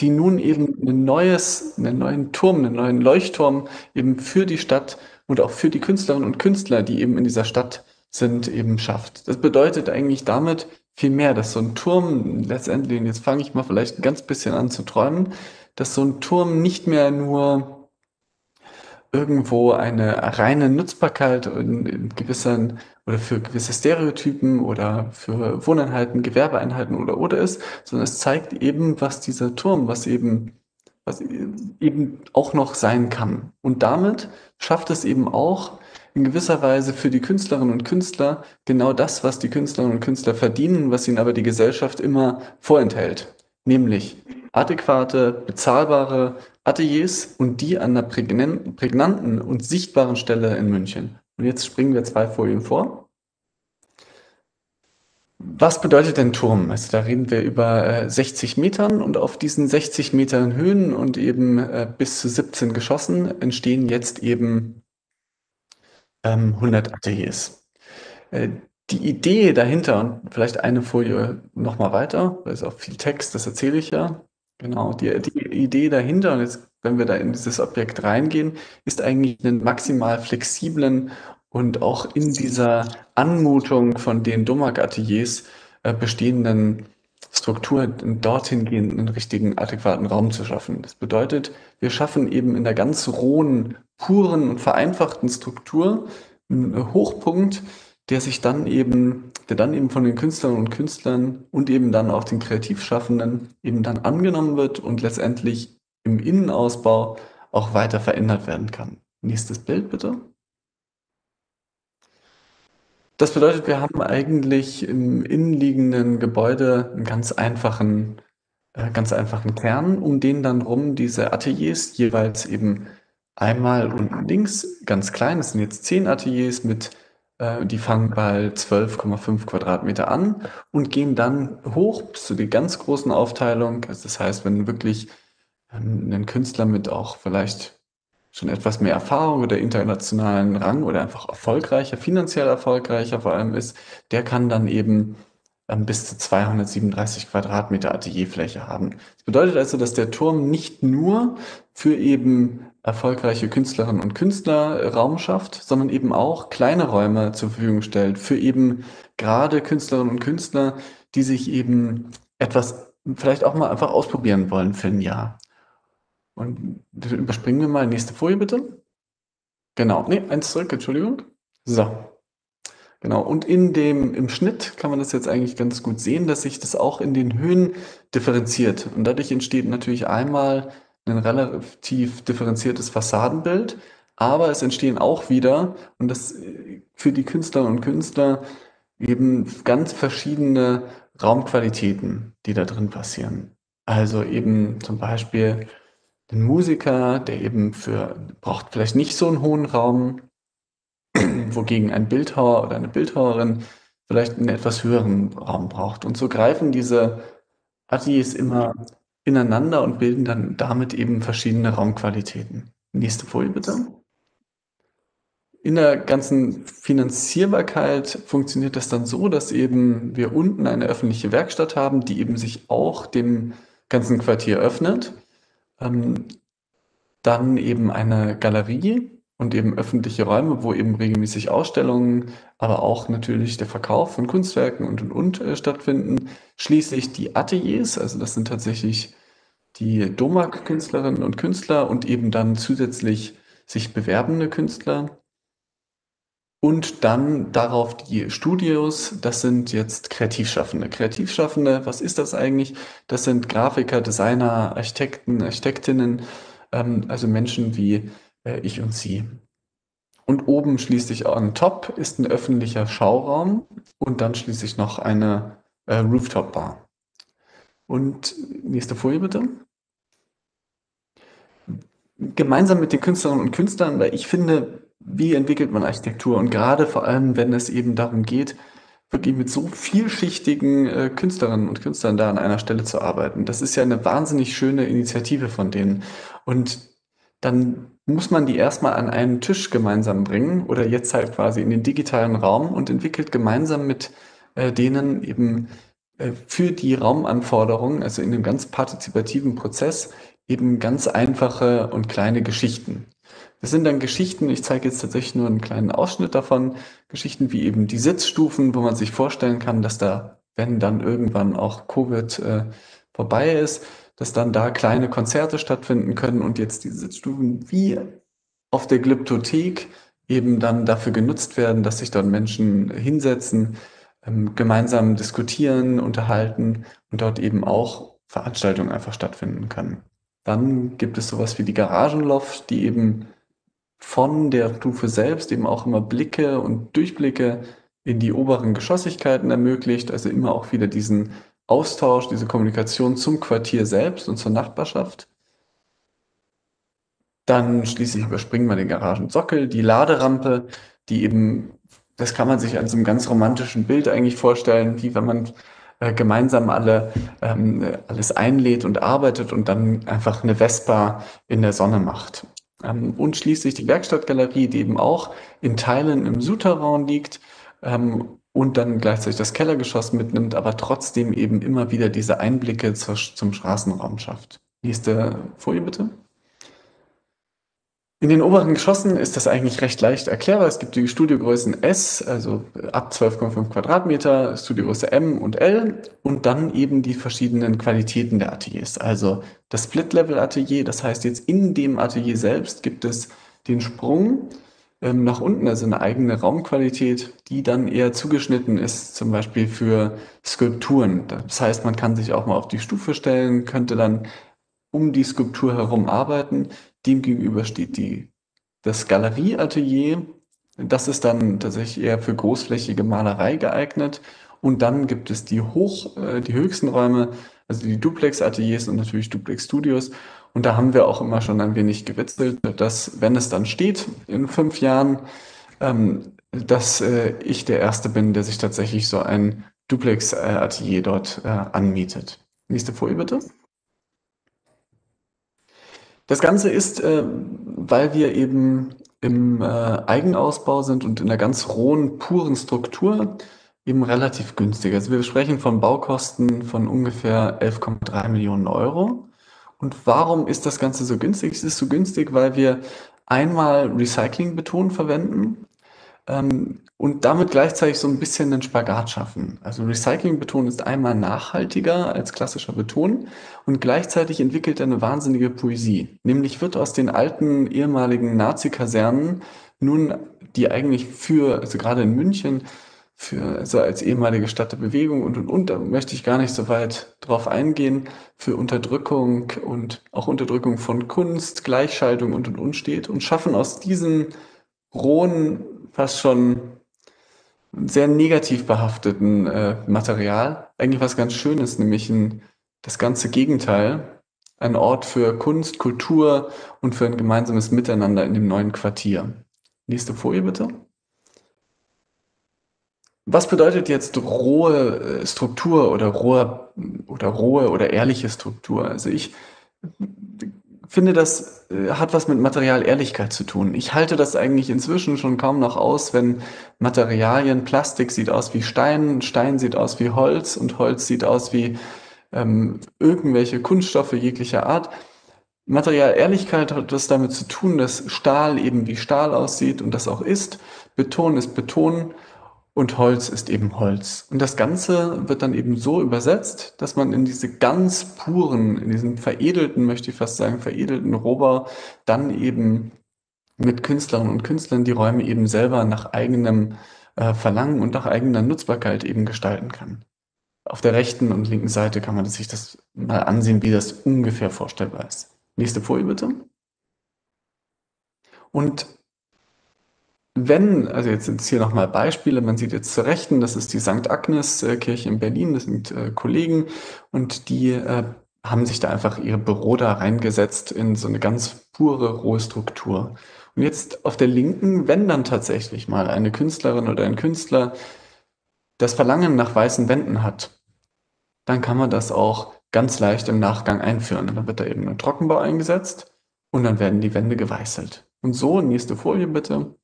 die nun eben ein neues, einen neuen Turm, einen neuen Leuchtturm eben für die Stadt und auch für die Künstlerinnen und Künstler, die eben in dieser Stadt sind, eben schafft. Das bedeutet eigentlich damit viel mehr, dass so ein Turm letztendlich, jetzt fange ich mal vielleicht ein ganz bisschen an zu träumen, dass so ein Turm nicht mehr nur irgendwo eine reine Nutzbarkeit in, in gewissen oder für gewisse Stereotypen oder für Wohneinheiten, Gewerbeeinheiten oder oder ist, sondern es zeigt eben, was dieser Turm, was eben, was eben auch noch sein kann. Und damit schafft es eben auch in gewisser Weise für die Künstlerinnen und Künstler genau das, was die Künstlerinnen und Künstler verdienen, was ihnen aber die Gesellschaft immer vorenthält. Nämlich adäquate, bezahlbare Ateliers und die an einer prägnanten und sichtbaren Stelle in München. Und jetzt springen wir zwei Folien vor. Was bedeutet denn Turm? Also da reden wir über äh, 60 Metern und auf diesen 60 Metern Höhen und eben äh, bis zu 17 Geschossen entstehen jetzt eben ähm, 100 Ateliers. Äh, die Idee dahinter, und vielleicht eine Folie nochmal weiter, weil es auch viel Text, das erzähle ich ja, Genau, die, die Idee dahinter, und jetzt, wenn wir da in dieses Objekt reingehen, ist eigentlich einen maximal flexiblen und auch in dieser Anmutung von den Domark-Ateliers äh, bestehenden Struktur dorthin gehen, einen richtigen, adäquaten Raum zu schaffen. Das bedeutet, wir schaffen eben in der ganz rohen, puren und vereinfachten Struktur einen Hochpunkt, der sich dann eben, der dann eben von den Künstlern und Künstlern und eben dann auch den Kreativschaffenden eben dann angenommen wird und letztendlich im Innenausbau auch weiter verändert werden kann. Nächstes Bild bitte. Das bedeutet, wir haben eigentlich im innenliegenden Gebäude einen ganz einfachen, äh, ganz einfachen Kern, um den dann rum diese Ateliers jeweils eben einmal unten links ganz klein, das sind jetzt zehn Ateliers mit, die fangen bei 12,5 Quadratmeter an und gehen dann hoch zu der ganz großen Aufteilung. Also das heißt, wenn wirklich ähm, ein Künstler mit auch vielleicht schon etwas mehr Erfahrung oder internationalen Rang oder einfach erfolgreicher, finanziell erfolgreicher vor allem ist, der kann dann eben ähm, bis zu 237 Quadratmeter Atelierfläche haben. Das bedeutet also, dass der Turm nicht nur für eben erfolgreiche Künstlerinnen und Künstler äh, Raum schafft, sondern eben auch kleine Räume zur Verfügung stellt für eben gerade Künstlerinnen und Künstler, die sich eben etwas vielleicht auch mal einfach ausprobieren wollen für ein Jahr. Und überspringen wir mal nächste Folie bitte. Genau, nee, eins zurück, Entschuldigung. So. Genau, und in dem, im Schnitt kann man das jetzt eigentlich ganz gut sehen, dass sich das auch in den Höhen differenziert. Und dadurch entsteht natürlich einmal ein relativ differenziertes Fassadenbild, aber es entstehen auch wieder, und das für die Künstlerinnen und Künstler eben ganz verschiedene Raumqualitäten, die da drin passieren. Also eben zum Beispiel den Musiker, der eben für, braucht vielleicht nicht so einen hohen Raum, <clears throat> wogegen ein Bildhauer oder eine Bildhauerin vielleicht einen etwas höheren Raum braucht. Und so greifen diese Attis immer ineinander und bilden dann damit eben verschiedene Raumqualitäten. Nächste Folie bitte. In der ganzen Finanzierbarkeit funktioniert das dann so, dass eben wir unten eine öffentliche Werkstatt haben, die eben sich auch dem ganzen Quartier öffnet. Ähm, dann eben eine Galerie und eben öffentliche Räume, wo eben regelmäßig Ausstellungen, aber auch natürlich der Verkauf von Kunstwerken und und und äh, stattfinden. Schließlich die Ateliers, also das sind tatsächlich die Domak-Künstlerinnen und Künstler und eben dann zusätzlich sich bewerbende Künstler. Und dann darauf die Studios, das sind jetzt Kreativschaffende. Kreativschaffende, was ist das eigentlich? Das sind Grafiker, Designer, Architekten, Architektinnen, ähm, also Menschen wie äh, ich und Sie. Und oben schließlich on top ist ein öffentlicher Schauraum und dann schließlich noch eine äh, Rooftop-Bar. Und nächste Folie bitte. Gemeinsam mit den Künstlerinnen und Künstlern, weil ich finde, wie entwickelt man Architektur? Und gerade vor allem, wenn es eben darum geht, wirklich mit so vielschichtigen äh, Künstlerinnen und Künstlern da an einer Stelle zu arbeiten. Das ist ja eine wahnsinnig schöne Initiative von denen. Und dann muss man die erstmal an einen Tisch gemeinsam bringen oder jetzt halt quasi in den digitalen Raum und entwickelt gemeinsam mit äh, denen eben äh, für die Raumanforderungen, also in einem ganz partizipativen Prozess, eben ganz einfache und kleine Geschichten. Das sind dann Geschichten, ich zeige jetzt tatsächlich nur einen kleinen Ausschnitt davon, Geschichten wie eben die Sitzstufen, wo man sich vorstellen kann, dass da, wenn dann irgendwann auch Covid äh, vorbei ist, dass dann da kleine Konzerte stattfinden können und jetzt diese Sitzstufen wie auf der Glyptothek eben dann dafür genutzt werden, dass sich dort Menschen hinsetzen, ähm, gemeinsam diskutieren, unterhalten und dort eben auch Veranstaltungen einfach stattfinden können. Dann gibt es sowas wie die Garagenloft, die eben von der Stufe selbst eben auch immer Blicke und Durchblicke in die oberen Geschossigkeiten ermöglicht, also immer auch wieder diesen Austausch, diese Kommunikation zum Quartier selbst und zur Nachbarschaft. Dann schließlich überspringen wir den Garagensockel, die Laderampe, die eben, das kann man sich an so einem ganz romantischen Bild eigentlich vorstellen, wie wenn man äh, gemeinsam alle ähm, alles einlädt und arbeitet und dann einfach eine Vespa in der Sonne macht. Ähm, und schließlich die Werkstattgalerie, die eben auch in Teilen im Souterrain liegt ähm, und dann gleichzeitig das Kellergeschoss mitnimmt, aber trotzdem eben immer wieder diese Einblicke zur, zum Straßenraum schafft. Nächste Folie bitte. In den oberen Geschossen ist das eigentlich recht leicht erklärbar. Es gibt die Studiogrößen S, also ab 12,5 Quadratmeter, Studiogröße M und L und dann eben die verschiedenen Qualitäten der Ateliers. Also das Split-Level-Atelier, das heißt jetzt in dem Atelier selbst gibt es den Sprung ähm, nach unten, also eine eigene Raumqualität, die dann eher zugeschnitten ist, zum Beispiel für Skulpturen. Das heißt, man kann sich auch mal auf die Stufe stellen, könnte dann um die Skulptur herum arbeiten. Demgegenüber steht die, das Galerieatelier. Das ist dann tatsächlich eher für großflächige Malerei geeignet. Und dann gibt es die hoch, äh, die höchsten Räume, also die Duplex-Ateliers und natürlich Duplex-Studios. Und da haben wir auch immer schon ein wenig gewitzelt, dass, wenn es dann steht, in fünf Jahren, ähm, dass äh, ich der Erste bin, der sich tatsächlich so ein Duplex-Atelier dort äh, anmietet. Nächste Folie bitte. Das Ganze ist, äh, weil wir eben im äh, Eigenausbau sind und in der ganz rohen, puren Struktur eben relativ günstig. Also wir sprechen von Baukosten von ungefähr 11,3 Millionen Euro. Und warum ist das Ganze so günstig? Es ist so günstig, weil wir einmal Recyclingbeton verwenden ähm, und damit gleichzeitig so ein bisschen einen Spagat schaffen. Also Recyclingbeton ist einmal nachhaltiger als klassischer Beton und gleichzeitig entwickelt er eine wahnsinnige Poesie. Nämlich wird aus den alten ehemaligen Nazi-Kasernen nun, die eigentlich für, also gerade in München, für, also als ehemalige Stadt der Bewegung und, und, und, da möchte ich gar nicht so weit drauf eingehen, für Unterdrückung und auch Unterdrückung von Kunst, Gleichschaltung und, und, und steht und schaffen aus diesen rohen fast schon sehr negativ behafteten äh, Material eigentlich was ganz Schönes, nämlich ein, das ganze Gegenteil, ein Ort für Kunst, Kultur und für ein gemeinsames Miteinander in dem neuen Quartier. Nächste Folie bitte. Was bedeutet jetzt rohe äh, Struktur oder rohe oder rohe oder ehrliche Struktur? Also ich finde, das äh, hat was mit Materialehrlichkeit zu tun. Ich halte das eigentlich inzwischen schon kaum noch aus, wenn Materialien, Plastik sieht aus wie Stein, Stein sieht aus wie Holz und Holz sieht aus wie ähm, irgendwelche Kunststoffe jeglicher Art. Materialehrlichkeit hat was damit zu tun, dass Stahl eben wie Stahl aussieht und das auch ist. Beton ist Beton und Holz ist eben Holz. Und das Ganze wird dann eben so übersetzt, dass man in diese ganz puren, in diesen veredelten, möchte ich fast sagen, veredelten Rohbau dann eben mit Künstlerinnen und Künstlern die Räume eben selber nach eigenem äh, Verlangen und nach eigener Nutzbarkeit eben gestalten kann. Auf der rechten und linken Seite kann man sich das mal ansehen, wie das ungefähr vorstellbar ist. Nächste Folie bitte. Und wenn, also jetzt sind es hier nochmal Beispiele, man sieht jetzt zur Rechten, das ist die St. Agnes äh, Kirche in Berlin, das sind äh, Kollegen und die äh, haben sich da einfach ihr Büro da reingesetzt in so eine ganz pure, rohe Struktur. Und jetzt auf der linken, wenn dann tatsächlich mal eine Künstlerin oder ein Künstler das Verlangen nach weißen Wänden hat, dann kann man das auch ganz leicht im Nachgang einführen. Dann wird da eben ein Trockenbau eingesetzt und dann werden die Wände geweißelt. Und so, nächste Folie bitte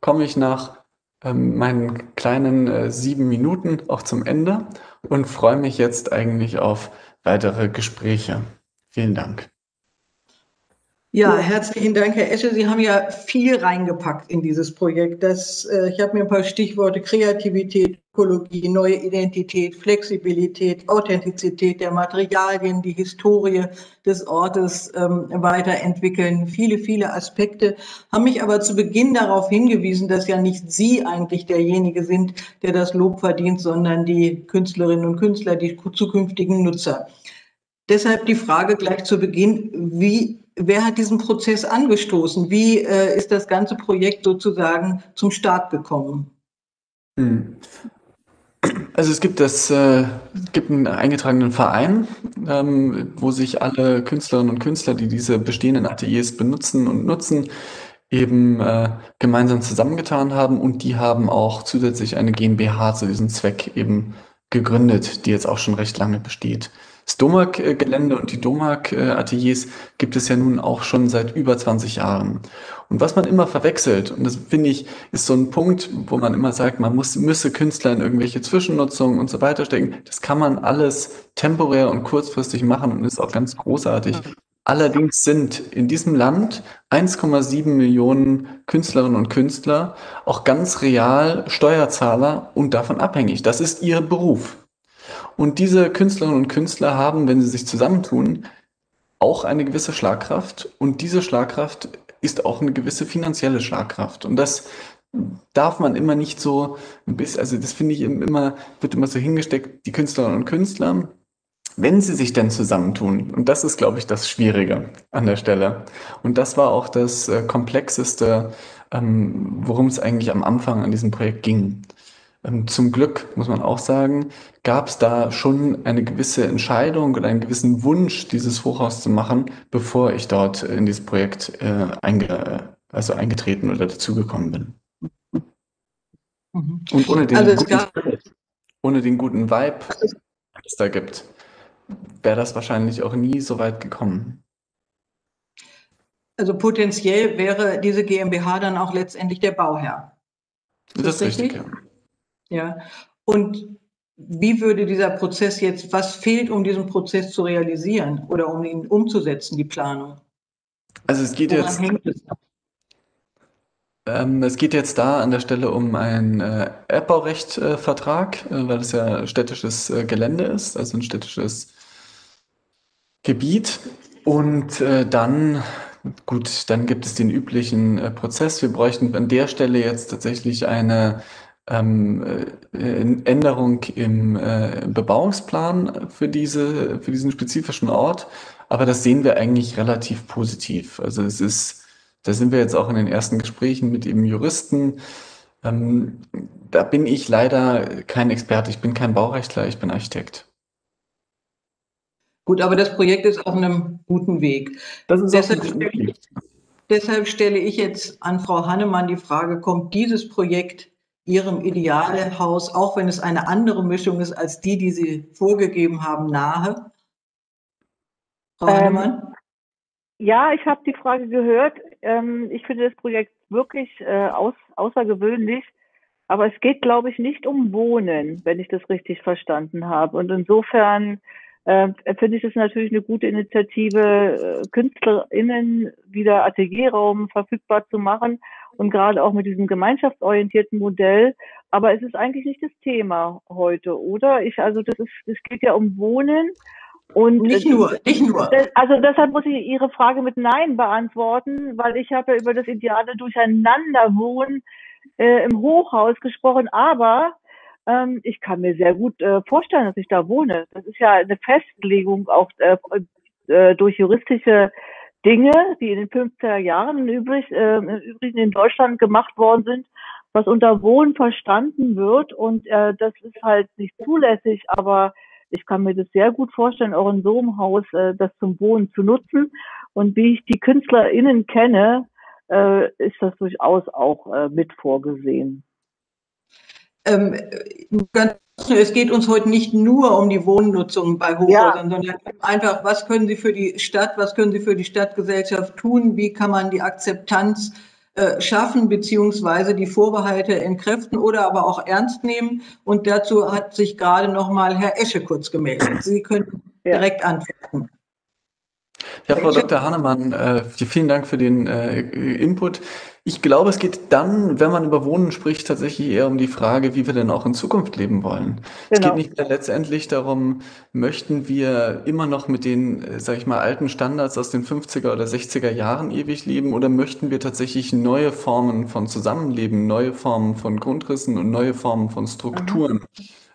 komme ich nach ähm, meinen kleinen äh, sieben Minuten auch zum Ende und freue mich jetzt eigentlich auf weitere Gespräche. Vielen Dank. Ja, herzlichen Dank, Herr Esche. Sie haben ja viel reingepackt in dieses Projekt. Das, äh, ich habe mir ein paar Stichworte Kreativität, Ökologie, neue Identität, Flexibilität, Authentizität der Materialien, die Historie des Ortes ähm, weiterentwickeln. Viele, viele Aspekte haben mich aber zu Beginn darauf hingewiesen, dass ja nicht Sie eigentlich derjenige sind, der das Lob verdient, sondern die Künstlerinnen und Künstler, die zukünftigen Nutzer. Deshalb die Frage gleich zu Beginn, wie Wer hat diesen Prozess angestoßen? Wie äh, ist das ganze Projekt sozusagen zum Start gekommen? Also es gibt das, äh, gibt einen eingetragenen Verein, ähm, wo sich alle Künstlerinnen und Künstler, die diese bestehenden Ateliers benutzen und nutzen, eben äh, gemeinsam zusammengetan haben und die haben auch zusätzlich eine GmbH zu diesem Zweck eben gegründet, die jetzt auch schon recht lange besteht. Das Domark-Gelände und die Domark-Ateliers gibt es ja nun auch schon seit über 20 Jahren. Und was man immer verwechselt, und das finde ich, ist so ein Punkt, wo man immer sagt, man muss, müsse Künstler in irgendwelche Zwischennutzungen und so weiter stecken. Das kann man alles temporär und kurzfristig machen und ist auch ganz großartig. Allerdings sind in diesem Land 1,7 Millionen Künstlerinnen und Künstler auch ganz real Steuerzahler und davon abhängig. Das ist ihr Beruf. Und diese Künstlerinnen und Künstler haben, wenn sie sich zusammentun, auch eine gewisse Schlagkraft. Und diese Schlagkraft ist auch eine gewisse finanzielle Schlagkraft. Und das darf man immer nicht so ein bisschen, also das finde ich immer, wird immer so hingesteckt, die Künstlerinnen und Künstler, wenn sie sich denn zusammentun. Und das ist, glaube ich, das Schwierige an der Stelle. Und das war auch das äh, Komplexeste, ähm, worum es eigentlich am Anfang an diesem Projekt ging. Ähm, zum Glück, muss man auch sagen, gab es da schon eine gewisse Entscheidung oder einen gewissen Wunsch, dieses Hochhaus zu machen, bevor ich dort in dieses Projekt äh, einge also eingetreten oder dazugekommen bin. Mhm. Und ohne den, also guten, ohne den guten Vibe, den es da gibt, wäre das wahrscheinlich auch nie so weit gekommen. Also potenziell wäre diese GmbH dann auch letztendlich der Bauherr. Ist das, das richtig? richtig? Ja. Ja. Und wie würde dieser Prozess jetzt, was fehlt, um diesen Prozess zu realisieren oder um ihn umzusetzen, die Planung? Also es geht Woran jetzt. Ähm, es geht jetzt da an der Stelle um einen äh, Erbbaurecht-Vertrag, äh, weil es ja städtisches äh, Gelände ist, also ein städtisches Gebiet. Und äh, dann, gut, dann gibt es den üblichen äh, Prozess. Wir bräuchten an der Stelle jetzt tatsächlich eine ähm, äh, Änderung im äh, Bebauungsplan für, diese, für diesen spezifischen Ort. Aber das sehen wir eigentlich relativ positiv. Also es ist, da sind wir jetzt auch in den ersten Gesprächen mit eben Juristen. Ähm, da bin ich leider kein Experte. Ich bin kein Baurechtler, ich bin Architekt. Gut, aber das Projekt ist auf einem guten Weg. deshalb, stelle, deshalb stelle ich jetzt an Frau Hannemann die Frage, kommt dieses Projekt Ihrem Idealhaus, auch wenn es eine andere Mischung ist als die, die Sie vorgegeben haben, nahe? Frau ähm, Hannemann? Ja, ich habe die Frage gehört. Ähm, ich finde das Projekt wirklich äh, aus, außergewöhnlich. Aber es geht, glaube ich, nicht um Wohnen, wenn ich das richtig verstanden habe. Und insofern äh, finde ich es natürlich eine gute Initiative, äh, KünstlerInnen wieder Atelierraum verfügbar zu machen und gerade auch mit diesem gemeinschaftsorientierten Modell. Aber es ist eigentlich nicht das Thema heute, oder? Ich, also das ist, es geht ja um Wohnen. Und nicht nur, nicht nur. Also deshalb muss ich Ihre Frage mit Nein beantworten, weil ich habe ja über das ideale Durcheinanderwohnen äh, im Hochhaus gesprochen, aber ähm, ich kann mir sehr gut äh, vorstellen, dass ich da wohne. Das ist ja eine Festlegung auch äh, äh, durch juristische Dinge, die in den 50er Jahren übrig, äh, im Übrigen in Deutschland gemacht worden sind, was unter Wohnen verstanden wird. Und äh, das ist halt nicht zulässig, aber ich kann mir das sehr gut vorstellen, auch in so einem Haus äh, das zum Wohnen zu nutzen. Und wie ich die KünstlerInnen kenne, äh, ist das durchaus auch äh, mit vorgesehen. Ähm, es geht uns heute nicht nur um die Wohnnutzung bei Hochhäusern, ja. sondern einfach, was können Sie für die Stadt, was können Sie für die Stadtgesellschaft tun, wie kann man die Akzeptanz äh, schaffen, beziehungsweise die Vorbehalte entkräften oder aber auch ernst nehmen. Und dazu hat sich gerade noch mal Herr Esche kurz gemeldet. Sie können ja. direkt antworten. Ja, Frau Dr. Hahnemann, äh, vielen Dank für den äh, Input. Ich glaube, es geht dann, wenn man über Wohnen spricht, tatsächlich eher um die Frage, wie wir denn auch in Zukunft leben wollen. Genau. Es geht nicht mehr letztendlich darum, möchten wir immer noch mit den, äh, sag ich mal, alten Standards aus den 50er oder 60er Jahren ewig leben oder möchten wir tatsächlich neue Formen von Zusammenleben, neue Formen von Grundrissen und neue Formen von Strukturen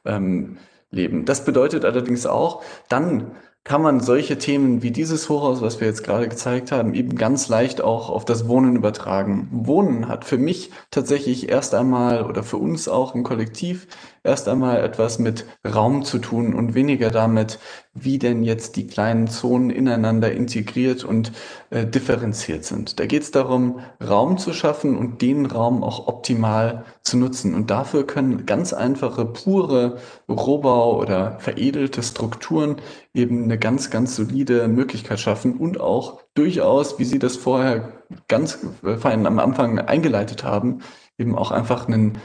ähm, leben. Das bedeutet allerdings auch, dann kann man solche Themen wie dieses Hochhaus, was wir jetzt gerade gezeigt haben, eben ganz leicht auch auf das Wohnen übertragen. Wohnen hat für mich tatsächlich erst einmal oder für uns auch im Kollektiv erst einmal etwas mit Raum zu tun und weniger damit, wie denn jetzt die kleinen Zonen ineinander integriert und äh, differenziert sind. Da geht es darum, Raum zu schaffen und den Raum auch optimal zu nutzen. Und dafür können ganz einfache, pure Rohbau oder veredelte Strukturen eben eine ganz, ganz solide Möglichkeit schaffen und auch durchaus, wie Sie das vorher ganz fein am Anfang eingeleitet haben, eben auch einfach einen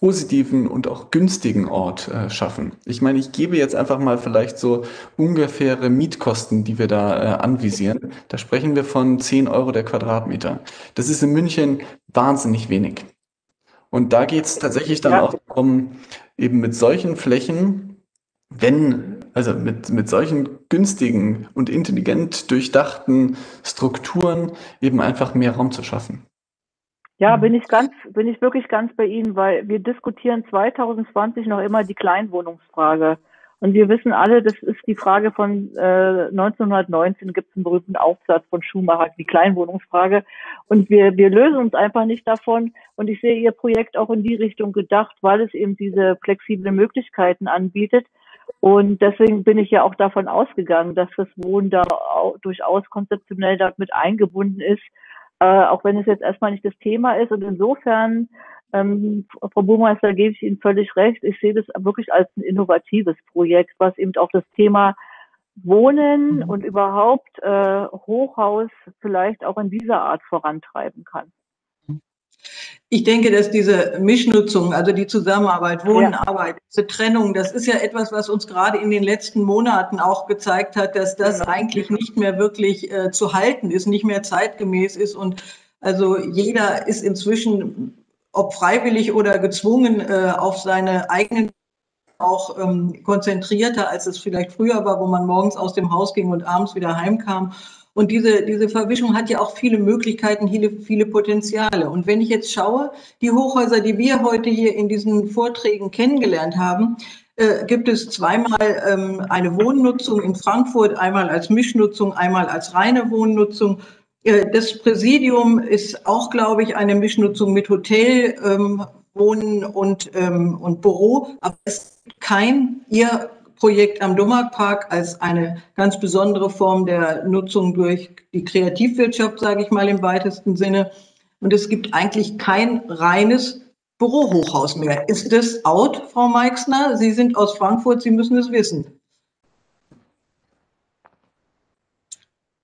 positiven und auch günstigen Ort äh, schaffen. Ich meine, ich gebe jetzt einfach mal vielleicht so ungefähre Mietkosten, die wir da äh, anvisieren. Da sprechen wir von 10 Euro der Quadratmeter. Das ist in München wahnsinnig wenig. Und da geht es tatsächlich dann ja. auch darum, eben mit solchen Flächen, wenn, also mit, mit solchen günstigen und intelligent durchdachten Strukturen eben einfach mehr Raum zu schaffen. Ja, bin ich ganz, bin ich wirklich ganz bei Ihnen, weil wir diskutieren 2020 noch immer die Kleinwohnungsfrage. Und wir wissen alle, das ist die Frage von äh, 1919, gibt es einen berühmten Aufsatz von Schumacher, die Kleinwohnungsfrage. Und wir, wir lösen uns einfach nicht davon. Und ich sehe Ihr Projekt auch in die Richtung gedacht, weil es eben diese flexiblen Möglichkeiten anbietet. Und deswegen bin ich ja auch davon ausgegangen, dass das Wohnen da auch durchaus konzeptionell damit eingebunden ist, äh, auch wenn es jetzt erstmal nicht das Thema ist. Und insofern, ähm, Frau Burmeister, gebe ich Ihnen völlig recht. Ich sehe das wirklich als ein innovatives Projekt, was eben auch das Thema Wohnen mhm. und überhaupt äh, Hochhaus vielleicht auch in dieser Art vorantreiben kann. Ich denke, dass diese Mischnutzung, also die Zusammenarbeit, Wohnen, ja. Arbeit, diese Trennung, das ist ja etwas, was uns gerade in den letzten Monaten auch gezeigt hat, dass das ja. eigentlich nicht mehr wirklich äh, zu halten ist, nicht mehr zeitgemäß ist. Und also jeder ist inzwischen, ob freiwillig oder gezwungen, äh, auf seine eigenen auch ähm, konzentrierter, als es vielleicht früher war, wo man morgens aus dem Haus ging und abends wieder heimkam. Und diese, diese Verwischung hat ja auch viele Möglichkeiten, viele, viele Potenziale. Und wenn ich jetzt schaue, die Hochhäuser, die wir heute hier in diesen Vorträgen kennengelernt haben, äh, gibt es zweimal ähm, eine Wohnnutzung in Frankfurt, einmal als Mischnutzung, einmal als reine Wohnnutzung. Äh, das Präsidium ist auch, glaube ich, eine Mischnutzung mit Hotel, ähm, Wohnen und, ähm, und Büro, aber es ist kein, ihr Projekt am Dommarkpark als eine ganz besondere Form der Nutzung durch die Kreativwirtschaft, sage ich mal im weitesten Sinne. Und es gibt eigentlich kein reines Bürohochhaus mehr. Ist das out, Frau Meixner? Sie sind aus Frankfurt, Sie müssen es wissen.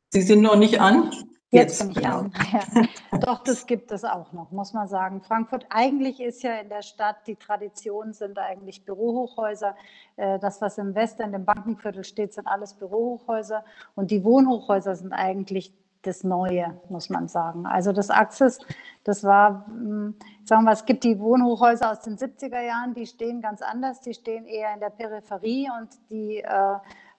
Sie sind noch nicht an. Jetzt, Jetzt bin ich an. Ja. <laughs> Doch, das gibt es auch noch, muss man sagen. Frankfurt eigentlich ist ja in der Stadt, die Traditionen sind eigentlich Bürohochhäuser. Äh, das, was im Westen, im Bankenviertel steht, sind alles Bürohochhäuser. Und die Wohnhochhäuser sind eigentlich das Neue, muss man sagen. Also das Axis, das war, hm, sagen wir, es gibt die Wohnhochhäuser aus den 70er Jahren, die stehen ganz anders, die stehen eher in der Peripherie und die äh,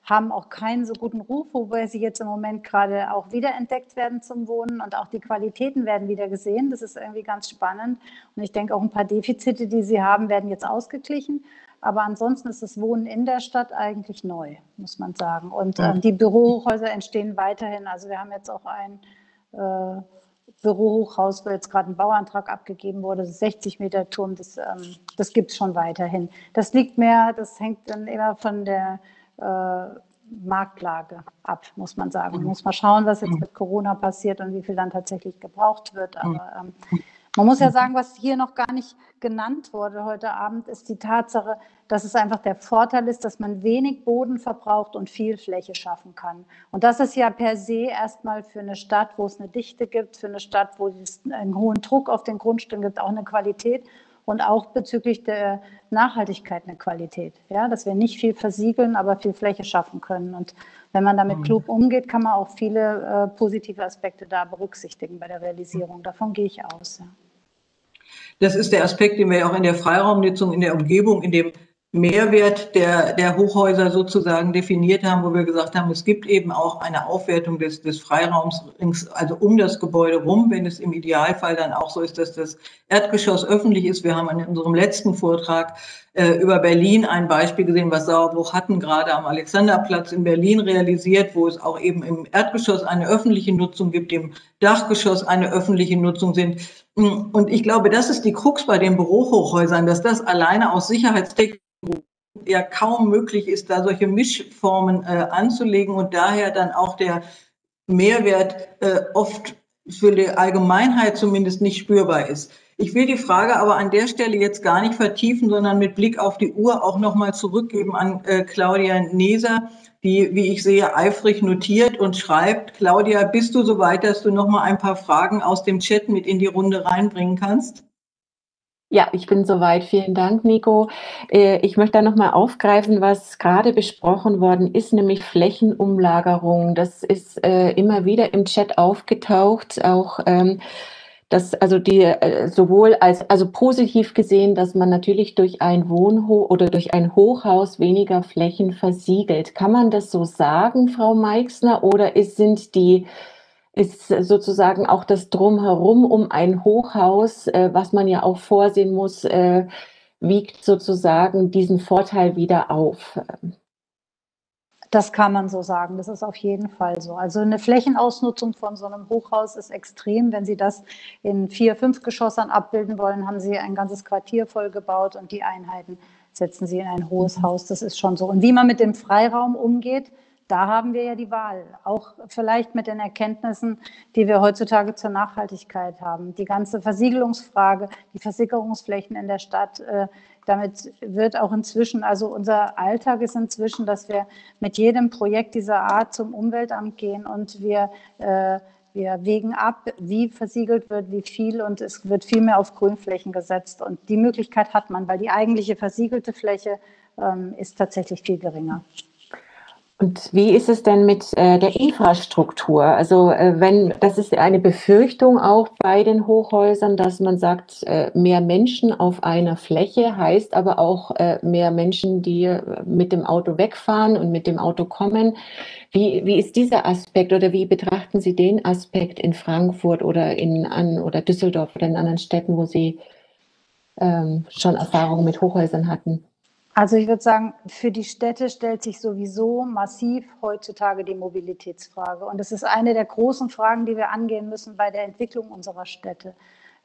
haben auch keinen so guten Ruf, wobei sie jetzt im Moment gerade auch wiederentdeckt werden zum Wohnen und auch die Qualitäten werden wieder gesehen. Das ist irgendwie ganz spannend. Und ich denke auch ein paar Defizite, die sie haben, werden jetzt ausgeglichen. Aber ansonsten ist das Wohnen in der Stadt eigentlich neu, muss man sagen. Und äh, die Bürohochhäuser entstehen weiterhin. Also wir haben jetzt auch ein äh, Bürohochhaus, wo jetzt gerade ein Bauantrag abgegeben wurde, 60 Meter Turm, das, ähm, das gibt es schon weiterhin. Das liegt mehr, das hängt dann immer von der Marktlage ab, muss man sagen. Man muss mal schauen, was jetzt mit Corona passiert und wie viel dann tatsächlich gebraucht wird. Aber ähm, man muss ja sagen, was hier noch gar nicht genannt wurde heute Abend, ist die Tatsache, dass es einfach der Vorteil ist, dass man wenig Boden verbraucht und viel Fläche schaffen kann. Und das ist ja per se erstmal für eine Stadt, wo es eine Dichte gibt, für eine Stadt, wo es einen hohen Druck auf den Grundstücken gibt, auch eine Qualität und auch bezüglich der Nachhaltigkeit eine Qualität. Ja, dass wir nicht viel versiegeln, aber viel Fläche schaffen können. Und wenn man damit mhm. klug umgeht, kann man auch viele äh, positive Aspekte da berücksichtigen bei der Realisierung. Davon gehe ich aus. Ja. Das ist der Aspekt, den wir auch in der Freiraumnutzung, in der Umgebung, in dem Mehrwert der, der Hochhäuser sozusagen definiert haben, wo wir gesagt haben, es gibt eben auch eine Aufwertung des, des Freiraums, also um das Gebäude rum, wenn es im Idealfall dann auch so ist, dass das Erdgeschoss öffentlich ist. Wir haben in unserem letzten Vortrag äh, über Berlin ein Beispiel gesehen, was Sauerbruch hatten, gerade am Alexanderplatz in Berlin realisiert, wo es auch eben im Erdgeschoss eine öffentliche Nutzung gibt, im Dachgeschoss eine öffentliche Nutzung sind. Und ich glaube, das ist die Krux bei den Bürohochhäusern, dass das alleine aus Sicherheitstechnik ja kaum möglich ist, da solche Mischformen äh, anzulegen und daher dann auch der Mehrwert äh, oft für die Allgemeinheit zumindest nicht spürbar ist. Ich will die Frage aber an der Stelle jetzt gar nicht vertiefen, sondern mit Blick auf die Uhr auch nochmal zurückgeben an äh, Claudia Neser, die, wie ich sehe, eifrig notiert und schreibt. Claudia, bist du soweit, dass du nochmal ein paar Fragen aus dem Chat mit in die Runde reinbringen kannst? Ja, ich bin soweit. Vielen Dank, Nico. Äh, ich möchte da nochmal aufgreifen, was gerade besprochen worden ist, nämlich Flächenumlagerung. Das ist äh, immer wieder im Chat aufgetaucht, auch ähm, das, also die äh, sowohl als also positiv gesehen, dass man natürlich durch ein Wohnhof oder durch ein Hochhaus weniger Flächen versiegelt. Kann man das so sagen, Frau Meixner, oder ist, sind die ist sozusagen auch das Drumherum um ein Hochhaus, äh, was man ja auch vorsehen muss, äh, wiegt sozusagen diesen Vorteil wieder auf. Das kann man so sagen. Das ist auf jeden Fall so. Also eine Flächenausnutzung von so einem Hochhaus ist extrem. Wenn Sie das in vier, fünf Geschossern abbilden wollen, haben Sie ein ganzes Quartier vollgebaut und die Einheiten setzen Sie in ein hohes mhm. Haus. Das ist schon so. Und wie man mit dem Freiraum umgeht, da haben wir ja die Wahl, auch vielleicht mit den Erkenntnissen, die wir heutzutage zur Nachhaltigkeit haben. Die ganze Versiegelungsfrage, die Versickerungsflächen in der Stadt, äh, damit wird auch inzwischen, also unser Alltag ist inzwischen, dass wir mit jedem Projekt dieser Art zum Umweltamt gehen und wir, äh, wir wägen ab, wie versiegelt wird, wie viel und es wird viel mehr auf Grünflächen gesetzt. Und die Möglichkeit hat man, weil die eigentliche versiegelte Fläche ähm, ist tatsächlich viel geringer. Und wie ist es denn mit äh, der Infrastruktur? Also äh, wenn das ist eine Befürchtung auch bei den Hochhäusern, dass man sagt, äh, mehr Menschen auf einer Fläche heißt aber auch äh, mehr Menschen, die äh, mit dem Auto wegfahren und mit dem Auto kommen. Wie, wie ist dieser Aspekt oder wie betrachten Sie den Aspekt in Frankfurt oder in an oder Düsseldorf oder in anderen Städten, wo Sie ähm, schon Erfahrungen mit Hochhäusern hatten? Also ich würde sagen, für die Städte stellt sich sowieso massiv heutzutage die Mobilitätsfrage. Und das ist eine der großen Fragen, die wir angehen müssen bei der Entwicklung unserer Städte.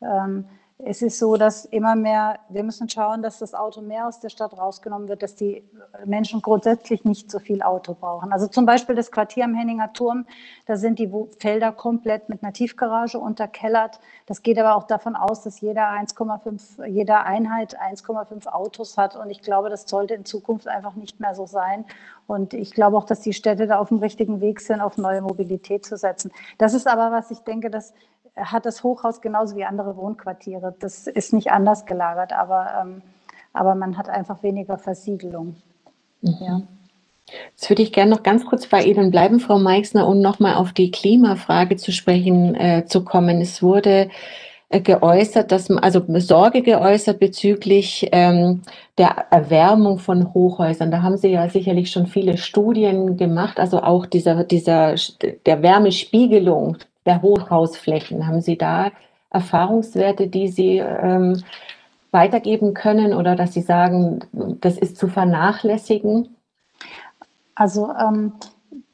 Ähm, es ist so, dass immer mehr, wir müssen schauen, dass das Auto mehr aus der Stadt rausgenommen wird, dass die Menschen grundsätzlich nicht so viel Auto brauchen. Also zum Beispiel das Quartier am Henninger Turm, da sind die Felder komplett mit einer Tiefgarage unterkellert. Das geht aber auch davon aus, dass jeder 1,5, jeder Einheit 1,5 Autos hat. Und ich glaube, das sollte in Zukunft einfach nicht mehr so sein. Und ich glaube auch, dass die Städte da auf dem richtigen Weg sind, auf neue Mobilität zu setzen. Das ist aber, was ich denke, dass hat das Hochhaus genauso wie andere Wohnquartiere. Das ist nicht anders gelagert, aber, ähm, aber man hat einfach weniger Versiegelung. Mhm. Ja. Jetzt würde ich gerne noch ganz kurz bei Ihnen bleiben, Frau Meixner, um nochmal auf die Klimafrage zu sprechen äh, zu kommen. Es wurde äh, geäußert, dass man, also Sorge geäußert bezüglich ähm, der Erwärmung von Hochhäusern. Da haben Sie ja sicherlich schon viele Studien gemacht, also auch dieser, dieser, der Wärmespiegelung der Hochhausflächen. Haben Sie da Erfahrungswerte, die Sie ähm, weitergeben können oder dass Sie sagen, das ist zu vernachlässigen? Also ähm,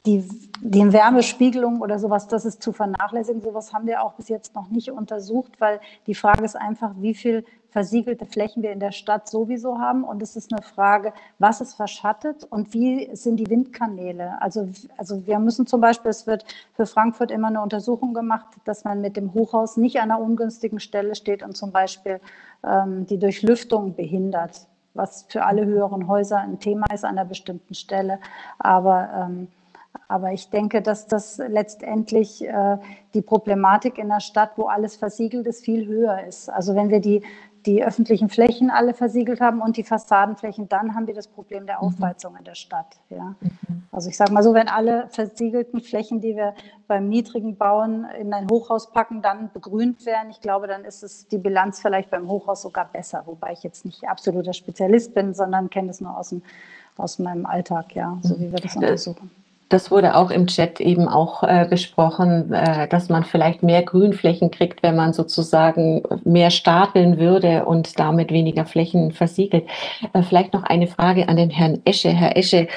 die, die Wärmespiegelung oder sowas, das ist zu vernachlässigen. Sowas haben wir auch bis jetzt noch nicht untersucht, weil die Frage ist einfach, wie viel versiegelte Flächen wir in der Stadt sowieso haben. Und es ist eine Frage, was ist verschattet und wie sind die Windkanäle? Also, also wir müssen zum Beispiel, es wird für Frankfurt immer eine Untersuchung gemacht, dass man mit dem Hochhaus nicht an einer ungünstigen Stelle steht und zum Beispiel ähm, die Durchlüftung behindert, was für alle höheren Häuser ein Thema ist an einer bestimmten Stelle. Aber ähm, aber ich denke, dass das letztendlich äh, die Problematik in der Stadt, wo alles versiegelt ist, viel höher ist. Also wenn wir die die öffentlichen Flächen alle versiegelt haben und die Fassadenflächen, dann haben wir das Problem der mhm. Aufheizung in der Stadt. Ja. Mhm. Also ich sage mal so, wenn alle versiegelten Flächen, die wir beim niedrigen Bauen in ein Hochhaus packen, dann begrünt werden, ich glaube, dann ist es die Bilanz vielleicht beim Hochhaus sogar besser, wobei ich jetzt nicht absoluter Spezialist bin, sondern kenne es nur aus, dem, aus meinem Alltag, ja, so wie wir das untersuchen. Das wurde auch im Chat eben auch äh, besprochen, äh, dass man vielleicht mehr Grünflächen kriegt, wenn man sozusagen mehr stapeln würde und damit weniger Flächen versiegelt. Äh, vielleicht noch eine Frage an den Herrn Esche. Herr Esche,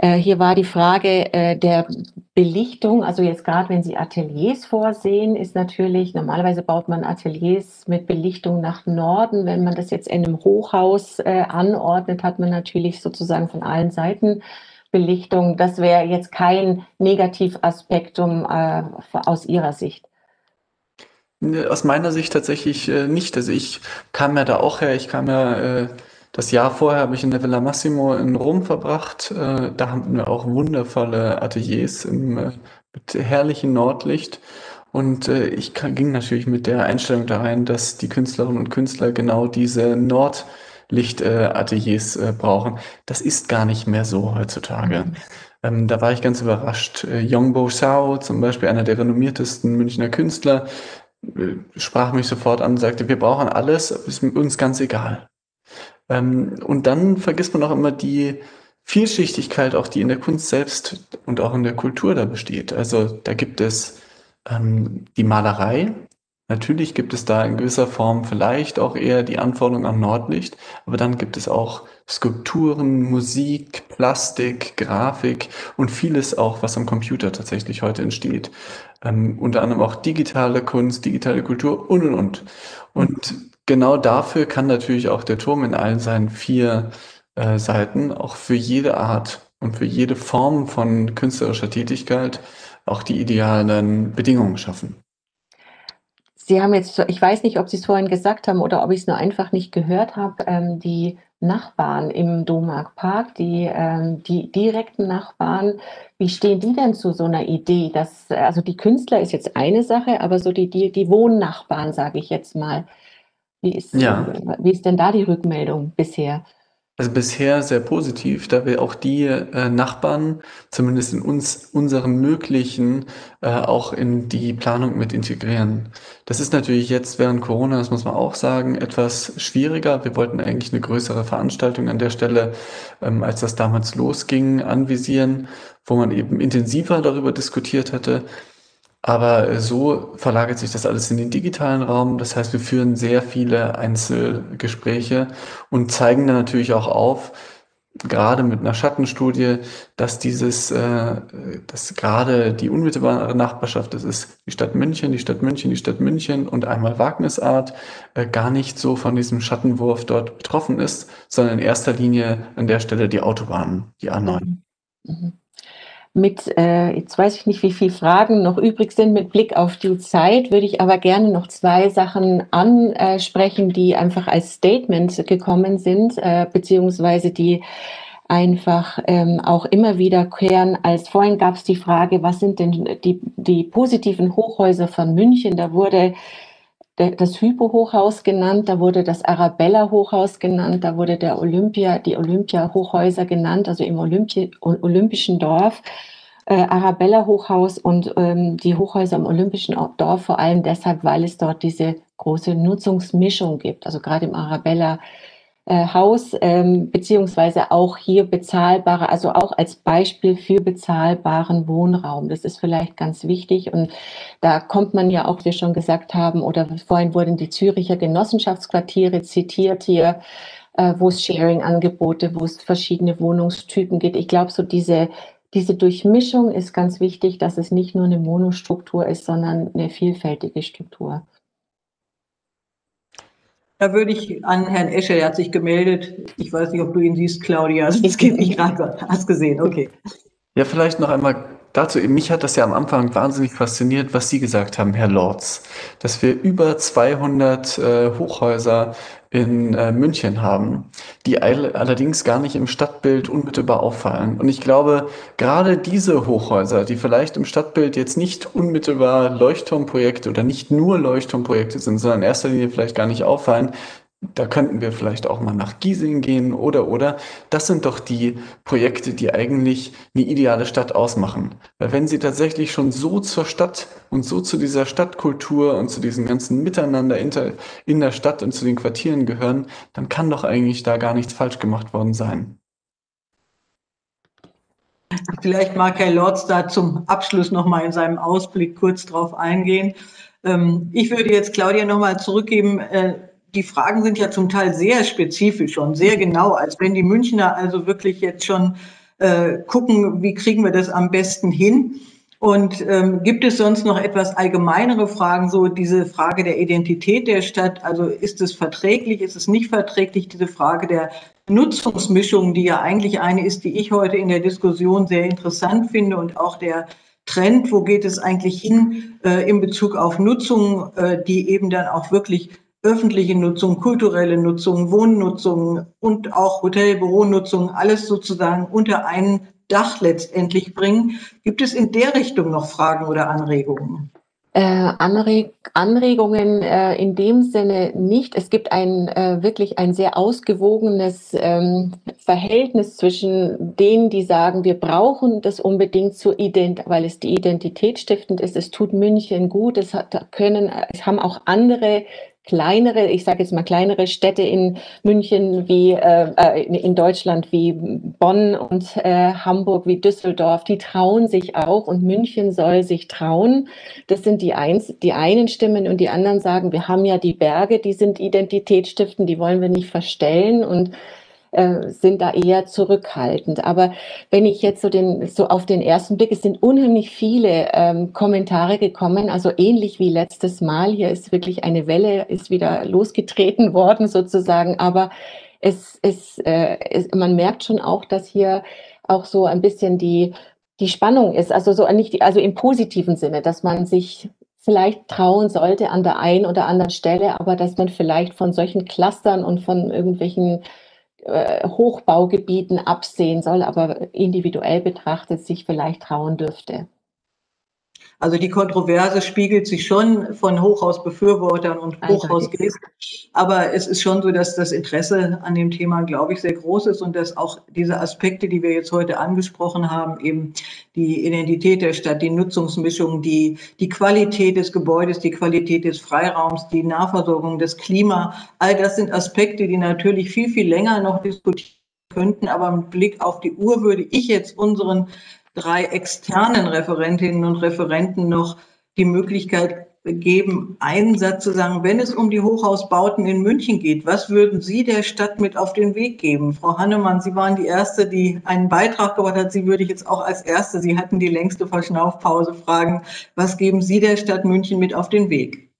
äh, hier war die Frage äh, der Belichtung. Also jetzt gerade, wenn Sie Ateliers vorsehen, ist natürlich, normalerweise baut man Ateliers mit Belichtung nach Norden. Wenn man das jetzt in einem Hochhaus äh, anordnet, hat man natürlich sozusagen von allen Seiten Belichtung, das wäre jetzt kein Negativaspektum äh, aus Ihrer Sicht. Aus meiner Sicht tatsächlich äh, nicht. Also ich kam ja da auch her, ich kam ja äh, das Jahr vorher habe ich in der Villa Massimo in Rom verbracht. Äh, da haben wir auch wundervolle Ateliers im, äh, mit herrlichem Nordlicht. Und äh, ich kann, ging natürlich mit der Einstellung da rein, dass die Künstlerinnen und Künstler genau diese Nordlichtateliers äh, brauchen. Das ist gar nicht mehr so heutzutage. Mhm. Ähm, da war ich ganz überrascht. Äh, Yongbo Shao, zum Beispiel einer der renommiertesten Münchner Künstler, äh, sprach mich sofort an und sagte, wir brauchen alles, ist uns ganz egal. Ähm, und dann vergisst man auch immer die Vielschichtigkeit, auch die in der Kunst selbst und auch in der Kultur da besteht. Also da gibt es ähm, die Malerei. Natürlich gibt es da in gewisser Form vielleicht auch eher die Anforderung an Nordlicht, aber dann gibt es auch Skulpturen, Musik, Plastik, Grafik und vieles auch, was am Computer tatsächlich heute entsteht. Ähm, unter anderem auch digitale Kunst, digitale Kultur und und und. Und genau dafür kann natürlich auch der Turm in allen seinen vier äh, Seiten auch für jede Art und für jede Form von künstlerischer Tätigkeit auch die idealen Bedingungen schaffen. Sie haben jetzt, ich weiß nicht, ob Sie es vorhin gesagt haben oder ob ich es nur einfach nicht gehört habe, ähm, die Nachbarn im Domark die, ähm, die direkten Nachbarn, wie stehen die denn zu so einer Idee? Dass, also die Künstler ist jetzt eine Sache, aber so die, die, die Wohnnachbarn, sage ich jetzt mal. Wie ist, ja. wie ist denn da die Rückmeldung bisher? Also bisher sehr positiv, da wir auch die äh, Nachbarn, zumindest in uns, unserem möglichen, äh, auch in die Planung mit integrieren. Das ist natürlich jetzt während Corona, das muss man auch sagen, etwas schwieriger. Wir wollten eigentlich eine größere Veranstaltung an der Stelle, ähm, als das damals losging, anvisieren, wo man eben intensiver darüber diskutiert hatte. Aber so verlagert sich das alles in den digitalen Raum. Das heißt, wir führen sehr viele Einzelgespräche und zeigen dann natürlich auch auf, gerade mit einer Schattenstudie, dass dieses, äh, dass gerade die unmittelbare Nachbarschaft, das ist die Stadt München, die Stadt München, die Stadt München und einmal Wagnisart, äh, gar nicht so von diesem Schattenwurf dort betroffen ist, sondern in erster Linie an der Stelle die Autobahnen, die A9. Mhm mit, äh, jetzt weiß ich nicht, wie viele Fragen noch übrig sind mit Blick auf die Zeit, würde ich aber gerne noch zwei Sachen ansprechen, die einfach als Statement gekommen sind, äh, beziehungsweise die einfach ähm, auch immer wiederkehren. Als vorhin gab es die Frage, was sind denn die, die positiven Hochhäuser von München? Da wurde das Hypo-Hochhaus genannt, da wurde das Arabella-Hochhaus genannt, da wurde der Olympia, die Olympia-Hochhäuser genannt, also im Olympi Olympischen Dorf. Äh, Arabella-Hochhaus und ähm, die Hochhäuser im Olympischen Dorf vor allem deshalb, weil es dort diese große Nutzungsmischung gibt. Also gerade im Arabella äh, Haus, ähm, beziehungsweise auch hier bezahlbare, also auch als Beispiel für bezahlbaren Wohnraum. Das ist vielleicht ganz wichtig. Und da kommt man ja auch, wie wir schon gesagt haben, oder vorhin wurden die Züricher Genossenschaftsquartiere zitiert hier, äh, wo es Sharing-Angebote, wo es verschiedene Wohnungstypen gibt. Ich glaube, so diese diese Durchmischung ist ganz wichtig, dass es nicht nur eine Monostruktur ist, sondern eine vielfältige Struktur. Da würde ich an Herrn Escher, der hat sich gemeldet. Ich weiß nicht, ob du ihn siehst, Claudia. Also, das geht nicht gerade. Hast gesehen, okay. Ja, vielleicht noch einmal dazu. Mich hat das ja am Anfang wahnsinnig fasziniert, was Sie gesagt haben, Herr Lorz, dass wir über 200 äh, Hochhäuser in äh, München haben, die allerdings gar nicht im Stadtbild unmittelbar auffallen. Und ich glaube, gerade diese Hochhäuser, die vielleicht im Stadtbild jetzt nicht unmittelbar Leuchtturmprojekte oder nicht nur Leuchtturmprojekte sind, sondern in erster Linie vielleicht gar nicht auffallen, da könnten wir vielleicht auch mal nach Giesing gehen oder oder. Das sind doch die Projekte, die eigentlich eine ideale Stadt ausmachen. Weil wenn sie tatsächlich schon so zur Stadt und so zu dieser Stadtkultur und zu diesem ganzen Miteinander in der Stadt und zu den Quartieren gehören, dann kann doch eigentlich da gar nichts falsch gemacht worden sein. Vielleicht mag Herr Lorz da zum Abschluss noch mal in seinem Ausblick kurz drauf eingehen. Ähm, ich würde jetzt Claudia noch mal zurückgeben äh, die Fragen sind ja zum Teil sehr spezifisch und sehr genau, als wenn die Münchner also wirklich jetzt schon äh, gucken, wie kriegen wir das am besten hin. Und ähm, gibt es sonst noch etwas allgemeinere Fragen, so diese Frage der Identität der Stadt? Also ist es verträglich, ist es nicht verträglich? Diese Frage der Nutzungsmischung, die ja eigentlich eine ist, die ich heute in der Diskussion sehr interessant finde und auch der Trend, wo geht es eigentlich hin äh, in Bezug auf Nutzung, äh, die eben dann auch wirklich öffentliche Nutzung, kulturelle Nutzung, Wohnnutzung und auch Hotel, Büronutzung, alles sozusagen unter ein Dach letztendlich bringen. Gibt es in der Richtung noch Fragen oder Anregungen? Äh, Anreg Anregungen äh, in dem Sinne nicht. Es gibt ein äh, wirklich ein sehr ausgewogenes ähm, Verhältnis zwischen denen, die sagen, wir brauchen das unbedingt zur Ident weil es die Identität stiftend ist. Es tut München gut. Es hat, können, es haben auch andere kleinere, ich sage jetzt mal kleinere Städte in München wie äh, äh, in Deutschland wie Bonn und äh, Hamburg wie Düsseldorf, die trauen sich auch und München soll sich trauen. Das sind die, eins, die einen Stimmen und die anderen sagen, wir haben ja die Berge, die sind identitätsstiftend, die wollen wir nicht verstellen und äh, sind da eher zurückhaltend. Aber wenn ich jetzt so, den, so auf den ersten Blick, es sind unheimlich viele ähm, Kommentare gekommen, also ähnlich wie letztes Mal. Hier ist wirklich eine Welle, ist wieder losgetreten <laughs> worden sozusagen. Aber es, es, äh, es, man merkt schon auch, dass hier auch so ein bisschen die, die Spannung ist, also so nicht, also im positiven Sinne, dass man sich vielleicht trauen sollte an der einen oder anderen Stelle, aber dass man vielleicht von solchen Clustern und von irgendwelchen Hochbaugebieten absehen soll, aber individuell betrachtet sich vielleicht trauen dürfte. Also die Kontroverse spiegelt sich schon von Hochhausbefürwortern und Hochhausgästen. Aber es ist schon so, dass das Interesse an dem Thema, glaube ich, sehr groß ist und dass auch diese Aspekte, die wir jetzt heute angesprochen haben, eben die Identität der Stadt, die Nutzungsmischung, die, die Qualität des Gebäudes, die Qualität des Freiraums, die Nahversorgung, das Klima, all das sind Aspekte, die natürlich viel, viel länger noch diskutiert könnten. Aber mit Blick auf die Uhr würde ich jetzt unseren drei externen Referentinnen und Referenten noch die Möglichkeit geben, einen Satz zu sagen, wenn es um die Hochhausbauten in München geht, was würden Sie der Stadt mit auf den Weg geben? Frau Hannemann, Sie waren die Erste, die einen Beitrag gemacht hat. Sie würde ich jetzt auch als Erste, Sie hatten die längste Verschnaufpause, fragen, was geben Sie der Stadt München mit auf den Weg?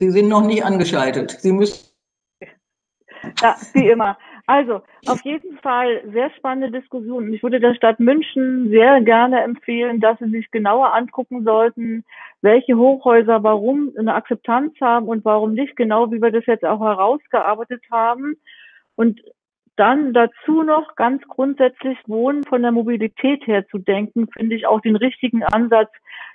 Sie sind noch nicht angeschaltet. Sie müssen. Ja, wie immer. Also, auf jeden Fall sehr spannende Diskussion. Ich würde der Stadt München sehr gerne empfehlen, dass sie sich genauer angucken sollten, welche Hochhäuser warum eine Akzeptanz haben und warum nicht, genau wie wir das jetzt auch herausgearbeitet haben. Und dann dazu noch ganz grundsätzlich Wohnen von der Mobilität her zu denken, finde ich auch den richtigen Ansatz.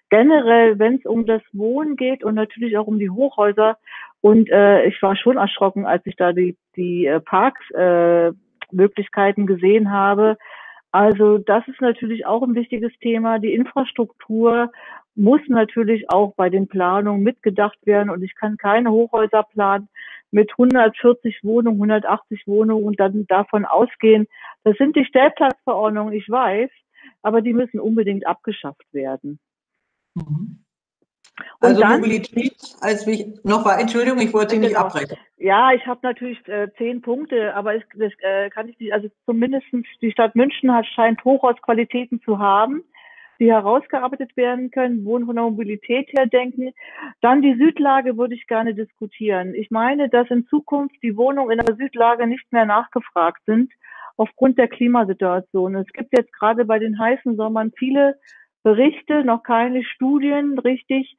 Generell, wenn es um das Wohnen geht und natürlich auch um die Hochhäuser, und äh, ich war schon erschrocken, als ich da die, die äh, Parksmöglichkeiten äh, gesehen habe. Also das ist natürlich auch ein wichtiges Thema. Die Infrastruktur muss natürlich auch bei den Planungen mitgedacht werden. Und ich kann keine Hochhäuser planen mit 140 Wohnungen, 180 Wohnungen und dann davon ausgehen, das sind die Stellplatzverordnungen, ich weiß, aber die müssen unbedingt abgeschafft werden. Mhm. Und also dann, Mobilität als wie noch war, Entschuldigung, ich wollte Sie nicht genau. abbrechen. Ja, ich habe natürlich äh, zehn Punkte, aber es, das äh, kann ich nicht, also zumindest die Stadt München hat, scheint Hochhausqualitäten zu haben, die herausgearbeitet werden können, Wohnen von der Mobilität her denken. Dann die Südlage würde ich gerne diskutieren. Ich meine, dass in Zukunft die Wohnungen in der Südlage nicht mehr nachgefragt sind aufgrund der Klimasituation. Es gibt jetzt gerade bei den heißen Sommern viele Berichte, noch keine Studien richtig,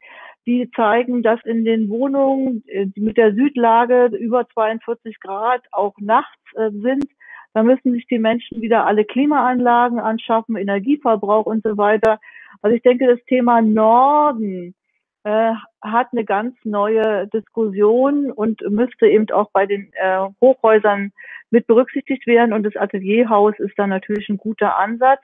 die zeigen, dass in den Wohnungen äh, mit der Südlage über 42 Grad auch nachts äh, sind. Da müssen sich die Menschen wieder alle Klimaanlagen anschaffen, Energieverbrauch und so weiter. Also ich denke, das Thema Norden äh, hat eine ganz neue Diskussion und müsste eben auch bei den äh, Hochhäusern mit berücksichtigt werden. Und das Atelierhaus ist da natürlich ein guter Ansatz.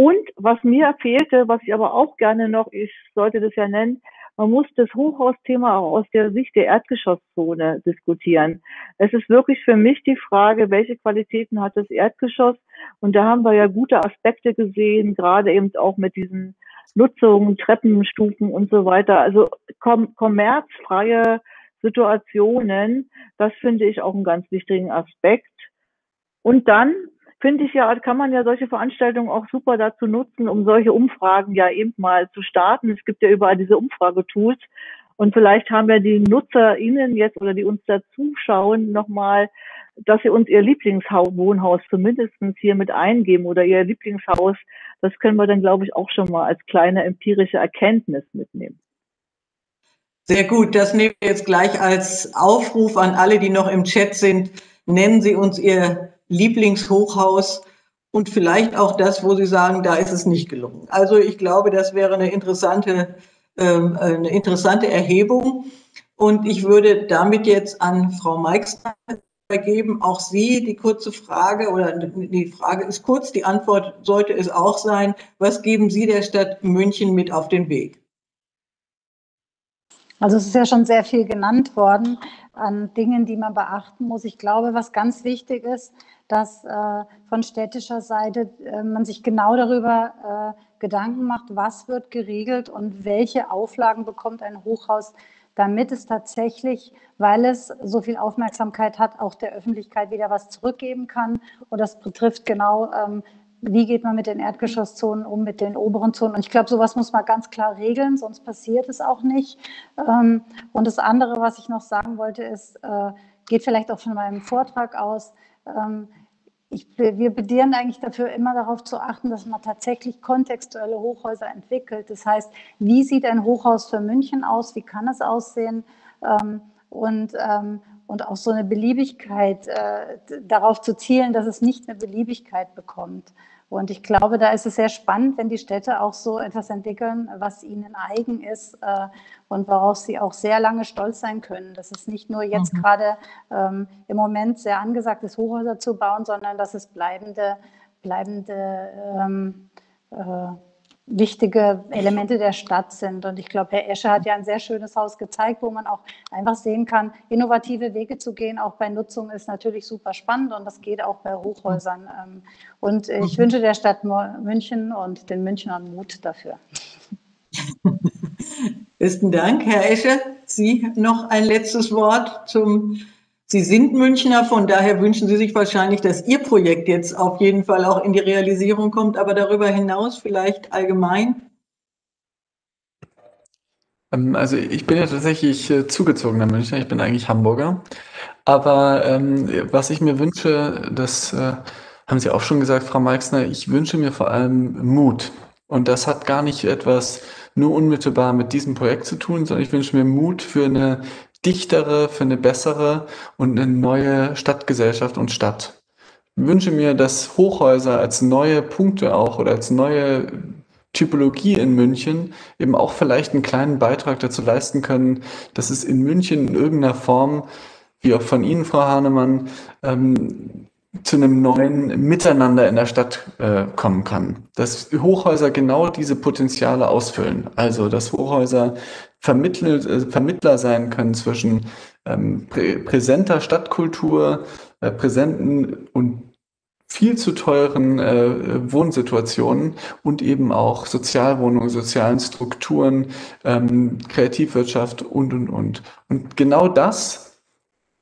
Und was mir fehlte, was ich aber auch gerne noch, ich sollte das ja nennen, man muss das Hochhausthema auch aus der Sicht der Erdgeschosszone diskutieren. Es ist wirklich für mich die Frage, welche Qualitäten hat das Erdgeschoss? Und da haben wir ja gute Aspekte gesehen, gerade eben auch mit diesen Nutzungen, Treppenstufen und so weiter. Also kom kommerzfreie Situationen, das finde ich auch einen ganz wichtigen Aspekt. Und dann finde ich ja, kann man ja solche Veranstaltungen auch super dazu nutzen, um solche Umfragen ja eben mal zu starten. Es gibt ja überall diese Umfragetools. Und vielleicht haben ja die NutzerInnen jetzt oder die uns da zuschauen nochmal, dass sie uns ihr Lieblingswohnhaus zumindest hier mit eingeben oder ihr Lieblingshaus. Das können wir dann, glaube ich, auch schon mal als kleine empirische Erkenntnis mitnehmen. Sehr gut, das nehmen wir jetzt gleich als Aufruf an alle, die noch im Chat sind. Nennen Sie uns Ihr Lieblingshochhaus und vielleicht auch das, wo Sie sagen, da ist es nicht gelungen. Also ich glaube, das wäre eine interessante, ähm, eine interessante Erhebung. Und ich würde damit jetzt an Frau Meixner geben. Auch Sie die kurze Frage oder die Frage ist kurz, die Antwort sollte es auch sein. Was geben Sie der Stadt München mit auf den Weg? Also es ist ja schon sehr viel genannt worden an Dingen, die man beachten muss. Ich glaube, was ganz wichtig ist, dass äh, von städtischer Seite äh, man sich genau darüber äh, Gedanken macht, was wird geregelt und welche Auflagen bekommt ein Hochhaus, damit es tatsächlich, weil es so viel Aufmerksamkeit hat, auch der Öffentlichkeit wieder was zurückgeben kann. Und das betrifft genau ähm, wie geht man mit den Erdgeschosszonen um, mit den oberen Zonen. Und ich glaube, sowas muss man ganz klar regeln, sonst passiert es auch nicht. Ähm, und das andere, was ich noch sagen wollte, ist, äh, geht vielleicht auch von meinem Vortrag aus. Ähm, ich, wir plädieren eigentlich dafür, immer darauf zu achten, dass man tatsächlich kontextuelle Hochhäuser entwickelt. Das heißt, wie sieht ein Hochhaus für München aus? Wie kann es aussehen? Ähm, und, und auch so eine Beliebigkeit, äh, darauf zu zielen, dass es nicht eine Beliebigkeit bekommt. Und ich glaube, da ist es sehr spannend, wenn die Städte auch so etwas entwickeln, was ihnen eigen ist äh, und worauf sie auch sehr lange stolz sein können. Das ist nicht nur jetzt mhm. gerade ähm, im Moment sehr angesagt ist, Hochhäuser zu bauen, sondern dass es bleibende, bleibende ähm, äh, wichtige Elemente der Stadt sind. Und ich glaube, Herr Escher hat ja ein sehr schönes Haus gezeigt, wo man auch einfach sehen kann, innovative Wege zu gehen, auch bei Nutzung ist natürlich super spannend und das geht auch bei Hochhäusern. Ähm, und ich wünsche der Stadt München und den Münchnern Mut dafür. Besten Dank, Herr Escher. Sie noch ein letztes Wort zum Sie sind Münchner, von daher wünschen Sie sich wahrscheinlich, dass Ihr Projekt jetzt auf jeden Fall auch in die Realisierung kommt, aber darüber hinaus vielleicht allgemein? Ähm, also ich bin ja tatsächlich äh, zugezogener Münchner, ich bin eigentlich Hamburger. Aber ähm, was ich mir wünsche, das äh, haben Sie auch schon gesagt, Frau Meixner, ich wünsche mir vor allem Mut. Und das hat gar nicht etwas nur unmittelbar mit diesem Projekt zu tun, sondern ich wünsche mir Mut für eine dichtere, für eine bessere und eine neue Stadtgesellschaft und Stadt. Ich wünsche mir, dass Hochhäuser als neue Punkte auch oder als neue Typologie in München eben auch vielleicht einen kleinen Beitrag dazu leisten können, dass es in München in irgendeiner Form, wie auch von Ihnen, Frau Hahnemann, ähm, zu einem neuen Miteinander in der Stadt äh, kommen kann. Dass Hochhäuser genau diese Potenziale ausfüllen. Also, dass Hochhäuser Vermittler, äh, Vermittler sein können zwischen ähm, prä präsenter Stadtkultur, äh, präsenten und viel zu teuren äh, Wohnsituationen und eben auch Sozialwohnungen, sozialen Strukturen, ähm, Kreativwirtschaft und, und, und. Und genau das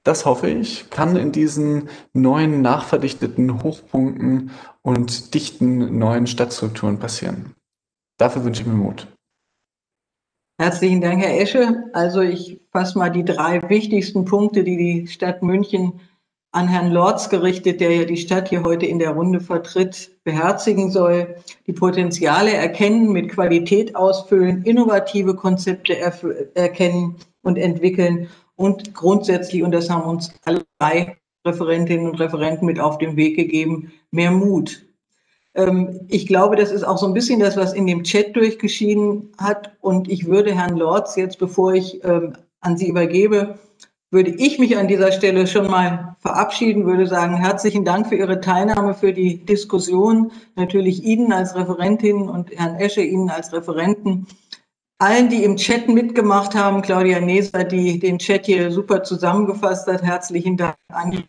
das hoffe ich, kann in diesen neuen nachverdichteten Hochpunkten und dichten neuen Stadtstrukturen passieren. Dafür wünsche ich mir Mut. Herzlichen Dank, Herr Esche. Also ich fasse mal die drei wichtigsten Punkte, die die Stadt München an Herrn Lorz gerichtet, der ja die Stadt hier heute in der Runde vertritt, beherzigen soll. Die Potenziale erkennen, mit Qualität ausfüllen, innovative Konzepte erkennen und entwickeln und grundsätzlich, und das haben uns alle drei Referentinnen und Referenten mit auf den Weg gegeben, mehr Mut. Ähm, ich glaube, das ist auch so ein bisschen das, was in dem Chat durchgeschieden hat. Und ich würde Herrn Lorz jetzt, bevor ich ähm, an Sie übergebe, würde ich mich an dieser Stelle schon mal verabschieden, würde sagen, herzlichen Dank für Ihre Teilnahme, für die Diskussion, natürlich Ihnen als Referentin und Herrn Esche, Ihnen als Referenten allen, die im Chat mitgemacht haben, Claudia Neser, die den Chat hier super zusammengefasst hat, herzlichen Dank an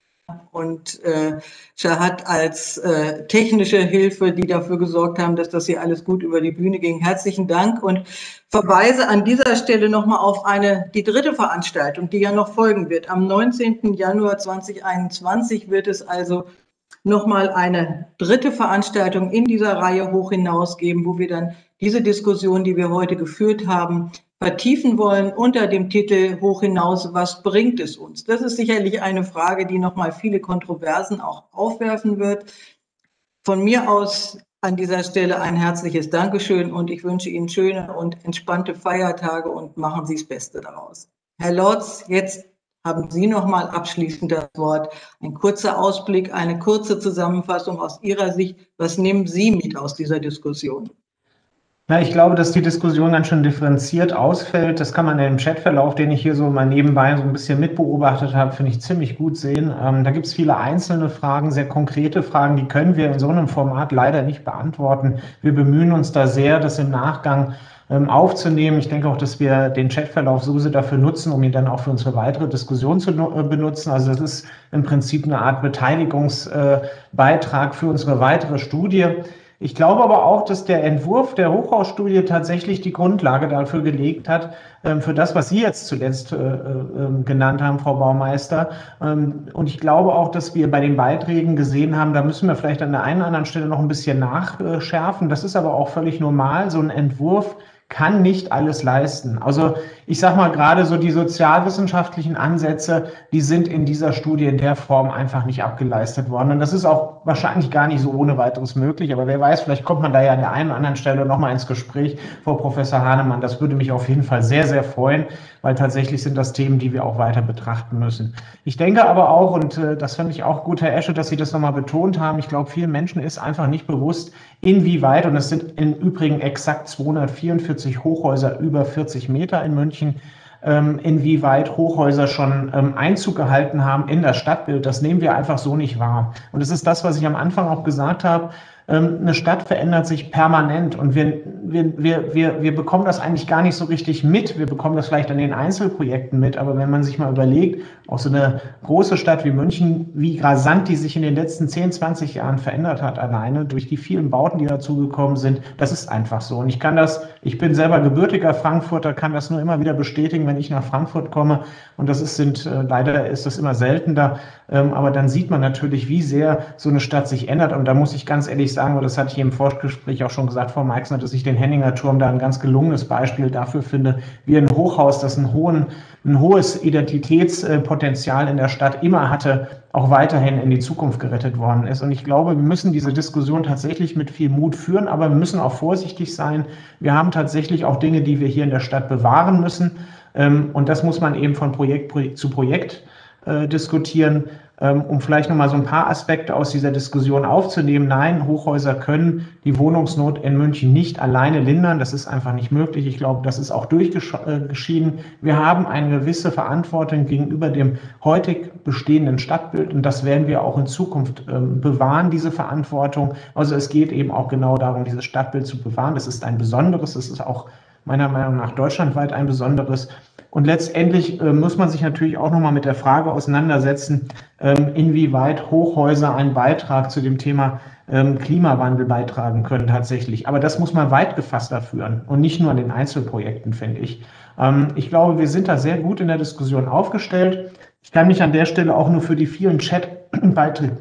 und äh, Shahat als äh, technische Hilfe, die dafür gesorgt haben, dass das hier alles gut über die Bühne ging. Herzlichen Dank und verweise an dieser Stelle nochmal auf eine, die dritte Veranstaltung, die ja noch folgen wird. Am 19. Januar 2021 wird es also nochmal eine dritte Veranstaltung in dieser Reihe hoch hinaus geben, wo wir dann diese Diskussion, die wir heute geführt haben, vertiefen wollen unter dem Titel Hoch hinaus, was bringt es uns? Das ist sicherlich eine Frage, die nochmal viele Kontroversen auch aufwerfen wird. Von mir aus an dieser Stelle ein herzliches Dankeschön und ich wünsche Ihnen schöne und entspannte Feiertage und machen Sie das Beste daraus. Herr Lorz, jetzt haben Sie noch mal abschließend das Wort. Ein kurzer Ausblick, eine kurze Zusammenfassung aus Ihrer Sicht. Was nehmen Sie mit aus dieser Diskussion? Na, ich glaube, dass die Diskussion ganz schön differenziert ausfällt. Das kann man im Chatverlauf, den ich hier so mal nebenbei so ein bisschen mitbeobachtet habe, finde ich ziemlich gut sehen. Ähm, da gibt es viele einzelne Fragen, sehr konkrete Fragen, die können wir in so einem Format leider nicht beantworten. Wir bemühen uns da sehr, das im Nachgang ähm, aufzunehmen. Ich denke auch, dass wir den Chatverlauf sowieso dafür nutzen, um ihn dann auch für unsere weitere Diskussion zu äh, benutzen. Also das ist im Prinzip eine Art Beteiligungsbeitrag für unsere weitere Studie. Ich glaube aber auch, dass der Entwurf der Hochhausstudie tatsächlich die Grundlage dafür gelegt hat, ähm, für das, was Sie jetzt zuletzt äh, ähm, genannt haben, Frau Baumeister. Ähm, und ich glaube auch, dass wir bei den Beiträgen gesehen haben, da müssen wir vielleicht an der einen oder anderen Stelle noch ein bisschen nachschärfen. Das ist aber auch völlig normal. So ein Entwurf kann nicht alles leisten. Also ich sage mal gerade so die sozialwissenschaftlichen Ansätze, die sind in dieser Studie in der Form einfach nicht abgeleistet worden. Und das ist auch wahrscheinlich gar nicht so ohne weiteres möglich. Aber wer weiß, vielleicht kommt man da ja an der einen oder anderen Stelle nochmal ins Gespräch, Frau Professor Hahnemann. Das würde mich auf jeden Fall sehr, sehr freuen, weil tatsächlich sind das Themen, die wir auch weiter betrachten müssen. Ich denke aber auch, und äh, das fand ich auch gut, Herr Esche, dass Sie das nochmal betont haben, ich glaube, vielen Menschen ist einfach nicht bewusst, inwieweit, und es sind im Übrigen exakt 244 Hochhäuser über 40 Meter in München, ähm, inwieweit Hochhäuser schon ähm, Einzug gehalten haben in das Stadtbild. Das nehmen wir einfach so nicht wahr. Und das ist das, was ich am Anfang auch gesagt habe. Eine Stadt verändert sich permanent und wir, wir, wir, wir, wir bekommen das eigentlich gar nicht so richtig mit. Wir bekommen das vielleicht an den Einzelprojekten mit, aber wenn man sich mal überlegt, auch so eine große Stadt wie München, wie rasant die sich in den letzten 10, 20 Jahren verändert hat, alleine durch die vielen Bauten, die dazugekommen sind, das ist einfach so. Und ich kann das, ich bin selber gebürtiger Frankfurter, kann das nur immer wieder bestätigen, wenn ich nach Frankfurt komme. Und das ist, sind, äh, leider ist das immer seltener. Ähm, aber dann sieht man natürlich, wie sehr so eine Stadt sich ändert. Und da muss ich ganz ehrlich sagen, und das hatte ich im Vorgespräch auch schon gesagt, Frau Meixner, dass ich den Henninger Turm da ein ganz gelungenes Beispiel dafür finde, wie ein Hochhaus, das einen hohen, ein hohes Identitätspotenzial in der Stadt immer hatte, auch weiterhin in die Zukunft gerettet worden ist. Und ich glaube, wir müssen diese Diskussion tatsächlich mit viel Mut führen, aber wir müssen auch vorsichtig sein. Wir haben tatsächlich auch Dinge, die wir hier in der Stadt bewahren müssen. Ähm, und das muss man eben von Projekt zu Projekt äh, diskutieren, um vielleicht nochmal so ein paar Aspekte aus dieser Diskussion aufzunehmen. Nein, Hochhäuser können die Wohnungsnot in München nicht alleine lindern. Das ist einfach nicht möglich. Ich glaube, das ist auch durchgeschieden. Wir haben eine gewisse Verantwortung gegenüber dem heutig bestehenden Stadtbild und das werden wir auch in Zukunft ähm, bewahren, diese Verantwortung. Also es geht eben auch genau darum, dieses Stadtbild zu bewahren. Das ist ein besonderes, das ist auch meiner Meinung nach deutschlandweit ein besonderes. Und letztendlich äh, muss man sich natürlich auch nochmal mit der Frage auseinandersetzen, ähm, inwieweit Hochhäuser einen Beitrag zu dem Thema ähm, Klimawandel beitragen können tatsächlich. Aber das muss man weit gefasster führen und nicht nur an den Einzelprojekten, finde ich. Ähm, ich glaube, wir sind da sehr gut in der Diskussion aufgestellt. Ich kann mich an der Stelle auch nur für die vielen Chat-Beiträge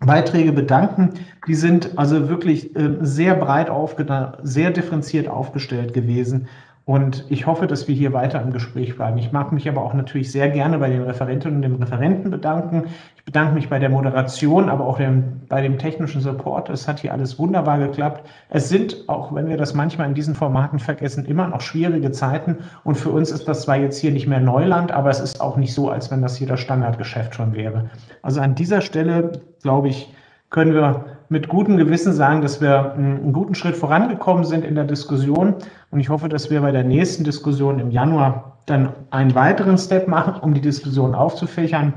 Beiträge bedanken. Die sind also wirklich äh, sehr breit aufgestellt, sehr differenziert aufgestellt gewesen. Und ich hoffe, dass wir hier weiter im Gespräch bleiben. Ich mag mich aber auch natürlich sehr gerne bei den Referentinnen und den Referenten bedanken. Ich bedanke mich bei der Moderation, aber auch dem, bei dem technischen Support. Es hat hier alles wunderbar geklappt. Es sind, auch wenn wir das manchmal in diesen Formaten vergessen, immer noch schwierige Zeiten. Und für uns ist das zwar jetzt hier nicht mehr Neuland, aber es ist auch nicht so, als wenn das hier das Standardgeschäft schon wäre. Also an dieser Stelle, glaube ich, können wir mit gutem Gewissen sagen, dass wir einen guten Schritt vorangekommen sind in der Diskussion. Und ich hoffe, dass wir bei der nächsten Diskussion im Januar dann einen weiteren Step machen, um die Diskussion aufzufächern.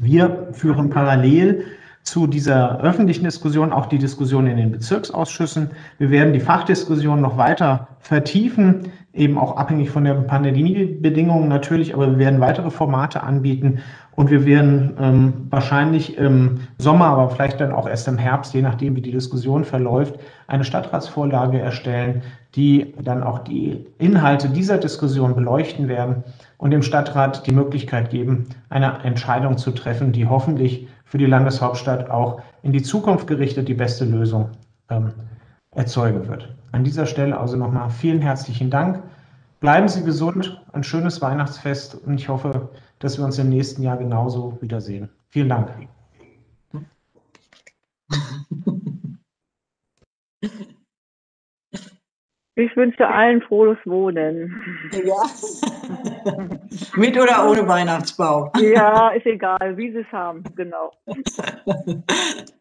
Wir führen parallel zu dieser öffentlichen Diskussion auch die Diskussion in den Bezirksausschüssen. Wir werden die Fachdiskussion noch weiter vertiefen, eben auch abhängig von den Pandemiebedingungen natürlich, aber wir werden weitere Formate anbieten und wir werden ähm, wahrscheinlich im Sommer, aber vielleicht dann auch erst im Herbst, je nachdem, wie die Diskussion verläuft, eine Stadtratsvorlage erstellen, die dann auch die Inhalte dieser Diskussion beleuchten werden und dem Stadtrat die Möglichkeit geben, eine Entscheidung zu treffen, die hoffentlich für die Landeshauptstadt auch in die Zukunft gerichtet die beste Lösung ähm, erzeugen wird. An dieser Stelle also nochmal vielen herzlichen Dank. Bleiben Sie gesund, ein schönes Weihnachtsfest und ich hoffe, dass wir uns im nächsten Jahr genauso wiedersehen. Vielen Dank. Ich wünsche allen frohes Wohnen. Ja. Mit oder ohne Weihnachtsbaum? Ja, ist egal, wie sie es haben, genau. <laughs>